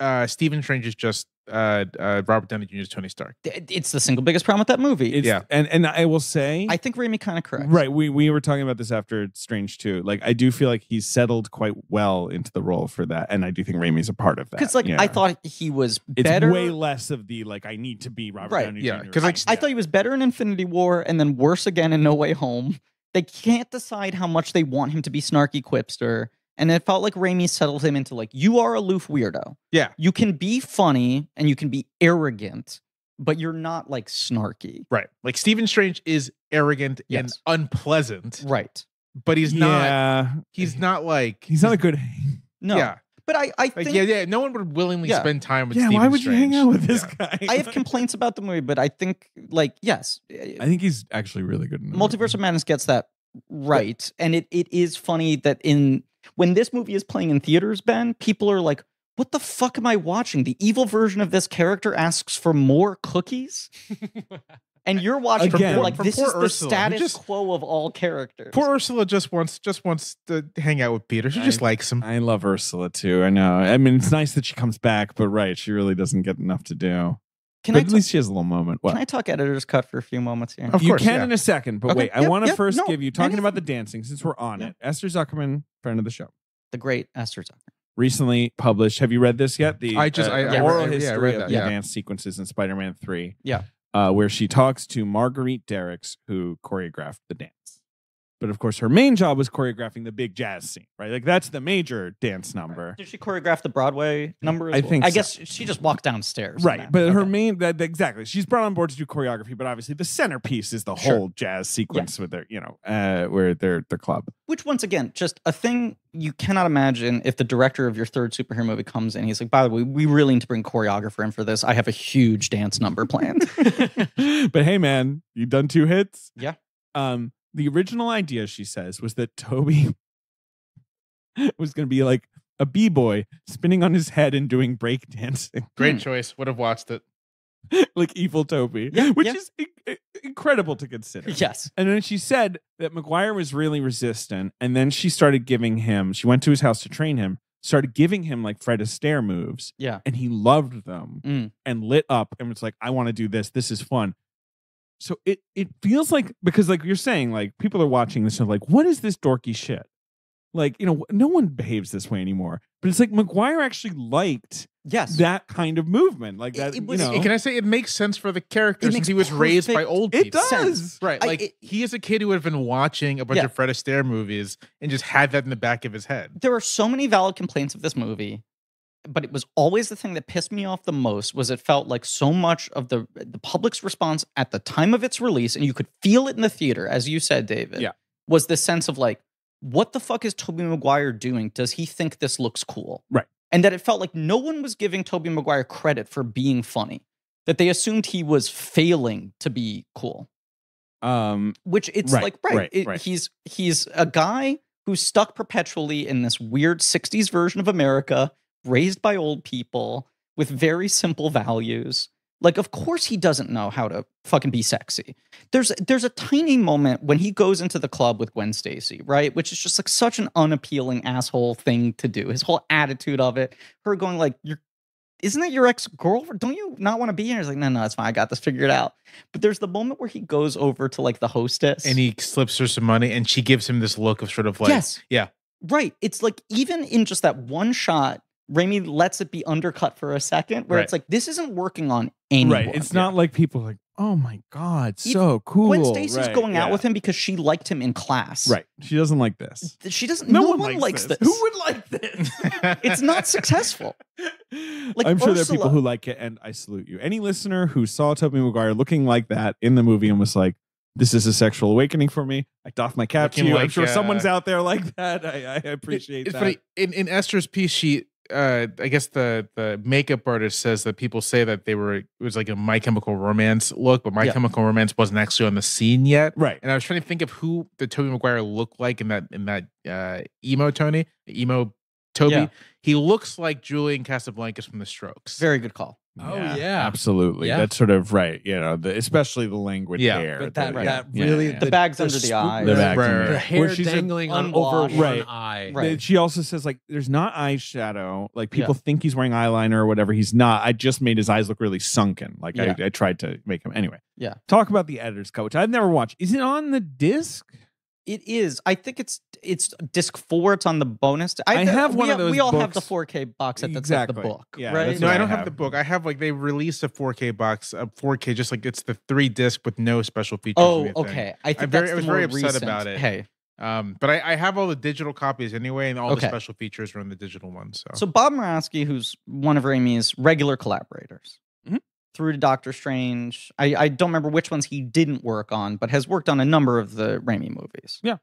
uh, Stephen Strange is just uh, uh, Robert Downey Jr.'s Tony Stark. It's the single biggest problem with that movie. It's, Yeah. and and I will say, I think Raimi kind of correct. right, we we were talking about this after Strange too. Like I do feel like he's settled quite well into the role for that, and I do think Raimi's a part of that. Because like Yeah. I thought he was better. it's way less of the like I need to be Robert Right, Downey yeah, Jr. 'cause, like, I thought he was better in Infinity War and then worse again in No Way Home. They can't decide how much they want him to be snarky quipster. And it felt like Raimi settled him into like, you are aloof weirdo. Yeah. You can be funny and you can be arrogant, but you're not like snarky. Right. Like Stephen Strange is arrogant and unpleasant, Right. but he's not. yeah, He's not like. he's not a good. No. Yeah. But I, I Like think yeah, yeah. No one would willingly Yeah. spend time with. Yeah, Stephen why would you hang out with this Yeah. guy? I have [laughs] complaints about the movie, but I think like yes, eh, eh, I think he's actually really good. In the Multiverse movie. of Madness gets that right, and it it is funny that in when this movie is playing in theaters, Ben, people are like, "What the fuck am I watching? The evil version of this character asks for more cookies." And [laughs] you're watching Again. for like From this is the Ursula, who status just- quo of all characters. Poor Ursula just wants just wants to hang out with Peter. She just likes him. I love Ursula too. I know. I mean, it's nice that she comes back, but right, she really doesn't get enough to do. Can but I at ta- least she has a little moment. What? can I talk editor's cut for a few moments here? Of you course, can yeah. in a second, but Okay, wait, I yep, want to yep, first no, give you talking about the dancing since we're on Yeah. it. Esther Zuckerman, friend of the show, The great Esther Zucker. recently published. Have you read this yet? The I just- uh, I- I oral read- yeah, I history read of that, the yeah. dance sequences in Spider-Man Three. Yeah. uh, where she talks to Marguerite Derricks, who choreographed the dance. But of course, her main job was choreographing the big jazz scene, right? Like that's the major dance number. Did she choreograph the Broadway number? as I well? think I so. guess she just walked downstairs. in Right, that. but her Okay. main that exactly she's brought on board to do choreography, but obviously the centerpiece is the Sure. whole jazz sequence with their, you know, uh, where they're the club. Which, once again, just a thing you cannot imagine if the director of your third superhero movie comes in. He's like, by the way, we really need to bring choreographer in for this. I have a huge dance number planned. [laughs] [laughs] but hey, man, you've done two hits. Yeah. Um, the original idea, she says, was that Tobey [laughs] was going to be like a b boy spinning on his head and doing break dancing, Great Hmm. choice. Would have watched it. [laughs] like evil Tobey, Yeah, which yeah. is in- in- incredible to consider. yes. And then she said that Maguire was really resistant. And then she started giving him, she went to his house to train him, started giving him like Fred Astaire moves. Yeah. And he loved them Mm. and lit up and was like, I want to do this. This is fun. So it it feels like because like you're saying, like people are watching this and like, what is this dorky shit? Like, you know, no one behaves this way anymore. But it's like Maguire actually liked Yes. that kind of movement. Like that, it you was- know. Can I say it makes sense for the character It since he was raised by perfect- old it people. does. Right. I- Like it- he is a kid who would have been watching a bunch Yeah. of Fred Astaire movies and just had that in the back of his head. there are so many valid complaints of this movie but it was always the thing that pissed me off the most was it felt like so much of the the public's response at the time of its release and you could feel it in the theater as you said david Yeah. was this sense of like what the fuck is tobey maguire doing does he think this looks cool Right. and that it felt like no one was giving tobey maguire credit for being funny that they assumed he was failing to be cool um which it's Right, like right, right, it- right. he's he's a guy who's stuck perpetually in this weird 60s version of america raised by old people with very simple values like of course he doesn't know how to fucking be sexy there's there's a tiny moment when he goes into the club with gwen stacy right which is just like such an unappealing asshole thing to do his whole attitude of it her going like you're isn't that your ex girlfriend? Don't you not want to be here? He's like, no, no, it's fine. I got this figured out. But there's the moment where he goes over to like the hostess. And he slips her some money and she gives him this look of sort of like yes. yeah. Right. It's like even in just that one shot, Raimi lets it be undercut for a second, where Right. it's like, this isn't working on anyone. Right. It's not like people are like, oh my God, Even so cool. Gwen Stacy's Right, going out with him because she liked him in class. Right. She doesn't like this. She doesn't, no, one, likes, this. Who would like this? [laughs] It's not successful. [laughs] Like I'm sure there are people who like it, and I salute you. Any listener who saw Tobey Maguire looking like that in the movie and was like, "This is a sexual awakening for me," I doff my cap to Looking you. I'm sure uh, someone's out there like that. I, I appreciate it's that. funny in, in Esther's piece. She, uh, I guess the the makeup artist says that people say that they were it was like a My Chemical Romance look, but My Yeah. Chemical Romance wasn't actually on the scene yet. Right. And I was trying to think of who the Tobey Maguire looked like in that in that uh, emo Tony emo Tobey. Yeah. He looks like Julian Casablancas from The Strokes. Very good call. Oh, yeah. absolutely. Yeah. That's sort of right. You know, the, especially the languid Yeah. hair. But that, the- that really yeah. The bags under the spook- eyes. The bags Right, under the- the hair where she's a- dangling on over Right. one eye. Right. She also says like, "There's not eyeshadow. Like Yeah. people think he's wearing eyeliner or whatever. He's not. I just made his eyes look really sunken. Like Yeah. I, I tried to make him anyway. Yeah. Talk about the editor's cut, which I've never watched. Is it on the disc? It is. I think it's it's disc four. It's on the bonus. I have we one of all- those We all have the 4K box set that's Exactly. like the book, Yeah, right? No, I I don't have. have. the book. I have like they released a 4K box, a 4K, just like it's the three disc with no special features. Oh, anything. okay. I think I'm very- that's I was very upset recent. about it. Hey, Um, but I, I have all the digital copies anyway, and all Okay. the special features are in the digital one. So, so Bob Murawski, who's one of Raimi's regular collaborators. Through to Doctor Strange. I, I don't remember which ones he didn't work on, but has worked on a number of the Raimi movies. Yeah.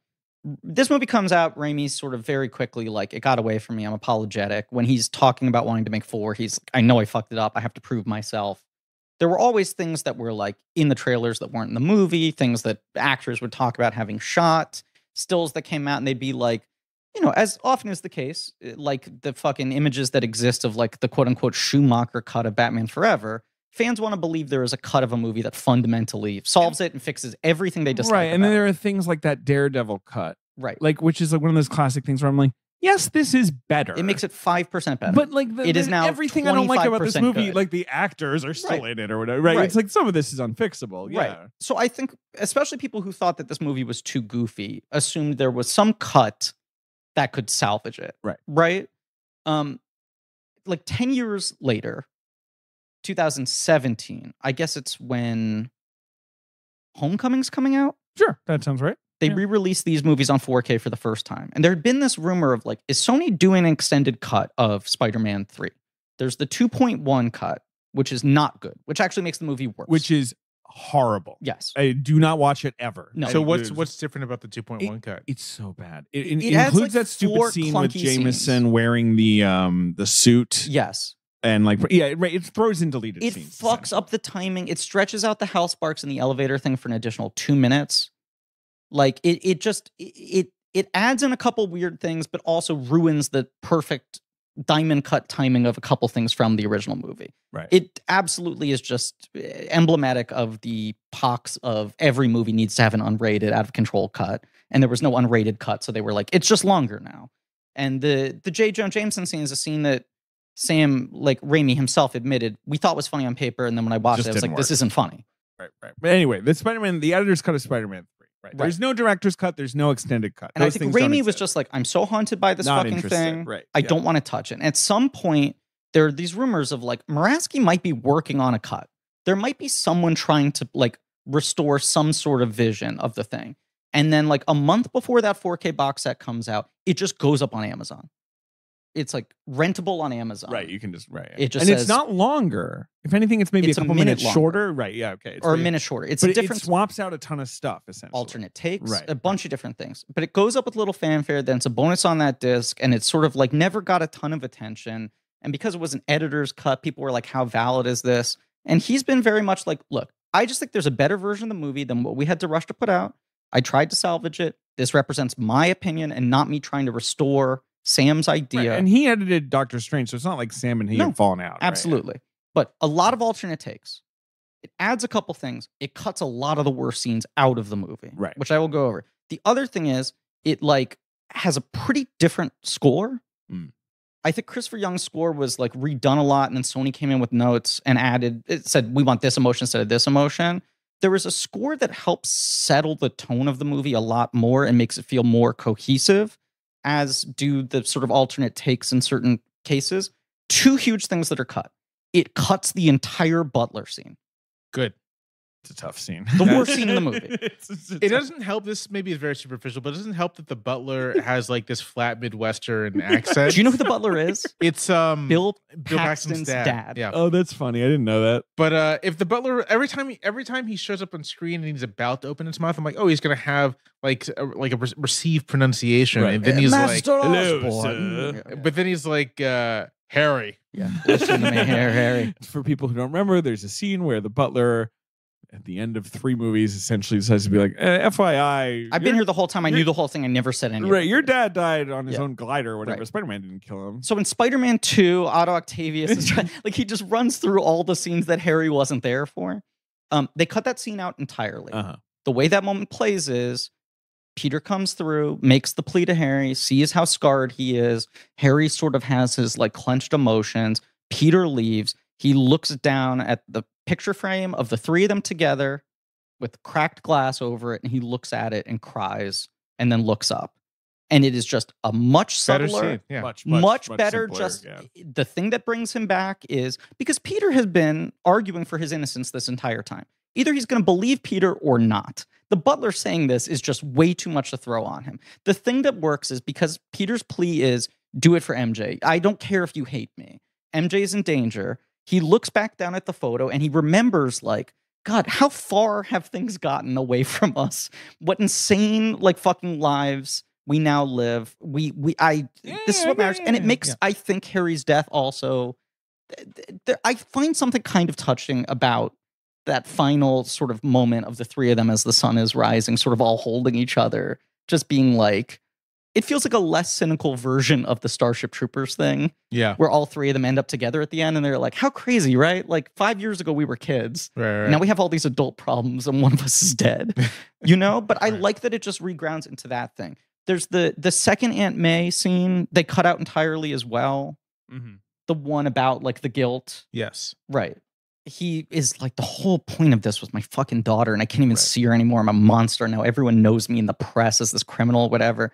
This movie comes out, Raimi's sort of very quickly like, it got away from me. I'm apologetic. When he's talking about wanting to make four, he's like, I know I fucked it up. I have to prove myself. There were always things that were like in the trailers that weren't in the movie, things that actors would talk about having shot, stills that came out, and they'd be like, you know, as often is the case, eh, like the fucking images that exist of like the quote unquote Schumacher cut of Batman Forever, fans want to believe there is a cut of a movie that fundamentally solves it and fixes everything they dislike. right, and then about it. there are things like that Daredevil cut, right, like which is like one of those classic things where I'm like, yes, this is better. it makes it five percent better. But like, the, It is now everything I don't like about this movie. good. Like the actors are still Right. in it or whatever. Right? Right. It's like some of this is unfixable. Yeah. Right. So I think, especially people who thought that this movie was too goofy, assumed there was some cut that could salvage it. Right. Right. Um, like ten years later, 2017. I guess it's when Homecoming's coming out. Sure, that sounds right. They Yeah. re-released these movies on 4K for the first time, and there had been this rumor of like, is Sony doing an extended cut of Spider-Man Three? There's the 2.1 cut, which is not good, which actually makes the movie worse. Which is horrible. yes, I do not watch it ever. No. So what's what's different about the 2.1 cut? It's so bad. It, It it adds, includes like, that stupid scene with Jameson scenes. wearing the um the suit yes. And like yeah. It throws in deleted it scenes. fucks up the timing. It stretches out the house sparks and the elevator thing for an additional two minutes. Like it, it just it, it adds in a couple weird things, but also ruins the perfect diamond cut timing of a couple things from the original movie. Right. It absolutely is just eh, emblematic of the pox of every movie needs to have an unrated, out of control cut, and there was no unrated cut, so they were like, it's just longer now. And the the J. Jonah Jameson scene is a scene that Sam, like Raimi himself, admitted we thought was funny on paper, and then when I watched Just it, I was like, this isn't funny. Right, right. But anyway, the Spider-Man, the editor's cut of Spider-Man 3. Right. There's no director's cut, there's no extended cut. And I think Raimi was just like, I'm so haunted by this Not fucking interested. thing. Right. I yeah. don't want to touch it. And at some point, there are these rumors of like Murawski might be working on a cut. There might be someone trying to like restore some sort of vision of the thing. And then like a month before that 4K box set comes out, it just goes up on Amazon. It's like rentable on Amazon. Right, you can just right. It just and it's not longer. If anything, it's maybe It's a a couple minute minutes longer. shorter. Right. Yeah. Okay. It's or a minute shorter. It's but a it- different It swaps out a ton of stuff essentially. alternate takes, Right, a bunch of different things. But it goes up with little fanfare, then it's a bonus on that disc, and it's sort of like never got a ton of attention. And because it was an editor's cut, people were like, how valid is this? And he's been very much like, look, I just think there's a better version of the movie than what we had to rush to put out. I tried to salvage it. This represents my opinion and not me trying to restore Sam's Right, idea. And he edited Doctor Strange, so it's not like Sam and he No, had fallen out. right? Absolutely. But a lot of alternate takes. It adds a couple things. It cuts a lot of the worst scenes out of the movie. Right. Which I will go over. The other thing is it like has a pretty different score. Mm. I think Christopher Young's score was like redone a lot, and then Sony came in with notes and added it said we want this emotion instead of this emotion. There was a score that helps settle the tone of the movie a lot more and makes it feel more cohesive, as do the sort of alternate takes in certain cases. Two huge things that are cut. It cuts the entire Butler scene. Good. It's a tough scene. The [laughs] worst scene in the movie. [laughs] It's- it's It tough- doesn't help. This maybe is very superficial, but it doesn't help that the butler has like this flat Midwestern [laughs] accent. Do you know who the Butler is? It's um Bill Bill Paxton's dad. Yeah, Oh, that's funny. I didn't know that. but uh, if the butler every time he every time he shows up on screen and he's about to open his mouth, I'm like, oh, he's gonna have like a, like a re- received pronunciation, Right. and then he's like, Master "Hello, sir. but then he's like uh, Harry. Yeah. Listen to me, Harry. Harry. For people who don't remember, there's a scene where the butler, at the end of three movies, essentially decides to be like, eh, "FYI, I've been here the whole time. I knew the whole thing. I never said anything. Right, your dad died on his Yeah. own glider or whatever. Right. Spider-Man didn't kill him. So in Spider-Man 2, Otto Octavius is trying [laughs] like he just runs through all the scenes that Harry wasn't there for. Um, they cut that scene out entirely. Uh-huh. The way that moment plays is Peter comes through, makes the plea to Harry, sees how scarred he is. Harry sort of has his like clenched emotions. Peter leaves. He looks down at the picture frame of the three of them together with cracked glass over it, and he looks at it and cries and then looks up. And it is just a much subtler, scene. Yeah. Much, much, much, better. simpler, just yeah. the thing that brings him back is because Peter has been arguing for his innocence this entire time. Either he's going to believe Peter or not. The butler saying this is just way too much to throw on him. The thing that works is because Peter's plea is do it for MJ. I don't care if you hate me. MJ is in danger. He looks back down at the photo and he remembers like god how far have things gotten away [laughs] from us? What insane like fucking lives we now live. We we i this is what matters. And it makes i think harry's death also th- th- i find something kind of touching about that final sort of moment of the three of them as the sun is rising sort of all holding each other just being like it feels like a less cynical version of the starship troopers thing Yeah. where all three of them end up together at the end and they're like how crazy right like five years ago we were kids Right. right. now we have all these adult problems and one of us is dead [laughs] you know but i Right. like that it just regrounds into that thing there's the the second aunt may scene they cut out entirely as well Mhm. the one about like the guilt yes. right he is like the whole point of this was my fucking daughter and i can't even Right. see her anymore i'm a monster now everyone knows me in the press as this criminal whatever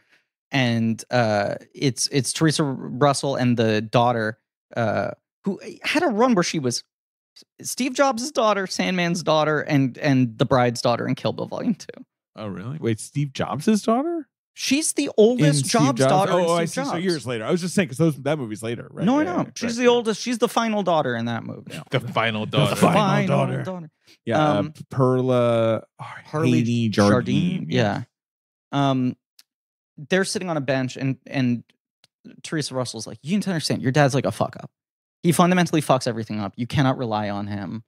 and uh it's it's teresa russell and the daughter uh who had a run where she was steve jobs' daughter sandman's daughter and and the bride's daughter in kill bill volume 2 Oh, really? Wait, Steve Jobs' daughter? she's the oldest Steve jobs, daughter Oh, in oh, I Steve see. So years later. I was just saying because that movie's later, right? no i Yeah, know yeah, she's right, the yeah. oldest she's the final daughter in that movie The final daughter. The daughter. final daughter. Yeah, Um, uh, Perla Harley Haley Jardine. Jardine. Yeah. Um, they're sitting on a bench, and and Teresa Russell's like, "You need to understand, your dad's like a fuck up. He fundamentally fucks everything up. You cannot rely on him.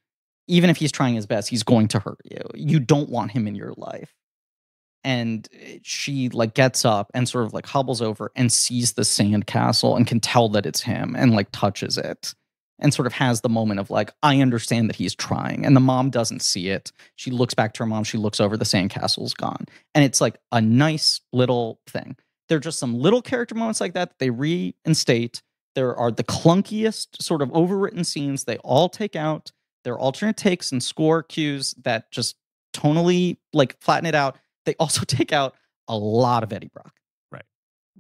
Even if he's trying his best, he's going to hurt you. You don't want him in your life." And uh, she like gets up and sort of like hobbles over and sees the sand castle and can tell that it's him and like touches it and sort of has the moment of like, I understand that he's trying. And the mom doesn't see it. She looks back to her mom. She looks over, the sandcastle's gone. And it's like a nice little thing. There are just some little character moments like that that they reinstate. There are the clunkiest, sort of overwritten scenes they all take out. There are alternate takes and score cues that just tonally like flatten it out. They also [laughs] take out a lot of Eddie Brock. Right.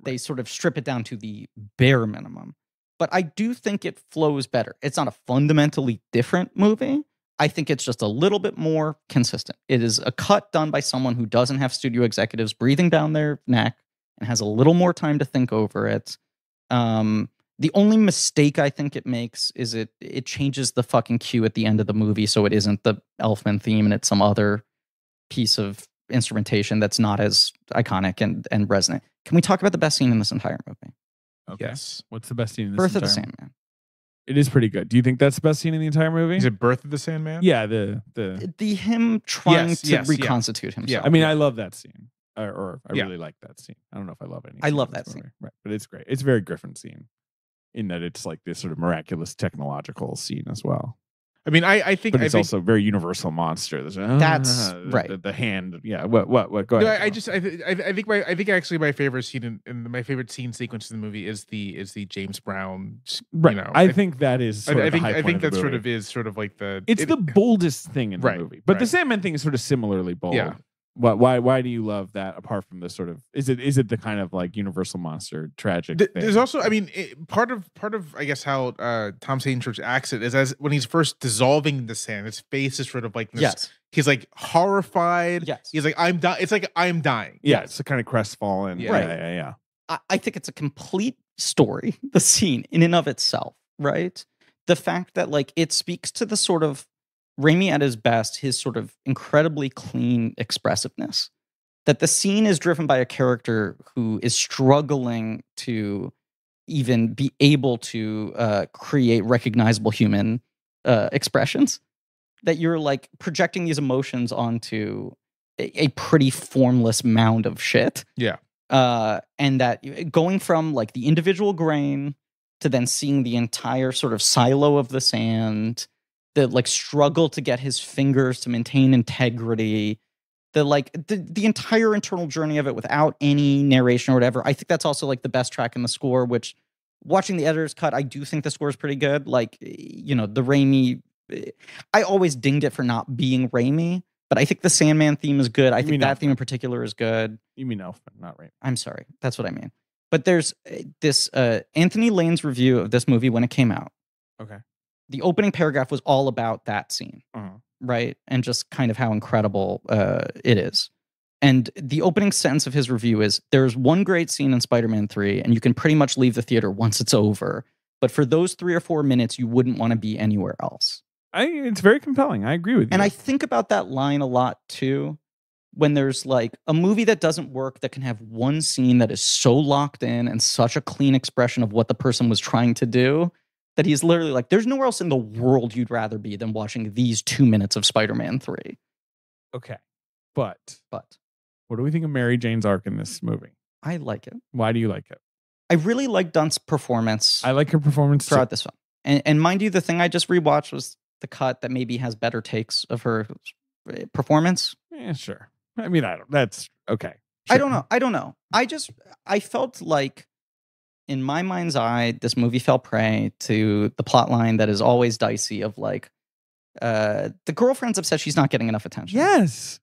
They sort of strip it down to the bare minimum. But I do think it flows better. It's not a fundamentally different movie. I think it's just a little bit more consistent. It is a cut done by someone who doesn't have studio executives breathing down their neck and has a little more time to think over it. Um, the only mistake I think it makes is it it changes the fucking cue at the end of the movie, so it isn't the Elfman theme and it's some other piece of instrumentation that's not as iconic and and resonant. Can we talk about the best scene in this entire movie? Okay. Yes. What's the best scene in this Birth of the entire- Sandman. It is pretty good. Do you think that's the best scene in the entire movie? Is it Birth of the Sandman? yeah, the the. Uh, the him trying Yes, to yes, yeah. reconstitute himself. I mean, I love that scene, or, or I Yeah. really like that scene. I don't know if I love any. I love that scene. right? But it's great. It's a very Griffin scene, in that it's like this sort of miraculous technological scene as well. I mean, I, I think But I it's think, also very universal monster. There's, That's ah, the- right. The, the hand. Yeah. What? What? What? Go No, ahead. I, I just I, th- I I think my I think actually my favorite scene in, in my favorite scene sequence in the movie is the is the James Brown. s- right. You know, I think that is. I, Sort I of the think high I think of the that sort of is sort of like the It's it- the boldest thing in Right, the movie, but the. Sandman thing is sort of similarly bold. Yeah. Why? Why? Why do you love that? Apart from the sort of, is it is it the kind of like universal monster tragic? Th- thing? There's also, I mean, it, part of part of I guess how uh, Tom St. George acts it is as when he's first dissolving the sand, his face is sort of like this, yes, he's like horrified. yes. He's like, I'm dying. It's like I'm dying. yeah, it's a kind of crestfallen. Yeah. Yeah, Right. yeah, yeah, yeah. I, I think it's a complete story, [laughs] the scene in and of itself, right? The fact that like it speaks to the sort of Raimi at his best, his sort of incredibly clean expressiveness. That the scene is driven by a character who is struggling to even be able to uh, create recognizable human uh, expressions. That you're like projecting these emotions onto a, a pretty formless mound of shit Yeah. uh, and that going from like the individual grain to then seeing the entire sort of silo of the sand, the like struggle to get his fingers to maintain integrity, the like the, the entire internal journey of it without any narration or whatever. I think that's also like the best track in the score, which watching the editor's cut, I do think the score is pretty good. Like, eh, you know, the Raimi, eh, I always dinged it for not being Raimi, but I think the Sandman theme is good. I You think that Elfman. theme in particular is good. You mean Elfman, not right? I'm sorry. That's what I mean. But there's uh, this uh, Anthony Lane's review of this movie when it came out. Okay. The opening paragraph was all about that scene, Uh-huh. right? And just kind of how incredible uh, it is. And the opening sentence of his review is there's one great scene in Spider Man 3, and you can pretty much leave the theater once it's over. but for those three or four minutes, you wouldn't want to be anywhere else. I it's very compelling. I agree with you. And I think about that line a lot too. When there's like a movie that doesn't work that can have one scene that is so locked in and such a clean expression of what the person was trying to do that he's literally like, there's nowhere else in the world you'd rather be than watching these two minutes of Spider Man 3. okay, but But what do we think of Mary Jane's arc in this movie? I like it. Why do you like it? I really like Dunst's performance I like her performance. too. throughout this film. And, and mind you, the thing I just rewatched was the cut that maybe has better takes of her eh, performance. Yeah, sure. I mean, I don't. That's okay. I don't know. I don't know. I just I felt like in my mind's eye, this movie fell prey to the plot line that is always dicey of like uh the girlfriend's upset she's not getting enough attention. Yes,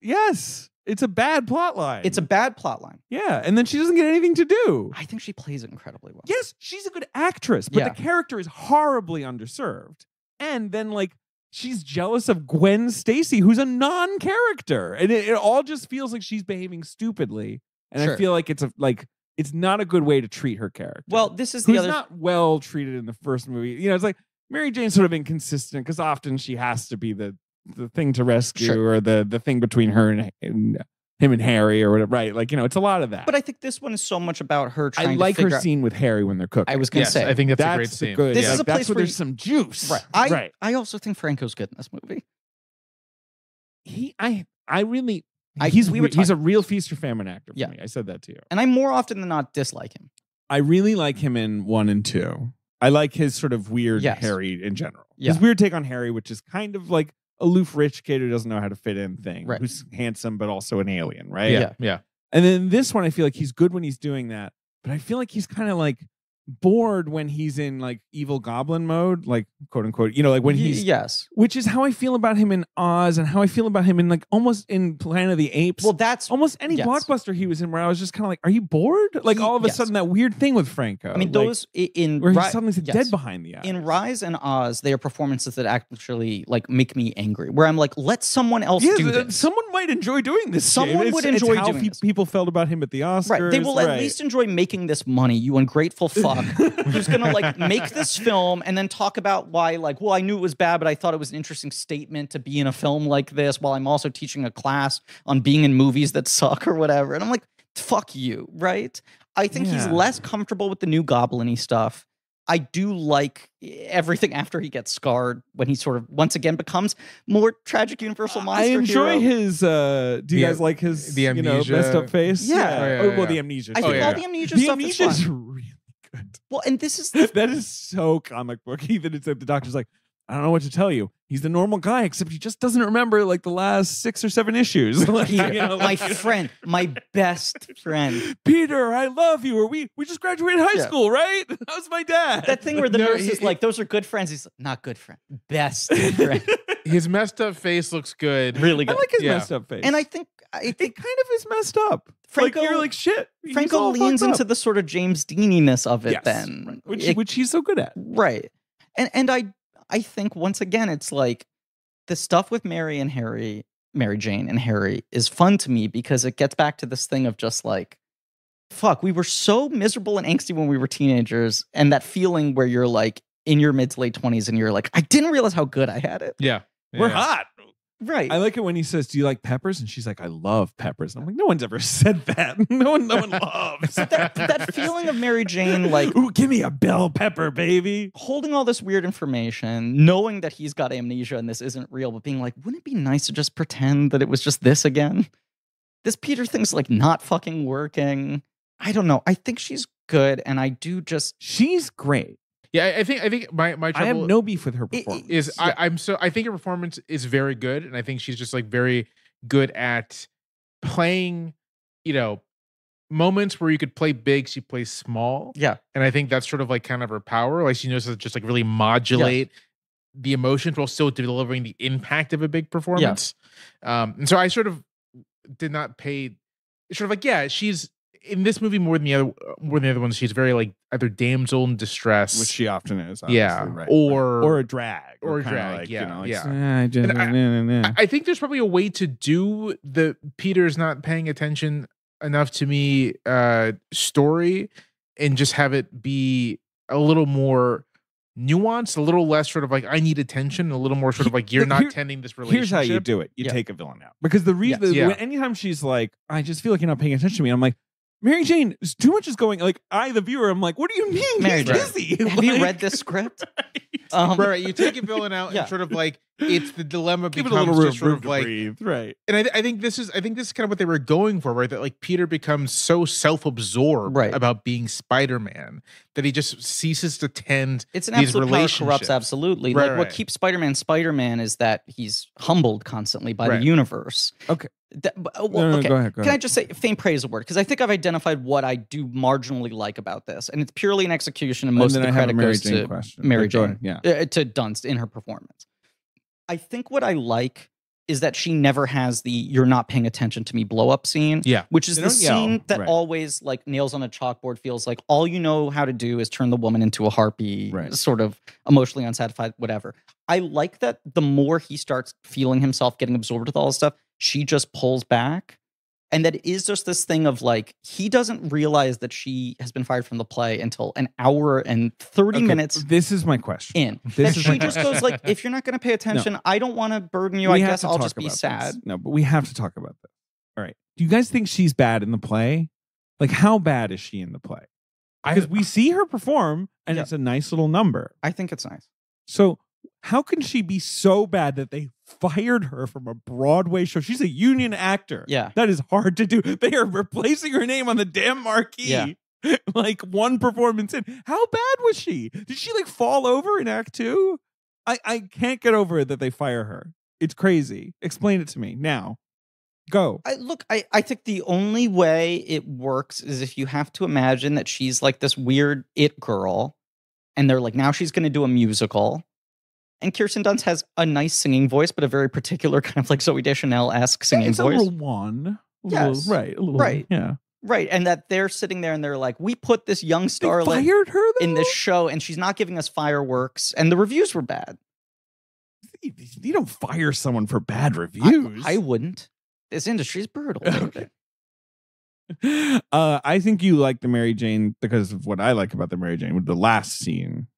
yes. It's a bad plot line. It's a bad plot line. yeah, and then she doesn't get anything to do. I think she plays it incredibly well. Yes, she's a good actress, but Yeah. the character is horribly underserved. And then like she's jealous of Gwen Stacy, who's a non-character, and it, it all just feels like she's behaving stupidly. And I feel like it's a like it's not a good way to treat her character. Well, this is the who's other not well treated in the first movie. You know, it's like Mary Jane's sort of inconsistent because often she has to be the the thing to rescue Sure. or the the thing between her and, and him and Harry or whatever. Right? Like you know, it's a lot of that. but I think this one is so much about her trying I to like her out- scene with Harry when they're cooking. I was gonna Yes, say I think that's, that's a great scene. good. This yeah, is a like, that's place where where there's you- some juice. Right. I right. I also think Franco's good in this movie. He, I, I really. I- he's we were he's a real feast or famine actor for Yeah. me. I said that to you. And I more often than not dislike him. I really like him in one and two. I like his sort of weird Yes. Harry in general. Yeah. His weird take on Harry, which is kind of like aloof rich kid who doesn't know how to fit in thing, Right. who's handsome but also an alien, right? Yeah. yeah, yeah. And then this one, I feel like he's good when he's doing that, but I feel like he's kind of like bored when he's in like evil goblin mode, like quote unquote, you know, like when he's yes. which is how I feel about him in Oz and how I feel about him in like almost in Planet of the Apes. Well, that's almost any yes. blockbuster he was in where I was just kind of like, are you bored? Like all of a yes. sudden that weird thing with Franco. I mean those i- in where he Ri- suddenly yes. dead behind the eyes. in Rise and Oz, they are performances that actually like make me angry. Where I'm like, let someone else yeah, do th- this. someone might enjoy doing this. Someone James. would It's- it's enjoy how doing pe- this. people felt about him at the Oscars. Right. They will at least enjoy making this money, you ungrateful [laughs] fuck, who's gonna like make this film and then talk about why, like, well, I knew it was bad, but I thought it was an interesting statement to be in a film like this while I'm also teaching a class on being in movies that suck or whatever. And I'm like, fuck you, right? I think he's less comfortable with the new goblin stuff. I do like everything after he gets scarred when he sort of once again becomes more tragic universal monster. I enjoy hero. his. uh Do you The- guys like his the you know amnesia- messed up face? Yeah. Oh, yeah, Oh, well, the amnesia. I Oh, think yeah, all yeah. the amnesia the stuff amnesia is is fun. really good. Well, and this is [laughs] that is so comic book. [laughs] Even it's like the doctor's like, I don't know what to tell you. He's the normal guy, except he just doesn't remember like the last six or seven issues. [laughs] Like, Here, you know, my friend, my best friend. Peter, I love you. Or we we just graduated high Yeah. school, right? How's my dad? That thing where the No, nurse he- is like, "Those are good friends." He's like, not good friend, best friend. His messed up face looks good. really good. I like his Yeah. messed up face. and I think I it kind of is messed up. Franco- like you're like shit. Franco leans into the sort of James Deaniness of it. Yes, then, right. which It- which he's so good at. right, and and I I think once again it's like the stuff with Mary and Harry, Mary Jane and Harry is fun to me because it gets back to this thing of just like. Fuck, we were so miserable and angsty when we were teenagers, and that feeling where you're like in your mid to late 20s and you're like, I didn't realize how good I had it. Yeah. We're hot. Right. I like it when he says, "Do you like peppers?" And she's like, "I love peppers." And I'm like, "No one's ever [laughs] said that. [laughs] No one, no one [laughs] loves But that, that feeling of Mary Jane, like Ooh, give me a bell pepper, baby. holding all this weird information, knowing that he's got amnesia and this isn't real, but being like, wouldn't it be nice to just pretend that it was just this again? This Peter thing's like not fucking working. I don't know. I think she's good, and I do just She's great. Yeah, I- I think I think my my I have no beef with her performance. is Yeah. I, I'm so I think her performance is very good, and I think she's just like very good at playing, you know, moments where you could play big, she plays small, yeah. and I think that's sort of like kind of her power. Like she knows how to just like really modulate the emotions while still delivering the impact of a big performance. Um, and so I sort of did not pay sort of like yeah, she's in this movie more than the other more than the other ones. She's very like either damsel in distress, which she often is. Yeah, right, or- right. or a drag, or a drag, Like, yeah, you know, like, yeah. "Ah, I just- I- nah, nah, nah." I I think there's probably a way to do the Peter's not paying attention enough to me uh story and just have it be a little more nuanced, a little less sort of like I need attention, a little more sort of like you're not here- tending this relationship. Here's how you do it. You Yeah. take a villain out. Because the reason Yes. Yeah. anytime she's like, I just feel like you're not paying attention to me, I'm like, Mary Jane, too much is going like I the viewer, I'm like, what do you mean? Mary He's Jane, busy. Have you read this script? [laughs] Um, Right, right. You take a villain out Yeah. and sort of like it's the dilemma Give it becomes a little room, just sort room of to like breathe. Right. and I, I think this is I think this is kind of what they were going for, right? That like Peter becomes so self-absorbed Right. about being Spider-Man that he just ceases to tend It's an these absolute power corrupts absolutely. Right, like what keeps Spider-Man Spider-Man is that he's humbled constantly by Right. the universe. Okay. That- but- well, No, no, okay. go ahead. Go Can I just say faint praise a word? Because I think I've identified what I do marginally like about this, and it's purely an execution, and most and of the I have a credit Mary goes Jane to question. Mary But Jane. Yeah. uh, to Dunst in her performance. I think what I like is that she never has the "you're not paying attention to me" blow up scene. Yeah. which is They the don't yell, scene that right. always like nails on a chalkboard feels like all you know how to do is turn the woman into a harpy, Right. sort of emotionally unsatisfied, whatever. I like that the more he starts feeling himself getting absorbed with all this stuff, she just pulls back. And that is just this thing of like, he doesn't realize that she has been fired from the play until an hour and 30 Okay, minutes This is my question. in. This that is she my just question. goes like, if you're not going to pay [laughs] attention, I don't want to burden you. I We have guess I'll just be about this. sad. No, but we have to talk about this. All right. Do you guys think she's bad in the play? Like, how bad is she in the play? Because we see her perform, and Yeah. it's a nice little number. I think it's nice. So, how can she be so bad that they fired her from a Broadway show? She's a union actor. Yeah. That is hard to do. They are replacing her name on the damn marquee. Yeah. [laughs] like one performance in. How bad was she? Did she like fall over in act two? I, I can't get over it that they fire her. It's crazy. Explain it to me now. Go. I look, I, I think the only way it works is if you have to imagine that she's like this weird it girl, and they're like, now she's going to do a musical. And Kirsten Dunst has a nice singing voice, but a very particular kind of like Zooey Deschanel esque singing it's voice. a little one. A little- Yes. right. A little, Right. Yeah. right. And that they're sitting there and they're like, we put this young starlet fired her though? in this show, and she's not giving us fireworks, and the reviews were bad. You- don't fire someone for bad reviews. I, wouldn't. This industry is brutal. [laughs] David. uh, I think you like the Mary Jane because of what I like about the Mary Jane. with The last scene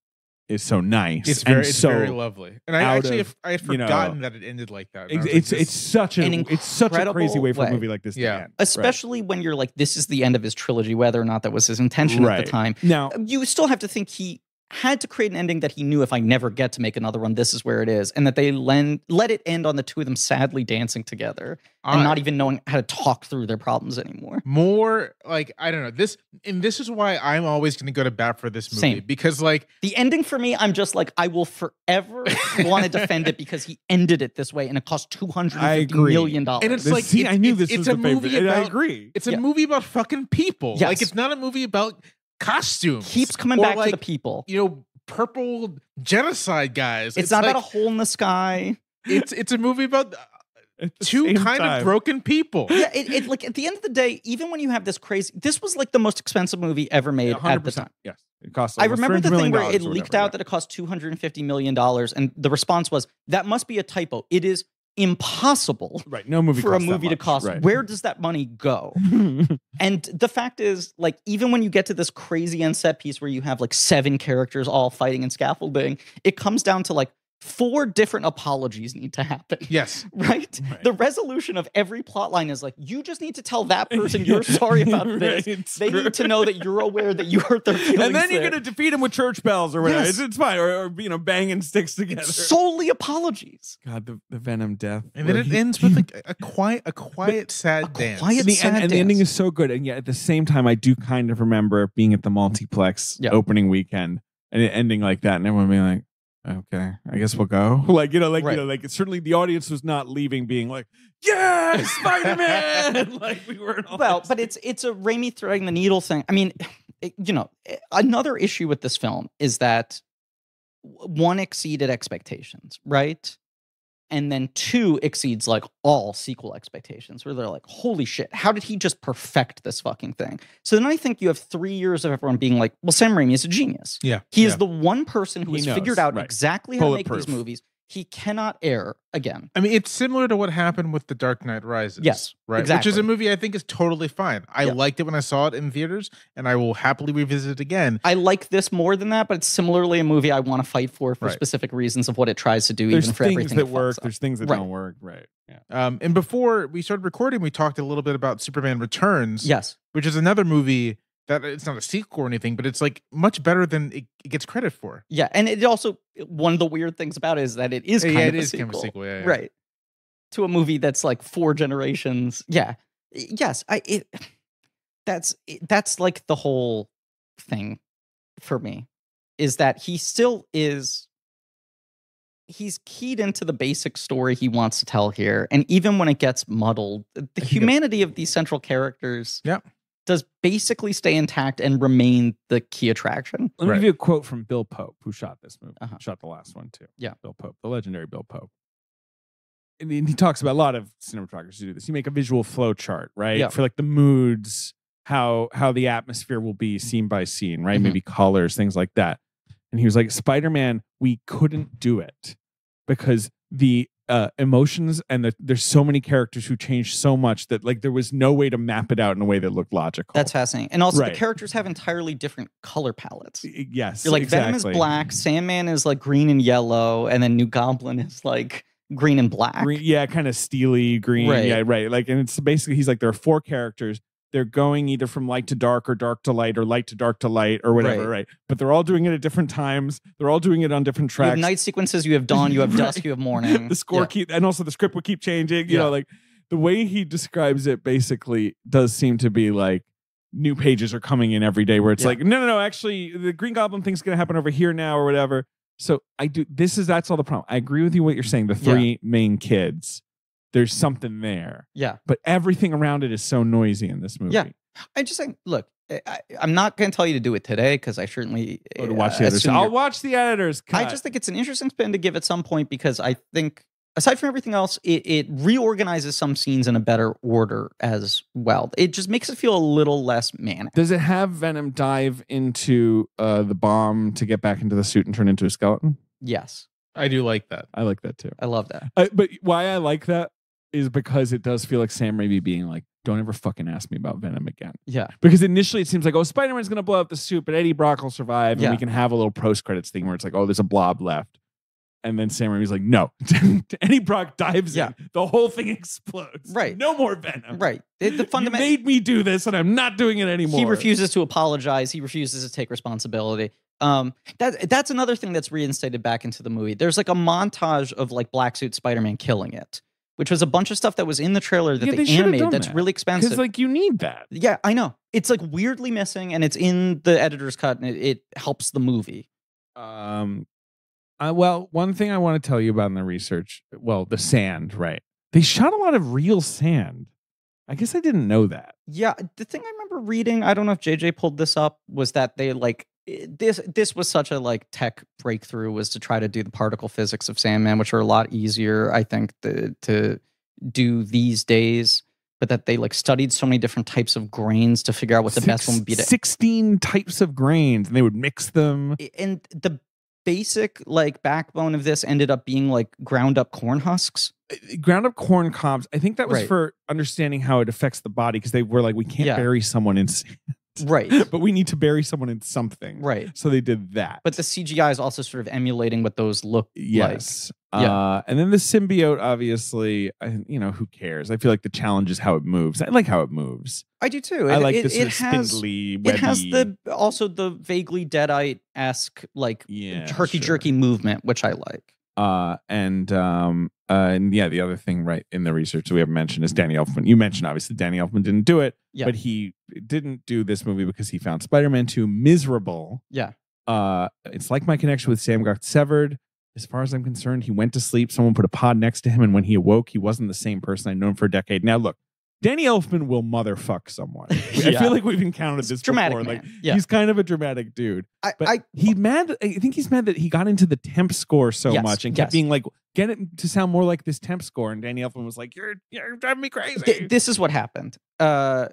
is so nice. it's very and it's so very lovely. And I actually of, have, I had you know, forgotten that it ended like that. It's like, it's, it's such a An it's such a crazy way for a movie like this Yeah. to end. Especially when you're like, this is the end of his trilogy, whether or not that was his intention at the time. Now, you still have to think he had to create an ending that he knew if I never get to make another one, this is where it is, and that they lend, let it end on the two of them sadly dancing together and uh, not even knowing how to talk through their problems anymore. more like I don't know this, and this is why I'm always going to go to bat for this movie Same. because like The ending for me, I'm just like, I will forever want to [laughs] defend it because he ended it this way and it cost two hundred I agree. million dollars. And it's this- like, see, it's- I knew it's- this it's was a the favorite, movie and I agree. it's a Yeah. movie about fucking people. Like it's not a movie about costumes. keeps coming or back like, to the people. You know, purple genocide guys. It's, not like, about a hole in the sky. it's it's a movie about [laughs] two kind time. of broken people. Yeah, it, it like at the end of the day, even when you have this crazy, this was like the most expensive movie ever made Yeah, at the time. Yes, it costs. I remember the thing where it leaked whatever, out that it cost two hundred and fifty million dollars, and the response was that must be a typo. It is impossible right. No movie for a movie to cost. right. Where does that money go? [laughs] And the fact is, like, even when you get to this crazy end set piece where you have like seven characters all fighting and scaffolding, it comes down to like four different apologies need to happen. Yes. [laughs] Right? Right. The resolution of every plot line is like, you just need to tell that [laughs] person you're sorry about [laughs] this. Right, They true. need to know that you're aware that you hurt their feelings. and then you're gonna defeat him with church bells or whatever. Yes. It's, it's fine, or, or you know, banging sticks together. solely apologies. God, the, the Venom death, And then it he- ends with like a quiet, a quiet, sad A dance. quiet and the, sad and, and the ending is so good, and yet at the same time, I do kind of remember being at the multiplex Yeah. opening weekend and it ending like that, and everyone being like, "Okay, I guess we'll go." [laughs] Like you know, like Right. you know, like certainly the audience was not leaving being like, "Yeah, [laughs] Spider Man!" [laughs] like we were. in all well, but it's it's a Raimi threading the needle thing. I mean, [sighs] it- you know, eh, another issue with this film is that one exceeded expectations, right? And then two exceeds like all sequel expectations, where they're like, "Holy shit! How did he just perfect this fucking thing?" So then I think you have three years of everyone being like, "Well, Sam Raimi is a genius. Yeah. He is the one person who He has knows, figured out right. exactly how to make these movies. He cannot err again. I mean, it's similar to what happened with The Dark Knight Rises. Yes, right. Exactly. Which is a movie I think is totally fine. I Yeah. liked it when I saw it in theaters, and I will happily revisit it again. I like this more than that, but it's similarly a movie I want to fight for for Right. specific reasons of what it tries to do, There's even for things everything that it work. There's things that Right. don't work. Right. Yeah. Um, and before we started recording, we talked a little bit about Superman Returns, Yes. which is another movie that it's not a sequel or anything, but it's like much better than it, it gets credit for. Yeah, and it also one of the weird things about it is that it is uh, kind yeah, of it a is sequel. kind of a sequel. Yeah, yeah. right? To a movie that's like four generations. Yeah, yes, I it. That's it- that's like the whole thing for me is that he still is. He's keyed into the basic story he wants to tell here, and even when it gets muddled, the humanity of these central characters, Yep. Does basically stay intact and remain the key attraction. Let me Right. give you a quote from Bill Pope, who shot this movie. Uh-huh. Shot the last one too. Yeah. Bill Pope, the legendary Bill Pope. And he he talks about a lot of cinematographers who do this. You make a visual flow chart, right? Yeah. For like the moods, how how the atmosphere will be scene by scene, right? Mhm. Maybe colors, things like that. And he was like, Spider Man, we couldn't do it because the uh, emotions and the, there's so many characters who change so much that like there was no way to map it out in a way that looked logical. That's fascinating, and also Right. the characters have entirely different color palettes. Yes. You're like Venom is black, Sandman is like green and yellow, and then New Goblin is like green and black. green, yeah, kind of steely green. Right. Yeah, right. Like, and it's basically he's like there are four characters. They're going either from light to dark or dark to light or light to dark to light or whatever, Right. right? But they're all doing it at different times. They're all doing it on different tracks. You have night sequences, you have dawn, you have dusk, you have [laughs] morning. the score Yeah. keep and also the script will keep changing. You Yeah. know, like the way he describes it basically does seem to be like new pages are coming in every day where it's Yeah. like, no, no, no, actually the Green Goblin thing's gonna happen over here now or whatever. So I do this is that's all the problem. I agree with you what you're saying. The three main kids, there's something there. Yeah. But everything around it is so noisy in this movie. Yeah. I just think, look, I, I- I'm not going to tell you to do it today because I certainly Or to uh, watch the editors. I'll watch the editors. I just think it's an interesting spin to give at some point because I think, aside from everything else, it, it reorganizes some scenes in a better order as well. It just makes it feel a little less manic. Does it have Venom dive into uh, the bomb to get back into the suit and turn into a skeleton? Yes, I do like that. I like that too. I love that. I, but why I like that is because it does feel like Sam Raimi being like, "Don't ever fucking ask me about Venom again." Yeah. Because initially it seems like, "Oh, Spider Man's gonna blow up the suit, but Eddie Brock will survive, and Yeah. we can have a little post credits thing where it's like, oh, there's a blob left." And then Sam Raimi's like, "No." [laughs] Eddie Brock dives Yeah. in, the whole thing [laughs] explodes. Right. No more Venom. Right. It- the You fundamental. made me do this, and I'm not doing it anymore. He refuses to apologize. He refuses to take responsibility. Um, that that's another thing that's reinstated back into the movie. There's like a montage of like black suit Spider-Man killing it, which was a bunch of stuff that was in the trailer that Yeah, they, they should have animated. That's that. really expensive. because like you need that. yeah, I know. It's like weirdly missing, and it's in the editor's cut, and it, it helps the movie. Um, uh, well, one thing I want to tell you about in the research, well, the sand, right? They shot a lot of real sand. I guess I didn't know that. Yeah, the thing I remember reading, I don't know if JJ pulled this up, was that they like i- this this was such a like tech breakthrough was to try to do the particle physics of Sandman, which are a lot easier, I think, to, to do these days. But that they like studied so many different types of grains to figure out what the best one would be to Sixteen types of grains, and they would mix them. And the basic like backbone of this ended up being like ground up corn husks. Uh, Ground up corn cobs. I think that was Right. for understanding how it affects the body because they were like, we can't Yeah. bury someone in, sand, Right. [laughs] but we need to bury someone in something. right. So they did that. But the CGI is also sort of emulating what those look Yes. Yeah. Uh, and then the symbiote, obviously, I, you know, who cares? I feel like the challenge is how it moves. I like how it moves. I do too. I It- like it, sort it has, spindly, webby. It has the also the vaguely deadite esque like yeah, herky sure. jerky movement, which I like. Uh, and um, uh, and yeah, the other thing, right, in the research that we haven't mentioned is Danny Elfman. You mentioned obviously Danny Elfman didn't do it, Yeah. but he didn't do this movie because he found Spider-Man 2 miserable. Yeah. Uh, it's like my connection with Sam got severed. As far as I'm concerned, he went to sleep. Someone put a pod next to him, and when he awoke, he wasn't the same person I'd known for a decade. Now, look, Danny Elfman will motherfuck someone. [laughs] I feel like we've encountered this Dramatic before. man. Like yeah. he's kind of a dramatic dude. I, But I he mad. I think he's mad that he got into the temp score so Yes, much and kept yes. being like, get it to sound more like this temp score. And Danny Elfman was like, "You're you're driving me crazy." Th- this is what happened. Uh,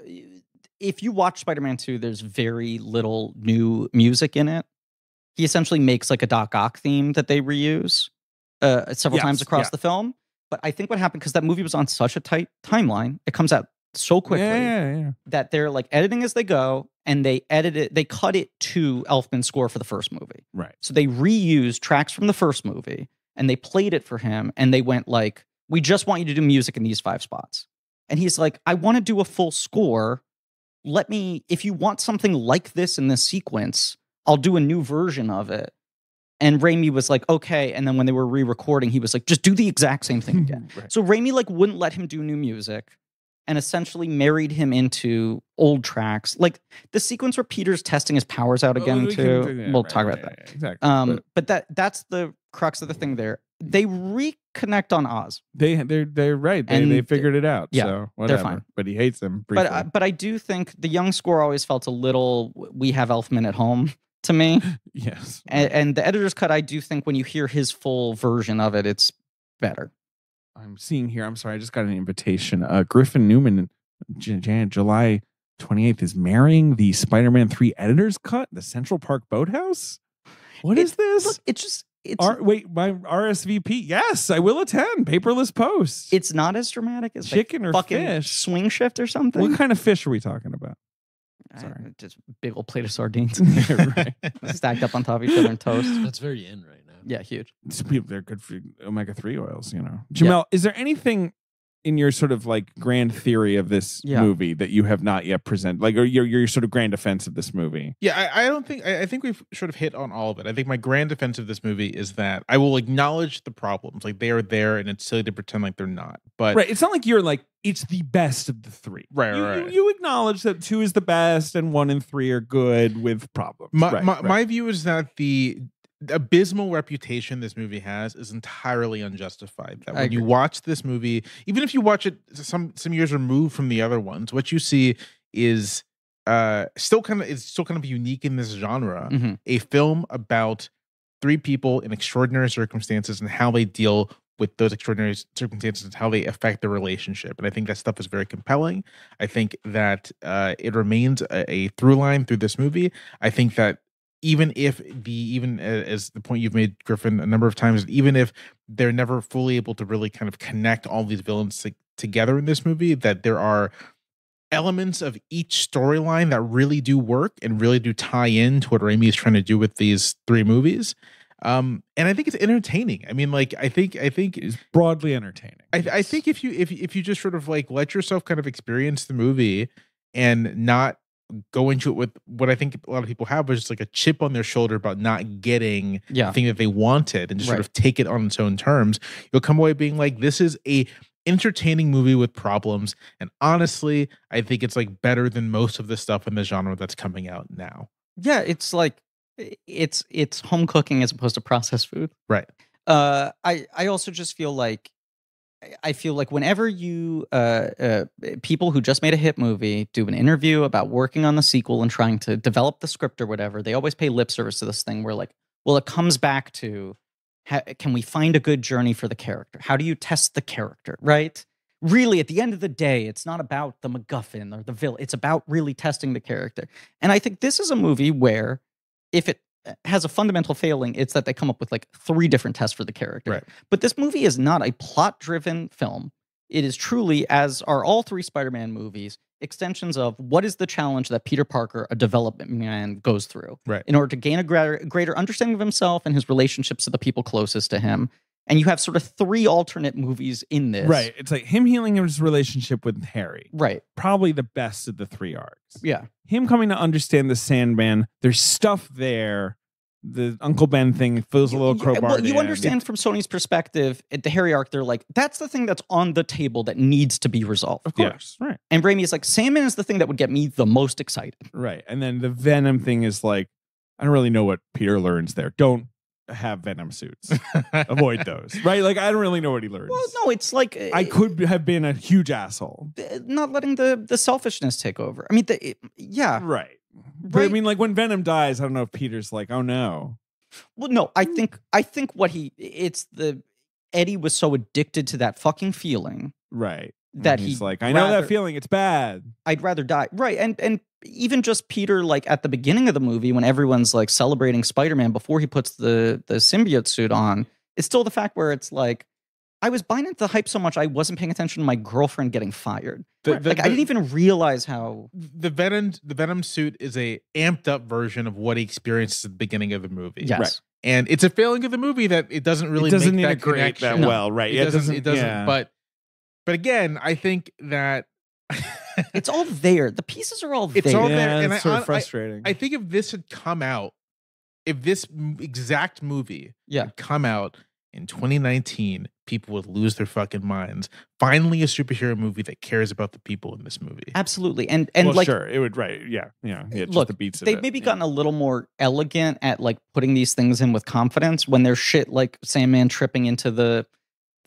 if you watch Spider-Man 2, there's very little new music in it. He essentially makes like a Doc Ock theme that they reuse. uh, several times across yeah. the film. But I think what happened because that movie was on such a tight timeline, it comes out so quickly Yeah, yeah, yeah. that they're like editing as they go, and they edit it, they cut it to Elfman's score for the first movie. Right. So they reused tracks from the first movie and they played it for him, and they went like, "We just want you to do music in these five spots." And he's like, "I want to do a full score. Let me, if you want something like this in this sequence, I'll do a new version of it." And Raimi was like, "Okay." And then when they were re-recording, he was like, "Just do the exact same thing again." [laughs] Right. So Raimi like wouldn't let him do new music and essentially married him into old tracks. Like the sequence where Peter's testing his powers out again Oh, we too. That, we'll right, talk about that. right, Exactly. Um, But but that that's the crux of the thing there. They reconnect on Oz. they they're they're right. They, and they figured it out. yeah, so whatever. fine. But he hates them. But Briefly. I, but I do think the young score always felt a little we have Elfman at home to me. [laughs] yes. and, and the editor's cut, I do think when you hear his full version of it, it's better. I'm seeing here. I'm sorry. I just got an invitation. Uh, Griffin Newman, J- Jan- July 28th, is marrying the Spider-Man 3 editor's cut, the Central Park Boathouse. What It- is this? Look, it's just it's R- wait, my RSVP. Yes, I will attend. Paperless post. it's not as dramatic as like chicken or fucking fish. swing shift or something. What kind of fish are we talking about? I- sorry. just big old plate of sardines [laughs] right. stacked up on top of each other in toast. That's very in right now. Yeah, huge. Some they're good for omega three oils. You know, Jamelle. Is there anything in your sort of like grand theory of this Yeah. movie that you have not yet presented? Like, or your your sort of grand defense of this movie? Yeah, I, I don't think I, I think we've sort of hit on all of it. I think my grand defense of this movie is that I will acknowledge the problems, like they are there, and it's silly to pretend like they're not. But Right. It's not like you're like it's the best of the three. Right, You, right, you, you acknowledge that two is the best and one and three are good with problems. my right, my, right. my view is that the abysmal reputation this movie has is entirely unjustified. That when you watch this movie, even if you watch it some some years removed from the other ones, what you see is uh still kind of it's still kind of unique in this genre. Mhm. A film about three people in extraordinary circumstances and how they deal with those extraordinary circumstances and how they affect the relationship. And I think that stuff is very compelling. I think that uh, it remains a, a through line through this movie. I think that even if the even as the point you've made, Griffin, a number of times, even if they're never fully able to really kind of connect all these villains to, together in this movie, that there are elements of each storyline that really do work and really do tie in to what Raimi is trying to do with these three movies. Um, and I think it's entertaining. I mean, like I think I think is broadly entertaining. I, I think if you if if you just sort of like let yourself kind of experience the movie and not go into it with what I think a lot of people have, which is like a chip on their shoulder about not getting Yeah. the thing that they wanted and just sort of take it on its own terms, you'll come away being like, this is a entertaining movie with problems. And honestly, I think it's like better than most of the stuff in the genre that's coming out now. Yeah, it's like it's it's home cooking as opposed to processed food. Right. Uh, I I also just feel like I- feel like whenever you uh, uh people who just made a hit movie do an interview about working on the sequel and trying to develop the script or whatever, they always pay lip service to this thing where like, well, it comes back to ha- can we find a good journey for the character? How do you test the character, right? Really, at the end of the day, it's not about the MacGuffin or the villain. It's about really testing the character. And I think this is a movie where if it has a fundamental failing, it's that they come up with like three different tests for the character. Right. But this movie is not a plot driven film. It is truly, as are all three Spider Man movies, extensions of what is the challenge that Peter Parker, a development man, goes through Right. in order to gain a greater, greater understanding of himself and his relationships to the people closest to him. And you have sort of three alternate movies in this. Right. It's like him healing his relationship with Harry. Right. Probably the best of the three arcs. Yeah. Him coming to understand the Sandman. There's stuff there. The Uncle Ben thing feels a little crowbar. Well, you understand from Sony's perspective at the Harry arc, they're like, that's the thing that's on the table that needs to be resolved. Of Yeah. course. Right. And Raimi is like, Sandman is the thing that would get me the most excited. Right. And then the Venom thing is like, I don't really know what Peter learns there. Don't have Venom suits. Avoid those. Right. Like I don't really know what he learns. Well, no, it's like I could have been a huge asshole. uh, not letting the the selfishness take over. I mean, the, it- yeah. Right. But I mean, like when Venom dies, I don't know if Peter's like, oh no. Well, no, I think I think what he it's the Eddie was so addicted to that fucking feeling Right. And that he's he like, I know rather- that feeling. It's bad. I'd rather die. Right. And and even just Peter, like at the beginning of the movie, when everyone's like celebrating Spider-Man before he puts the the symbiote suit on, it's still the fact where it's like I was buying into the hype so much I wasn't paying attention to my girlfriend getting fired. The- the- like I didn't even realize how the venom the venom suit is a amped up version of what he experienced at the beginning of the movie. yes. Right. and it's a failing of the movie that it doesn't really it doesn't make that integrate that connection. No. well, right? It Yeah, doesn't. It doesn't. yeah. But but again, I think that It's all there. The pieces are all [laughs] there. It's there. all yeah, there, and it's I- sort I- frustrating. I think if this had come out, if this exact movie Yeah. had come out in 2019, people would lose their fucking minds. Finally, a superhero movie that cares about the people in this movie. Absolutely. And and well, like sure, it would right. Yeah, yeah. yeah just Look, the beats. they've it, maybe yeah. gotten a little more elegant at like putting these things in with confidence when there's shit like Sandman tripping into the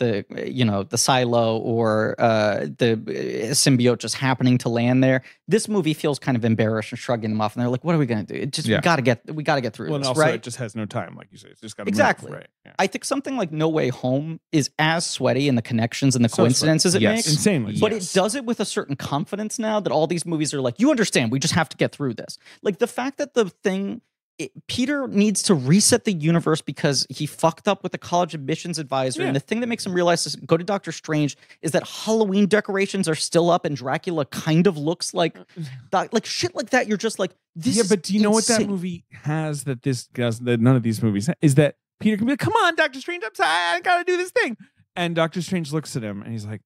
the you know the silo or uh the uh, symbiote just happening to land there this movie feels kind of embarrassed and shrugging them off and they're like what are we gonna do it just Yeah. we gotta get we gotta get through Well, and this also right it just has no time, like you say. It's just got Exactly. right? Yeah. i think something like no way home is as sweaty in the connections and the So sweaty. coincidences it Yes. makes Insanely, but Yes. it does it with a certain confidence now that all these movies are like, you understand, we just have to get through this. Like the fact that the thing, it, Peter needs to reset the universe because he fucked up with the college admissions advisor. Yeah. And the thing that makes him realize to go to Doctor Strange is that Halloween decorations are still up and Dracula kind of looks like, [clears throat] like shit like that. You're just like, this yeah, but do you know what that movie has that this does that none of these movies ha- is that Peter can be like, "Come on, Doctor Strange, I'm sorry, I gotta do this thing," and Doctor Strange looks at him and he's like,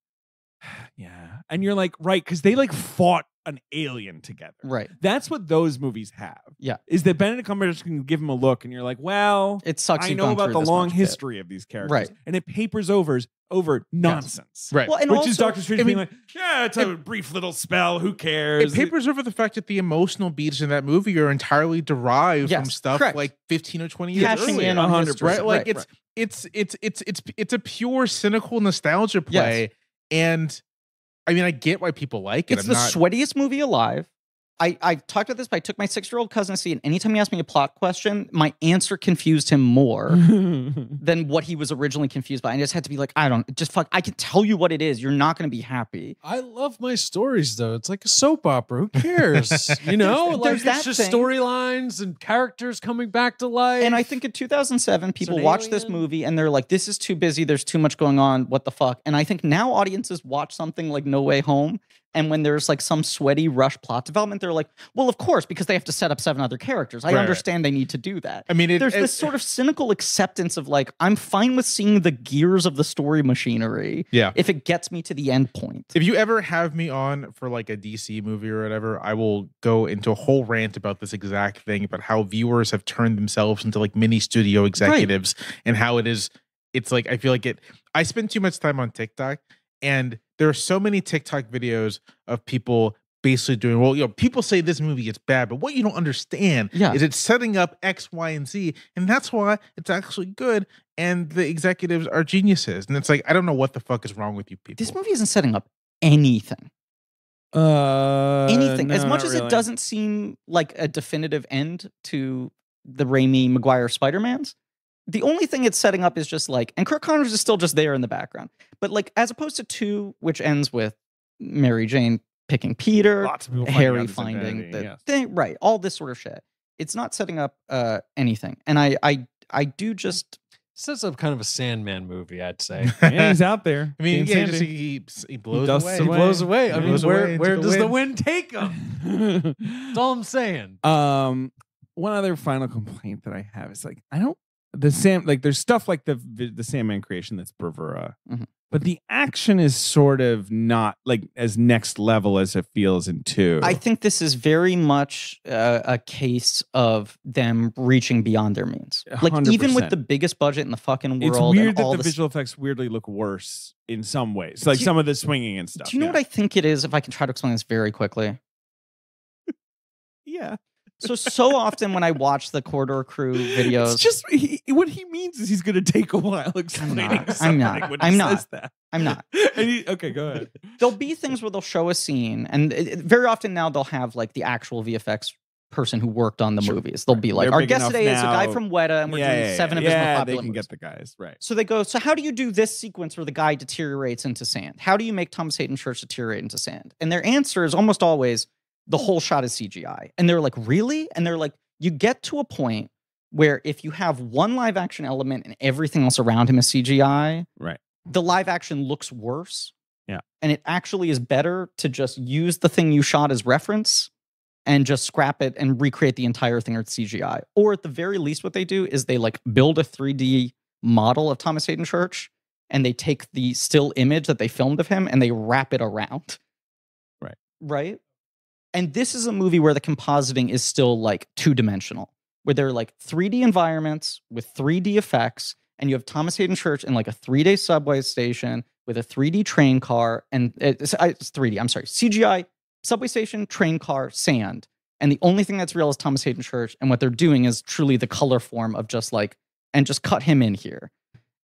"Yeah," and you're like, "Right," because they like fought an alien together. Right. That's what those movies have. Yeah. is that Benedict Cumberbatch can give him a look, and you're like, "Well." It sucks. I know about the long much bit. history of these characters, Right. And it papers over over nonsense, Right. Well, and Which also, is Doctor Strange I being like, "Yeah, it's a brief little spell. Who cares?" it papers over the fact that the emotional beats in that movie are entirely derived from stuff correct. like 15 or 20 years cashing earlier. in on 100%, history. right? Like Right, it's, right. it's it's it's it's it's a pure cynical nostalgia play. Yes. And I mean I get why people like it. It's I'm the not, sweatiest movie alive. I, I talked about this, but I took my six year old cousin to see it. And anytime he asked me a plot question, my answer confused him more [laughs] than what he was originally confused by. I just had to be like, I don't just fuck. I can tell you what it is. You're not going to be happy. I love my stories though. It's like a soap opera. Who cares? [laughs] You know, There's- like there's that just storylines and characters coming back to life. And I think in 2007, people watch this movie and they're like, this is too busy. There's too much going on. What the fuck? And I think now audiences watch something like No Way Home. And when there's like some sweaty rush plot development, they're like, well, of course, because they have to set up seven other characters. I Right. understand they need to do that. I mean, it, there's it- this sort of cynical acceptance of like I'm fine with seeing the gears of the story machinery yeah. if it gets me to the end point. If you ever have me on for like a DC movie or whatever, I will go into a whole rant about this exact thing about how viewers have turned themselves into like mini studio executives and how it is. It's like I feel like it. I spend too much time on TikTok, and there are so many TikTok videos of people basically doing well. You know, people say this movie is bad, but what you don't understand Yeah. is it's setting up X, Y, and Z, and that's why it's actually good. And the executives are geniuses, and it's like I don't know what the fuck is wrong with you people. This movie isn't setting up anything. uh, Anything. as much as really. it doesn't seem like a definitive end to the Raimi Maguire Spider-Mans, the only thing it's setting up is just like, and Curt Connors is still just there in the background. But like as opposed to two, which ends with Mary Jane picking Peter, Lots of finding Harry finding the yes. thing, right? All this sort of shit. It's not setting up uh, anything, and I, I, I do just sets up kind of a Sandman movie, I'd say. [laughs] yeah, he's out there. I mean, being yeah, just, he, he blows dusts away. he blows away. I He mean, where away where the does the wind. wind take him? [laughs] That's all I'm saying. Um, one other final complaint that I have is like I don't the Sam like there's stuff like the the Sandman creation that's bravura, Mhm. but the action is sort of not like as next level as it feels in two. I think this is very much uh, a case of them reaching beyond their means. Like even with the biggest budget in the fucking world, it's weird that the this- visual effects weirdly look worse in some ways, like you- some of the swinging and stuff. Do you know what I think it is? If I can try to explain this very quickly. [laughs] Yeah, So so often when I watch the Corridor Crew videos, it's just he, what he means is he's going to take a while [laughs] explaining. I'm not. I'm not. I'm not. That. I'm not. [laughs] He, okay, go ahead. there'll be things where they'll show a scene, and it- it- very often now they'll have like the actual VFX person who worked on the Sure. movies. They'll be like, They're our guest today is a guy from Weta, and we're yeah, doing yeah, seven yeah, of his most yeah, popular they can movies. get the guys right. So they go, so how do you do this sequence where the guy deteriorates into sand? How do you make Thomas Haden Church deteriorate into sand? And their answer is almost always the whole shot is CGI. And they're like, really? And they're like, you get to a point where if you have one live action element and everything else around him is CGI, Right. the live action looks worse. Yeah. And it actually is better to just use the thing you shot as reference and just scrap it and recreate the entire thing with CGI. Or at the very least, what they do is they like build a 3D model of Thomas Haden Church and they take the still image that they filmed of him and they wrap it around. Right. Right. And this is a movie where the compositing is still like two dimensional, where they're like 3D environments with 3D effects, and you have Thomas Haden Church in like a three day subway station with a 3D train car, and uh, it's, it's 3D, I'm sorry, CGI, subway station, train car, sand. And the only thing that's real is Thomas Haden Church. And what they're doing is truly the color form of just like, and just cut him in here.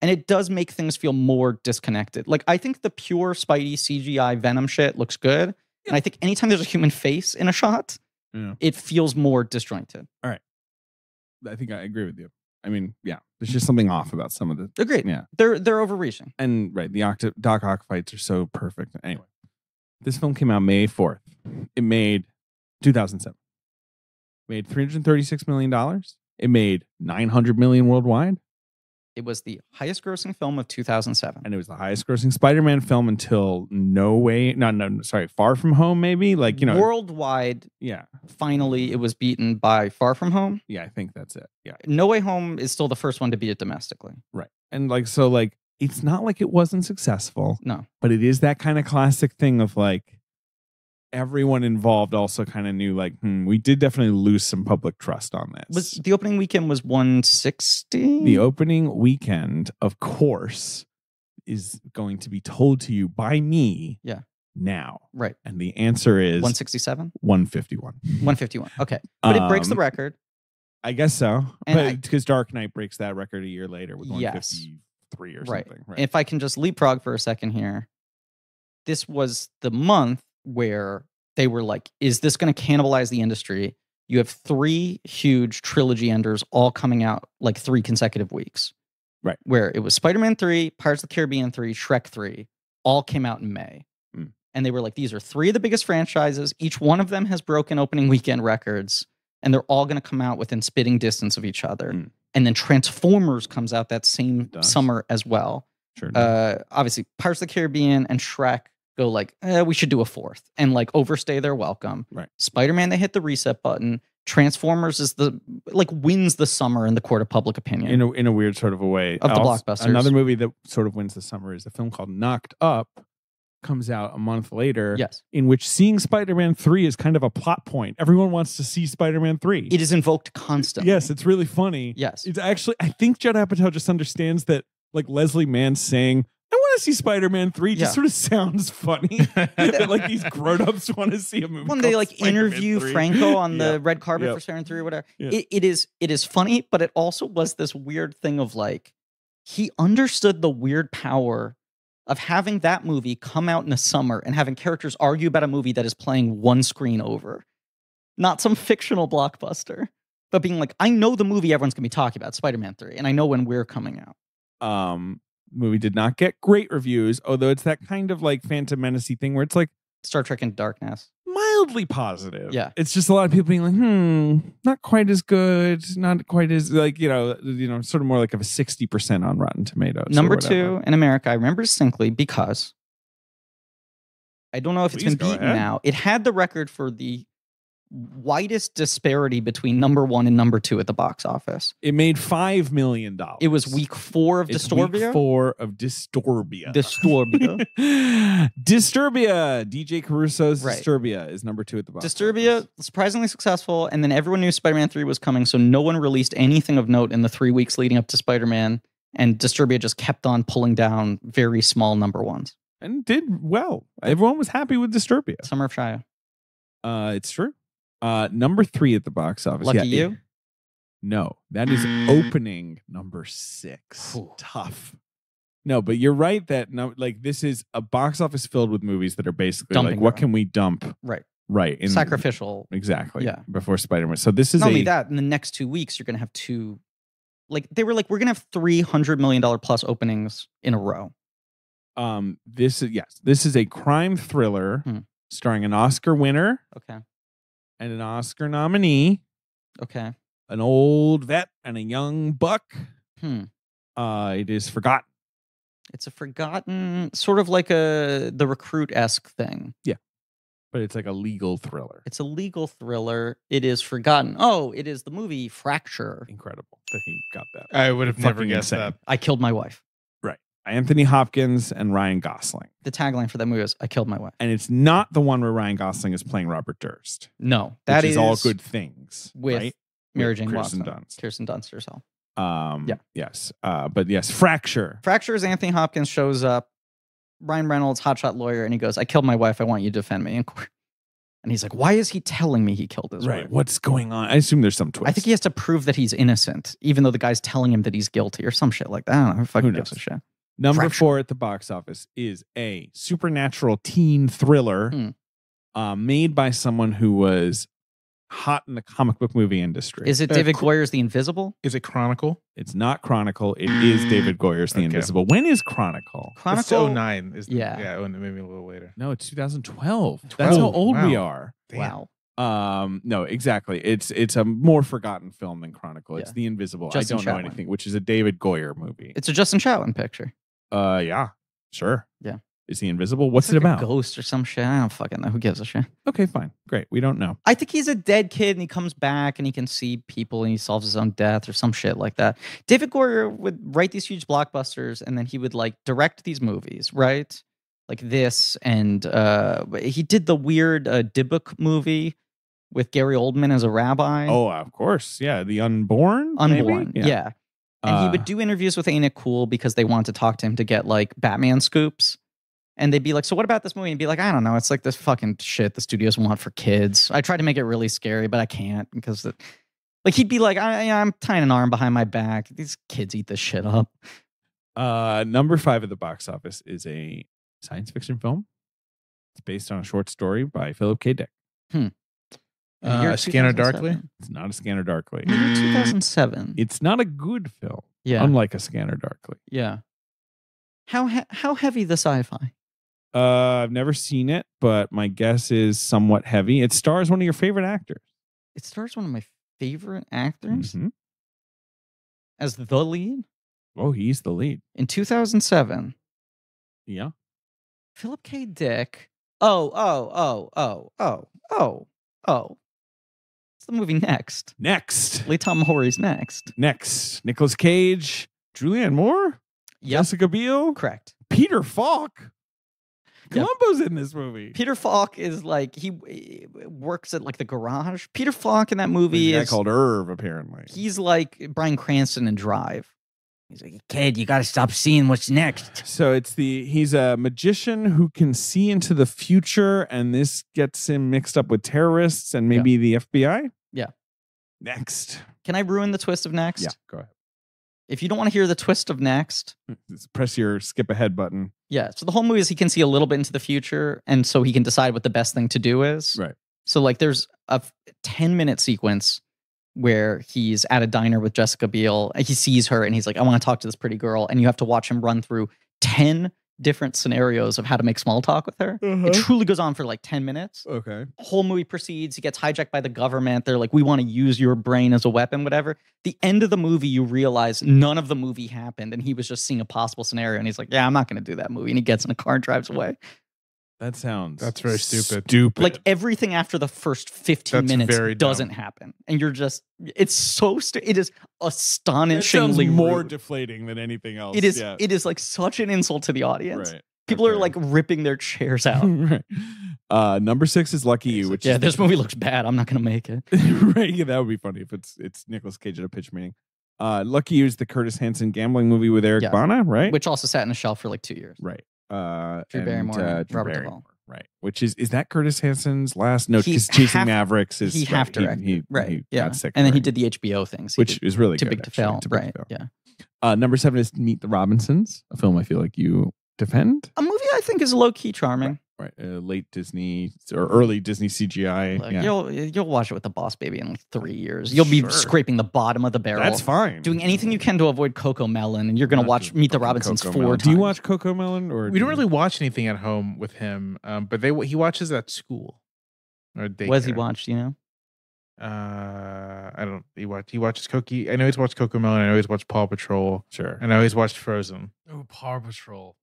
And it does make things feel more disconnected. Like, I think the pure Spidey CGI Venom shit looks good. And I think anytime there's a human face in a shot, Yeah. it feels more disjointed. All right. I think I agree with you. I mean, yeah, there's just something off about some of the Agreed. Yeah. They're they're overreaching. and right the Octo- Doc Ock fights are so perfect. Anyway, this film came out May fourth. It made 2007. Made 336 million dollars. It made 900 million worldwide, It was the highest grossing film of 2007. and it was the highest grossing Spider-Man film until No Way. No, no, no, sorry, Far From Home. Maybe like you know. Worldwide, yeah, finally, it was beaten by Far From Home. yeah. I think that's it. Yeah, No Way Home is still the first one to beat it domestically. right. And like so, like it's not like it wasn't successful. No. but it is that kind of classic thing of like everyone involved also kind of knew like hmm, we did definitely lose some public trust on this Was the opening weekend was 160? the opening weekend of course is going to be told to you by me Yeah. now right. and the answer is 167? 151 151. Okay. But it breaks the Um, record. i guess so but because dark knight breaks that record a year later with Yes. 153 or Right. something right If I can just leapfrog for a second here, this was the month where they were like, is this going to cannibalize the industry? You have three huge trilogy enders all coming out like three consecutive weeks. Right. Where it was Spider Man 3, Pirates of the Caribbean 3, Shrek 3, all came out in May. Mm. And they were like, these are three of the biggest franchises. Each one of them has broken opening weekend records, and they're all going to come out within spitting distance of each other. Mm. And then Transformers comes out that same summer as well sure uh obviously Pirates of the Caribbean and Shrek go like eh, we should do a fourth and like overstay their welcome. Right. Spider-Man they hit the reset button. Transformers is the like wins the summer in the court of public opinion. in a in a weird sort of a way. Of the Also, blockbusters. Another movie that sort of wins the summer is a film called Knocked Up. Comes out a month later, yes. in which seeing Spider-Man three is kind of a plot point. Everyone wants to see Spider-Man three. It is invoked constantly. yes, it's really funny. Yes. It's actually I think Judd Apatow just understands that like Leslie Mann saying. I want to see Spider-Man 3 just Yeah. sort of [laughs] sounds funny. that [laughs] like these grown-ups want to see a movie. when they called like Spider-Man interview 3. Franco on the [laughs] Yeah. red carpet Yep. for Spider-Man 3 or whatever, Yeah. it, it is it is funny, but it also was this weird thing of like he understood the weird power of having that movie come out in the summer and having characters argue about a movie that is playing one screen over. Not some fictional blockbuster, but being like, I know the movie everyone's gonna be talking about, Spider-Man 3, and I know when we're coming out. um movie did not get great reviews although it's that kind of like phantom menace thing where it's like Star Trek in Darkness. mildly positive Yeah. it's just a lot of people being like hmm not quite as good not quite as like you know you know sort of more like of a 60% on rotten tomatoes Number two in America, I remember distinctly because I don't know if it's been beaten ahead. now. It had the record for the widest disparity between number one and number two at the box office. it made five million dollars It was week four of It's Disturbia. week four of disturbia Disturbia. [laughs] disturbia dj caruso's Right. disturbia is number two at the box Disturbia, office. surprisingly successful, and then everyone knew Spider-Man 3 was coming, so no one released anything of note in the three weeks leading up to Spider-Man, and Disturbia just kept on pulling down very small number ones. and did well everyone was happy with disturbia Summer of Shia. Uh, it's true. Uh, number three at the box office. Lucky Yeah, you? it- no, that is opening number six. Whew. Tough. No, but you're right that no, like this is a box office filled with movies that are basically Dumping like, what can we dump? Right. Right. In, Sacrificial. Exactly. Yeah. Before Spider Man. So this is Not a only that, in the next two weeks, you're going to have two. Like they were like, we're going to have three hundred million dollar plus openings in a row. um this is yes this is a crime thriller Hmm. starring an Oscar winner Okay. And an Oscar nominee. Okay. an old vet and a young buck. Hmm. Uh, it is forgotten. It's a forgotten, sort of like a the recruit esque thing. Yeah. But it's like a legal thriller. It's a legal thriller. It is forgotten. Oh, it is the movie Fracture. incredible that he got that. I would have never Fucking guessed insane. that. I killed my wife. Anthony Hopkins and Ryan Gosling. The tagline for that movie is "I killed my wife." And it's not the one where Ryan Gosling is playing Robert Durst. No, That that is all good things. with right? Mary Jane Kirsten Watson, Dunst. Kirsten Dunst herself. Um, Yeah. Yes. Uh, but yes, Fracture. Fracture is Anthony Hopkins shows up, Ryan Reynolds, hotshot lawyer, and he goes, "I killed my wife. I want you to defend me in court." [laughs] And he's like, "Why is he telling me he killed his Right. wife?" What's going on? I assume there's some twist. I think he has to prove that he's innocent, even though the guy's telling him that he's guilty or some shit like that. I don't know. Who fucking gives a shit? Number Fracture. four at the box office is a supernatural teen thriller Hmm. uh, made by someone who was hot in the comic book movie industry. Is it Uh, David cr- Goyer's The Invisible? Is it Chronicle? it's not Chronicle. It is David Goyer's The Okay. Invisible. When is Chronicle? It's Chronicle. 09. Is Yeah. yeah, oh, maybe a little later. No, it's 2012. That's how 12, old we wow. are. Wow. Um, no, exactly. It's it's a more forgotten film than Chronicle. It's Yeah. The Invisible. Justin I don't know Chatwin. anything, which is a David Goyer movie. It's a Justin Chatwin picture. Uh, yeah, sure. Yeah. Is he Invisible? What's It's it like a about? ghost or some shit. I don't fucking know. Who gives a shit? Okay, fine, great. We don't know. I think he's a dead kid and he comes back and he can see people and he solves his own death or some shit like that. David Goyer would write these huge blockbusters and then he would like direct these movies, right? Like this and uh he did the weird uh Dybbuk movie with Gary Oldman as a rabbi. Oh, of course. Yeah, The Unborn. maybe? Unborn. Yeah. And he Uh, would do interviews with Ain't It Cool because they wanted to talk to him to get like Batman scoops. And they'd be like, So what about this movie? And be like, I don't know. It's like this fucking shit the studios want for kids. I tried to make it really scary, but I can't because it, like he'd be like, I, I'm tying an arm behind my back. These kids eat this shit up. Uh, number five at the box office is a science fiction film. It's based on a short story by Philip K. Dick. The Uh, Scanner Darkly? It's not a Scanner Darkly. In 2007. It's not a good film, Yeah. unlike a Scanner Darkly. yeah. How he- how heavy the sci-fi? Uh, I've never seen it, but my guess is somewhat heavy. It stars one of your favorite actors. It stars one of my favorite actors Mhm. as the lead Oh, he's the lead. in 2007. Yeah. Philip K. Dick. Oh, oh, oh, oh, oh, oh, oh. The movie Next. Next. Lee Tamahori's Next. Next. Nicolas Cage, Julianne Moore, Yep. Jessica Biel, Correct. Peter Falk. Yep. In this movie. Peter Falk is like he he works at like the garage. Peter Falk in that movie is called Irv, apparently. he's like Bryan Cranston in Drive. He's like, kid, you got to stop seeing what's next. So it's the he's a magician who can see into the future, and this gets him mixed up with terrorists and maybe the FBI. Yeah. Next. Can I ruin the twist of Next? Yeah. Go ahead. If you don't want to hear the twist of Next, mm, Just press your skip ahead button. Yeah. So the whole movie is he can see a little bit into the future, and so he can decide what the best thing to do is. Right. So like, there's a f- ten minute sequence where he's at a diner with Jessica Biel. and He sees her, and he's like, "I want to talk to this pretty girl," and you have to watch him run through ten different scenarios of how to make small talk with her. It uh-huh. truly goes on for like ten minutes. Okay. Whole movie proceeds. He gets hijacked by the government. They're like, "We want to use your brain as a weapon, whatever." The end of the movie, you realize none of the movie happened, and he was just seeing a possible scenario. And he's like, "Yeah, I'm not going to do that movie." And he gets in a car and drives away. That sounds That's very stupid. Stupid. Like everything after the first 15 That's minutes very dumb. doesn't happen, and you're just it's so stu- it is It sounds astonishingly more rude. deflating than anything else. it is Yeah. it is like such an insult to the audience. right. People are Okay. like ripping their chairs out. [laughs] right. Uh, number six is Lucky You, which yeah, is this movie looks bad. I'm not going to make it. [laughs] right. Yeah, that would be funny if it's it's Nicolas Cage at a pitch meeting. Uh, Lucky You is the Curtis Hanson gambling movie with Eric Yeah. Bana, right? Which also sat in a shelf for like two years. right. Uh, Drew and, Barrymore, uh, Drew Robert Barrymore, Duvall. Right. Which is is that Curtis Hanson's last? No, He because Chasing half- Mavericks is he right, half directed, He, right? he yeah, got sick, and then he did the HBO things, which did is really too good, big to actually, fail, to right? Fail. Yeah, Uh, number seven is Meet the Robinsons, a film I feel like you defend. a movie I think is low key charming. Right. Uh, late Disney or early Disney CGI. Like, yeah. You'll you'll watch it with the Boss Baby in like three years. You'll be scraping the bottom of the barrel. That's fine. doing anything you can to avoid CoComelon, and you're gonna Not watch Meet the Robinsons Coco four Melon. times. Do you watch CoComelon or We do don't really watch anything at home with him, um, but they he watches at school. Or What has he daycare. watched? You know, Uh, I don't. He watch. He watches Cookie. I know he's watched CoComelon. I know he's watched Paw Patrol. Sure. And I always watched Frozen. Oh, Paw Patrol.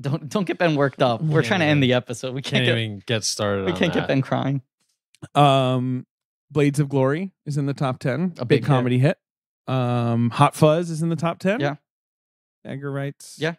Don't don't get Ben worked up. We're trying to end the episode. We Can't can't get even get started. we can't that. get Ben crying. Um, Blades of Glory is in the top ten. A big, big comedy hit. Um, Hot Fuzz is in the top ten. Yeah. Edgar Wright's. Yeah.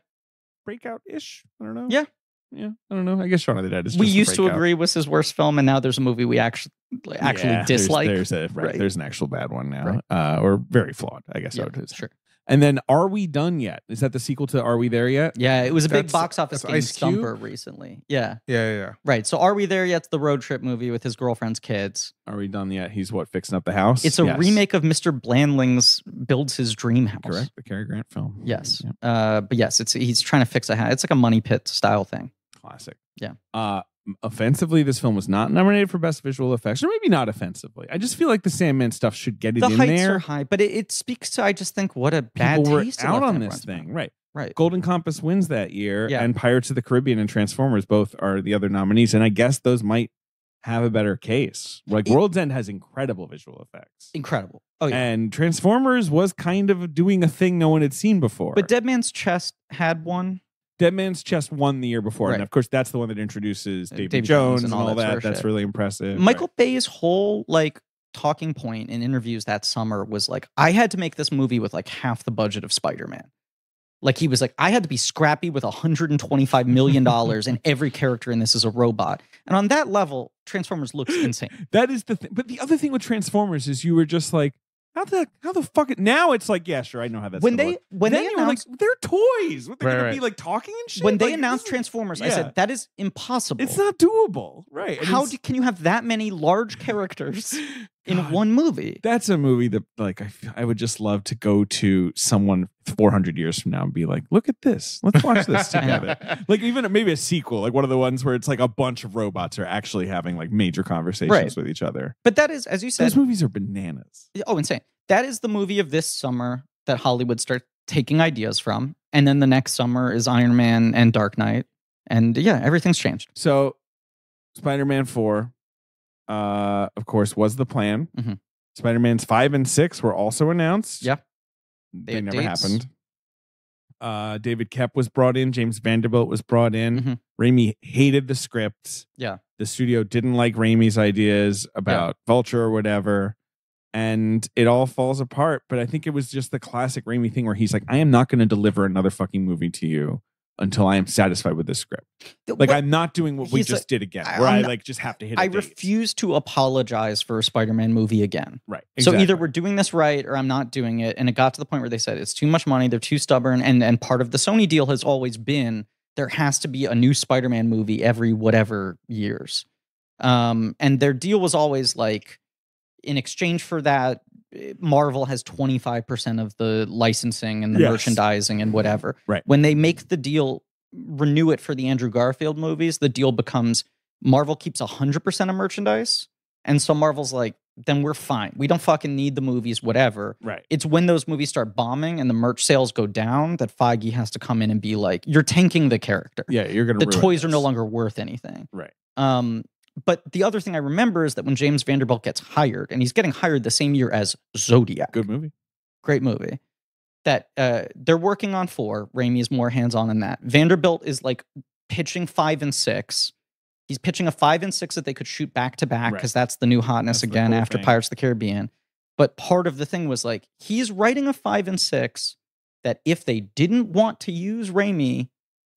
Breakout ish. I don't know. Yeah. Yeah. I don't know. I guess Shaun of the Dead is. we used to agree was his worst film, and now there's a movie we actually actually Yeah, dislike. There's, a right, Right. There's an actual bad one now, Right. uh, or very flawed. I guess yeah, so it is. sure. And then, Are We Done Yet? Is that the sequel to Are We There Yet? Yeah, it was a big That's- box office that's game Ice Cube? stumper recently. Yeah, Yeah, yeah, yeah. right. So, are we there yet? The road trip movie with his girlfriend's kids. Are We Done Yet? He's what fixing up the house. It's a Yes. remake of Mr. Blandings builds his dream house. Correct. The Cary Grant film. Yes. Yep. Uh, but yes, it's he's trying to fix a house. It's like a money pit style thing. Classic. Yeah. Uh, offensively, this film was not nominated for best visual effects, or maybe not offensively. I just feel like the Sandman stuff should get it The in heights there. are high, but it, it speaks to I just think what a bad People were taste out on this thing, right? Right. Golden Compass wins that year, Yeah. and Pirates of the Caribbean and Transformers both are the other nominees, and I guess those might have a better case. Like It- World's End has incredible visual effects, Incredible. Oh yeah. and Transformers was kind of doing a thing no one had seen before. but Dead Man's Chest had one. Dead Man's Chest won the year before, and of course that's the one that introduces David Davy Jones, and all, that. sort of That's shit. really impressive. Michael Right. Bay's whole like talking point in interviews that summer was like, I had to make this movie with like half the budget of Spider Man. Like he was like, I had to be scrappy with 125 million dollars, and every character in this is a robot. And on that level, Transformers looks [gasps] insane. That is the thing. But the other thing with Transformers is you were just like, how the how the fuck? It, now it's like, yeah, sure, I know how that's when they look. when then they you were like, announced they're toys. What they're Right, gonna right. be like talking and shit. when they Like, announced this is- Transformers, I said that is impossible. it's not doable, right? And How do, can you have that many large characters [laughs] in God, one movie? That's a movie that, like, I, I would just love to go to someone 400 years from now and be like, look at this. Let's watch this [laughs] together. like, even maybe a sequel, like one of the ones where it's like a bunch of robots are actually having like major conversations Right. with each other. But that is, as you said, Those movies are bananas. oh, insane. That is the movie of this summer that Hollywood start taking ideas from, and then the next summer is Iron Man and Dark Knight, and yeah, everything's changed. So, Spider Man 4, uh, of course, was the plan. Mhm. Spider Man's 5 and 6 were also announced. Yeah. They, had never dates. happened. Uh, David Koepp was brought in. James Vanderbilt was brought in. Mhm. Raimi hated the script. Yeah. The studio didn't like Raimi's ideas about Vulture or whatever. And it all falls apart. But I think it was just the classic Raimi thing where he's like, I am not going to deliver another fucking movie to you until I am satisfied with this script. Like What- I'm not doing what we just like, did again, where I'm I not- like just have to hit. I date. refuse to apologize for a Spider-Man movie again. Right. So either we're doing this right or I'm not doing it. And it got to the point where they said it's too much money, they're too stubborn, and and part of the Sony deal has always been there has to be a new Spider-Man movie every whatever years. Um, and their deal was always like, in exchange for that, Marvel has 25% of the licensing and the Yes. merchandising and whatever. Right. When they make the deal, renew it for the Andrew Garfield movies, the deal becomes Marvel keeps 100% of merchandise. And so Marvel's like, then we're fine. We don't fucking need the movies, whatever. right. It's when those movies start bombing and the merch sales go down that Feige has to come in and be like, you're tanking the character Yeah, you're gonna. the ruin toys are no longer worth anything. Right. Um, but the other thing I remember is that when James Vanderbilt gets hired, and he's getting hired the same year as Zodiac, good movie. great movie. That uh, they're working on four. Raimi is more hands on in that. Vanderbilt is like pitching five and six. He's pitching a five and six that they could shoot back to back because that's the new hotness That's again cool after thing. Pirates of the Caribbean. But part of the thing was like he's writing a five and six that if they didn't want to use Raimi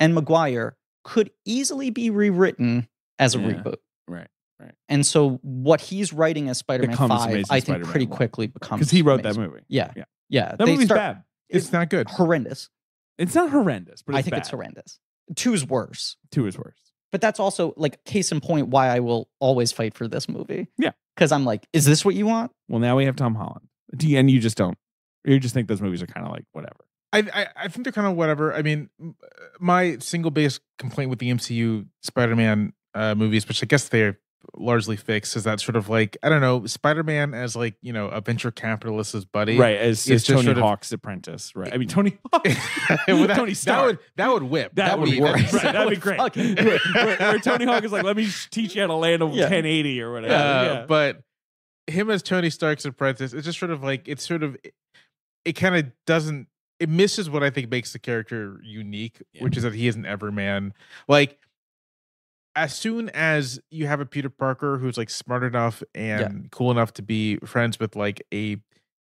and Maguire could easily be rewritten as a Yeah. reboot. Right, right. And so what he's writing as Spider-Man Becomes 5, Amazing I think Spider-Man pretty 1. quickly becomes Because he wrote that amazing. movie. Yeah. Yeah. Yeah. That they movie's start bad. It's not good. horrendous. It's not horrendous, but I it's think bad. it's horrendous. Two's worse. Two is worse. But that's also like case in point why I will always fight for this movie. Yeah. Because I'm like, is this what you want? Well, now we have Tom Holland. Do you- and you just don't. You just think those movies are kind of like whatever. I, I I think they're kind of whatever. I mean, m- uh, my single biggest complaint with the MCU Spider-Man uh, movies, which I guess they're largely fixed, is that sort of like I don't know, Spider-Man as like you know a venture capitalist's buddy, Right, as, as Tony sort of- Hawk's apprentice. Right. I mean, Tony. [laughs] Hawk. Well, that, [laughs] Tony that Stark. would that would whip. That, would be work. that's- [laughs] Right, that'd be great. where, where- where Tony Hawk is like, let me teach you how to land a Yeah. 1080 or whatever. Uh, yeah. But him as Tony Stark's apprentice, it's just sort of like it's sort of it, it kind of doesn't it misses what I think makes the character unique, Yeah. which is that he is an everyman. Like as soon as you have a Peter Parker who's like smart enough and cool enough to be friends with like a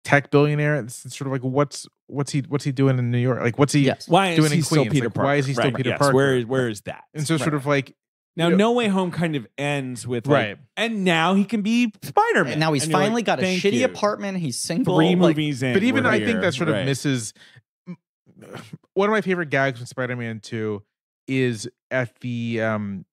tech billionaire, it's, it's sort of like what's what's he what's he doing in New York? Like what's he Yes. Why is he in still Queens? Peter Like, Parker? why is he still Right, Peter yes. Parker? Where is where is that? and so sort of like now, you know- No Way Home kind of ends with like, Right. and now he can be Spider Man. Now he's finally got a shitty apartment. He's single. Three like- movies in, but even I here. think that sort of Right. misses [sighs] one of my favorite gags from Spider-Man 2 is at the um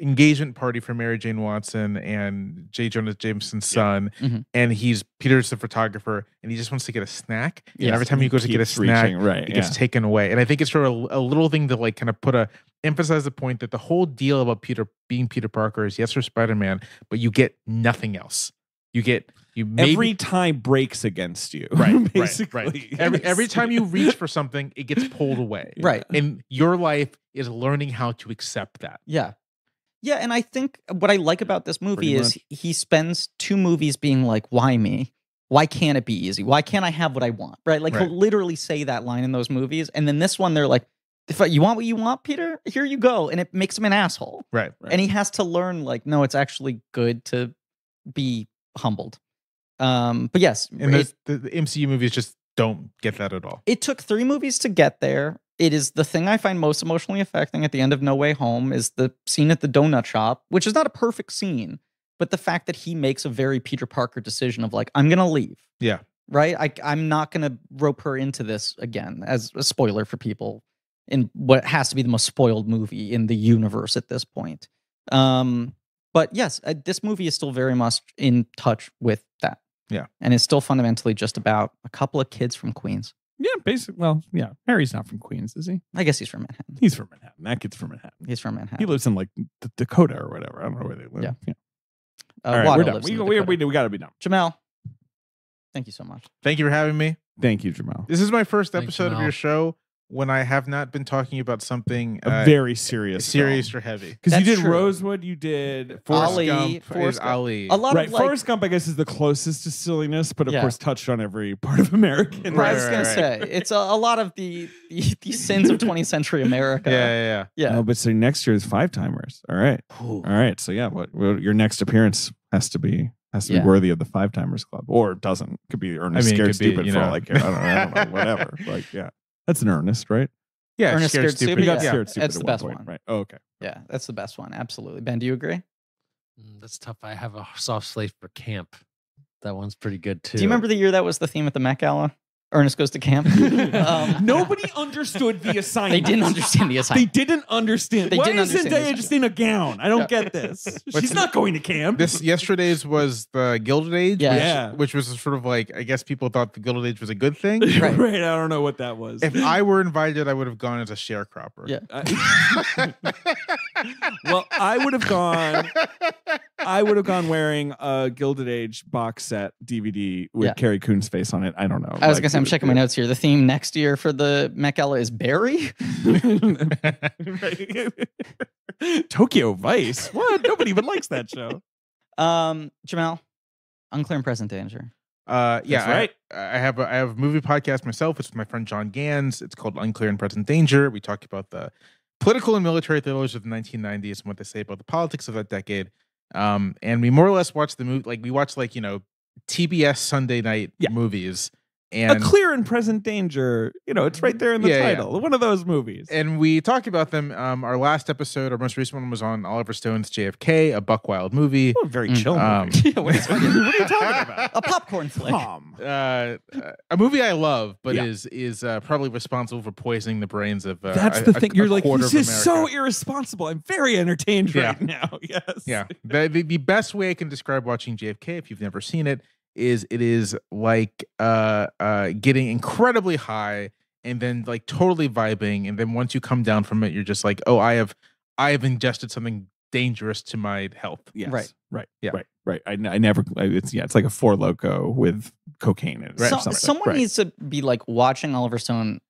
engagement party for Mary Jane Watson and J. Jonah Jameson's son, Mhm. and he's Peter's the photographer, and he just wants to get a snack. and every time he goes to get a snack, reaching, right? it gets taken away. And I think it's sort of a little thing to like kind of put a emphasize the point that the whole deal about Peter being Peter Parker is yes, for Spider-Man, but you get nothing else. You get you maybe Every tie breaks against you, right, [laughs] right, basically. right. Every every time you reach for something, it gets pulled away. Right. And your life is learning how to accept that. Yeah. Yeah, and I think what I like about this movie Pretty is he spends two movies being like, "Why me? Why can't it be easy? Why can't I have what I want?" Right? Like Right. he'll literally say that line in those movies, and then this one they're like, "If you want what you want, Peter, here you go," and it makes him an asshole, Right. Right. and he has to learn like, no, it's actually good to be humbled. Um, but yes, And it, the, the MCU movies just don't get that at all. it took three movies to get there. It is the thing I find most emotionally affecting at the end of No Way Home is the scene at the donut shop, which is not a perfect scene, but the fact that he makes a very Peter Parker decision of like, I'm gonna leave. Yeah. Right? I I'm not gonna rope her into this again as a spoiler for people in what has to be the most spoiled movie in the universe at this point. Um, but yes, uh, this movie is still very much in touch with that. Yeah. And it's still fundamentally just about a couple of kids from Queens. Yeah, basically. Well, yeah. Harry's not from Queens, is he? I guess he's from Manhattan. He's from Manhattan. That kid's from Manhattan. He's from Manhattan. He lives in like D- Dakota or whatever. I don't know where they live. Yeah. Uh, All right, Watto we're done. lives We, in the we, we, we got to be done. Jamelle, thank you so much. Thank you for having me. Thank you, Jamal. This is my first Thanks, episode of Jamal. your show when I have not been talking about something A uh, very serious, serious or heavy. Because you did true. Rosewood, you did Forrest Ali, Gump Forrest Gump. Ali. A lot right. of like, Forrest Gump, I guess, is the closest to silliness, but of Yeah. course touched on every part of American. I Right, was right, gonna right. say it's a, a lot of the, the the sins of 20th century America. yeah, yeah, yeah. yeah. Oh, but so next year is five timers. All right. All right. So yeah, what, what your next appearance has to be has to Yeah. be worthy of the five timers club, or doesn't. Could be Ernest I mean, Scared could be, Stupid you for know. all I care. I don't know. I don't know. [laughs] Whatever. Like yeah, that's an earnest, right? Yeah, Ernest Scared Scared Stupid, Stupid. Got yeah. Scared Stupid That's the one best point, one. right? Oh, okay. Yeah, that's the best one. Absolutely. Ben, do you agree? Mm, That's tough. I have a soft slate for camp. That one's pretty good too. Do you remember the year that was the theme at the Met Gala? Ernest goes to camp. [laughs] Um, Nobody understood the [laughs] assignment. They didn't understand the assignment. They assignment. didn't understand. They Why didn't is understand the Zendaya just in a gown? I don't Yeah. get this. [laughs] What's She's the- not going to camp. This yesterday's was the Gilded Age, Yeah. which, Yeah. which was sort of like I guess people thought the Gilded Age was a good thing. Right. right. I don't know what that was. if I were invited, I would have gone as a sharecropper. Yeah. I- well, I would have gone. I would have gone wearing a Gilded Age box set DVD with Yeah. Carrie Coon's face on it. I don't know. I was Like, gonna say I'm checking my notes here. The theme next year for the Met Gala is Barry. [laughs] Tokyo Vice. What? Nobody even likes that show. Um, Jamelle, unclear and present danger. Uh, yeah, That's right. I, I have a, I have a movie podcast myself. It's with my friend John Ganz. It's called Unclear and Present Danger. We talk about the political and military thrillers of the 1990s and what they say about the politics of that decade. Um, and we more or less watch the movie like we watch like you know TBS Sunday night Yeah. movies, a clear and present danger. You know, it's right there in the Yeah, yeah. title. One of those movies. and we talked about them. Um, our last episode, our most recent one was on Oliver Stone's JFK, a Buck Wild movie. Oh, very Mm. chill Um, movie. [laughs] Yeah, what is- what are you talking [laughs] about? A popcorn flick. Uh, uh, a movie I love, but Yeah. is is uh, probably responsible for poisoning the brains of. Uh, That's the a- thing. a You're like, this is so irresponsible. I'm very entertained Yeah. right now. [laughs] Yes. Yeah, the, the the best way I can describe watching JFK, if you've never seen it, is it is like uh uh getting incredibly high and then like totally vibing, and then once you come down from it, you're just like, oh, I have I have ingested something dangerous to my health. Yes. Right. Right. Yeah. Right. Right. I, I never. It's yeah. It's like a four loco with cocaine in it. or So- someone Right. needs to be like watching Oliver Stone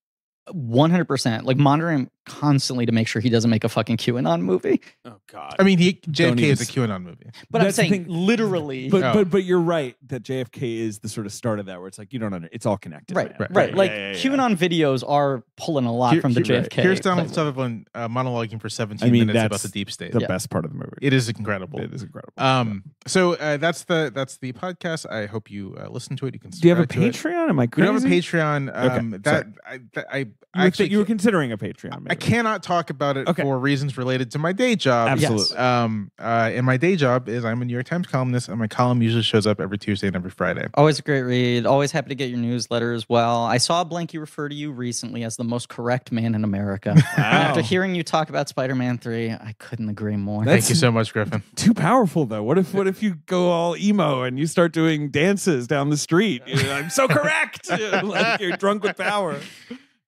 100%. Like monitoring him constantly to make sure he doesn't make a fucking QAnon movie. Oh God. I mean, he JFK is a QAnon movie. But I'm saying thing. literally. but Oh. but but you're right that JFK is the sort of start of that where it's like you don't under it's all connected. right, man. right, right. Like Yeah, yeah, yeah. QAnon videos are pulling a lot Here- from the here- JFK. Here's Donald playbook. Sutherland uh, monologuing for 17 I mean, minutes about the deep state. The Yeah. best part of the movie. It is incredible. It is incredible. Um, so uh, that's the that's the podcast. I hope you uh, listen to it. You can. Do you have a subscribe to it. Patreon? Am I We crazy? don't have a Patreon. Okay, Um, that I, that I, You I were, actually th- you were considering a Patreon. I cannot talk about it Okay. for reasons related to my day job. Absolutely. Um, uh, and my day job is I'm a New York Times columnist, and my column usually shows up every Tuesday and every Friday. Always a great read. Always happy to get your newsletter as well. I saw Blanky refer to you recently as the most correct man in America. [laughs] And after hearing you talk about Spider-Man 3, I couldn't agree more. That's- Thank you so much, Griffin. [laughs] Too powerful though. What if what if you go all emo and you start doing dances down the street? You know, I'm so correct. [laughs] like you're drunk with power.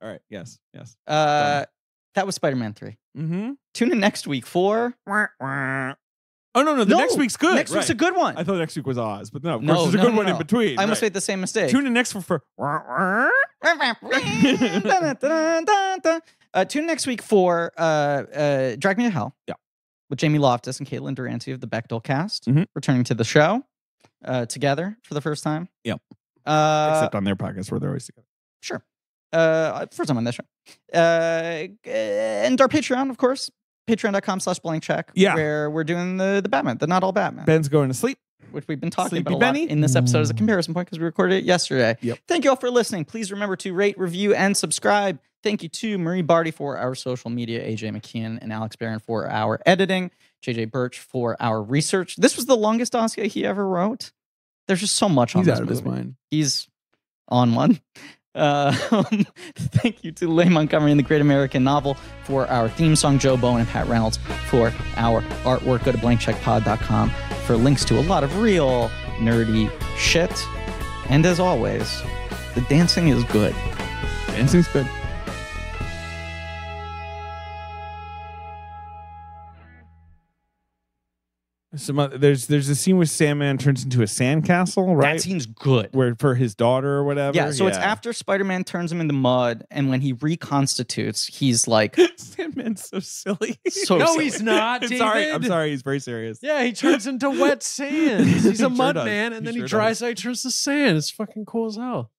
All right. Yes. Yes. Uh, that was Spider-Man 3. Mm-hmm. Tune in next week for Oh no, no. The No, next week's good. Next week's a right. good one. I thought next week was Oz, but no, of No, course, there's a no, good no, one no. in between. I almost right. made the same mistake. Tune in next for, for uh, tune in next week for uh, uh, Drag Me to Hell. Yeah. With Jamie Loftus and Caitlin Durante of the Bechdel cast Mhm. returning to the show uh, together for the first time. Yep. Uh, except on their podcast where they're always together. Sure. Uh, first time on this show. Uh, and our Patreon, of course. Patreon.com slash blank check. Yeah. Where we're doing the, the Batman, the Not All Batman, Ben's going to sleep. which we've been talking Sleepy about a lot Benny? in this episode as a comparison point because we recorded it yesterday. Yep. Thank you all for listening. Please remember to rate, review, and subscribe. Thank you to Marie Bardi for our social media, AJ McKeon and Alex Barron for our editing, JJ Birch for our research. This was the longest dossier he ever wrote. There's just so much on He's this out of his mind. he's on one. Uh, [laughs] thank you to Leigh Montgomery and the Great American Novel for our theme song, Joe Bowen and Pat Reynolds for our artwork. Go to blankcheckpod.com for links to a lot of real nerdy shit. And as always, the dancing is good. Dancing's good. Some other, there's there's a scene where Sandman turns into a sandcastle, right? That scene's good. where for his daughter or whatever. Yeah, so it's after Spider Man turns him into mud, and when he reconstitutes, he's like, [laughs] Sandman's so silly. [laughs] So no, silly. he's not. [laughs] I'm David. sorry. I'm sorry. He's very serious. Yeah, he turns into wet sand. He's a sure mud does. man, and He then sure he dries out, he turns to sand. It's fucking cool as hell.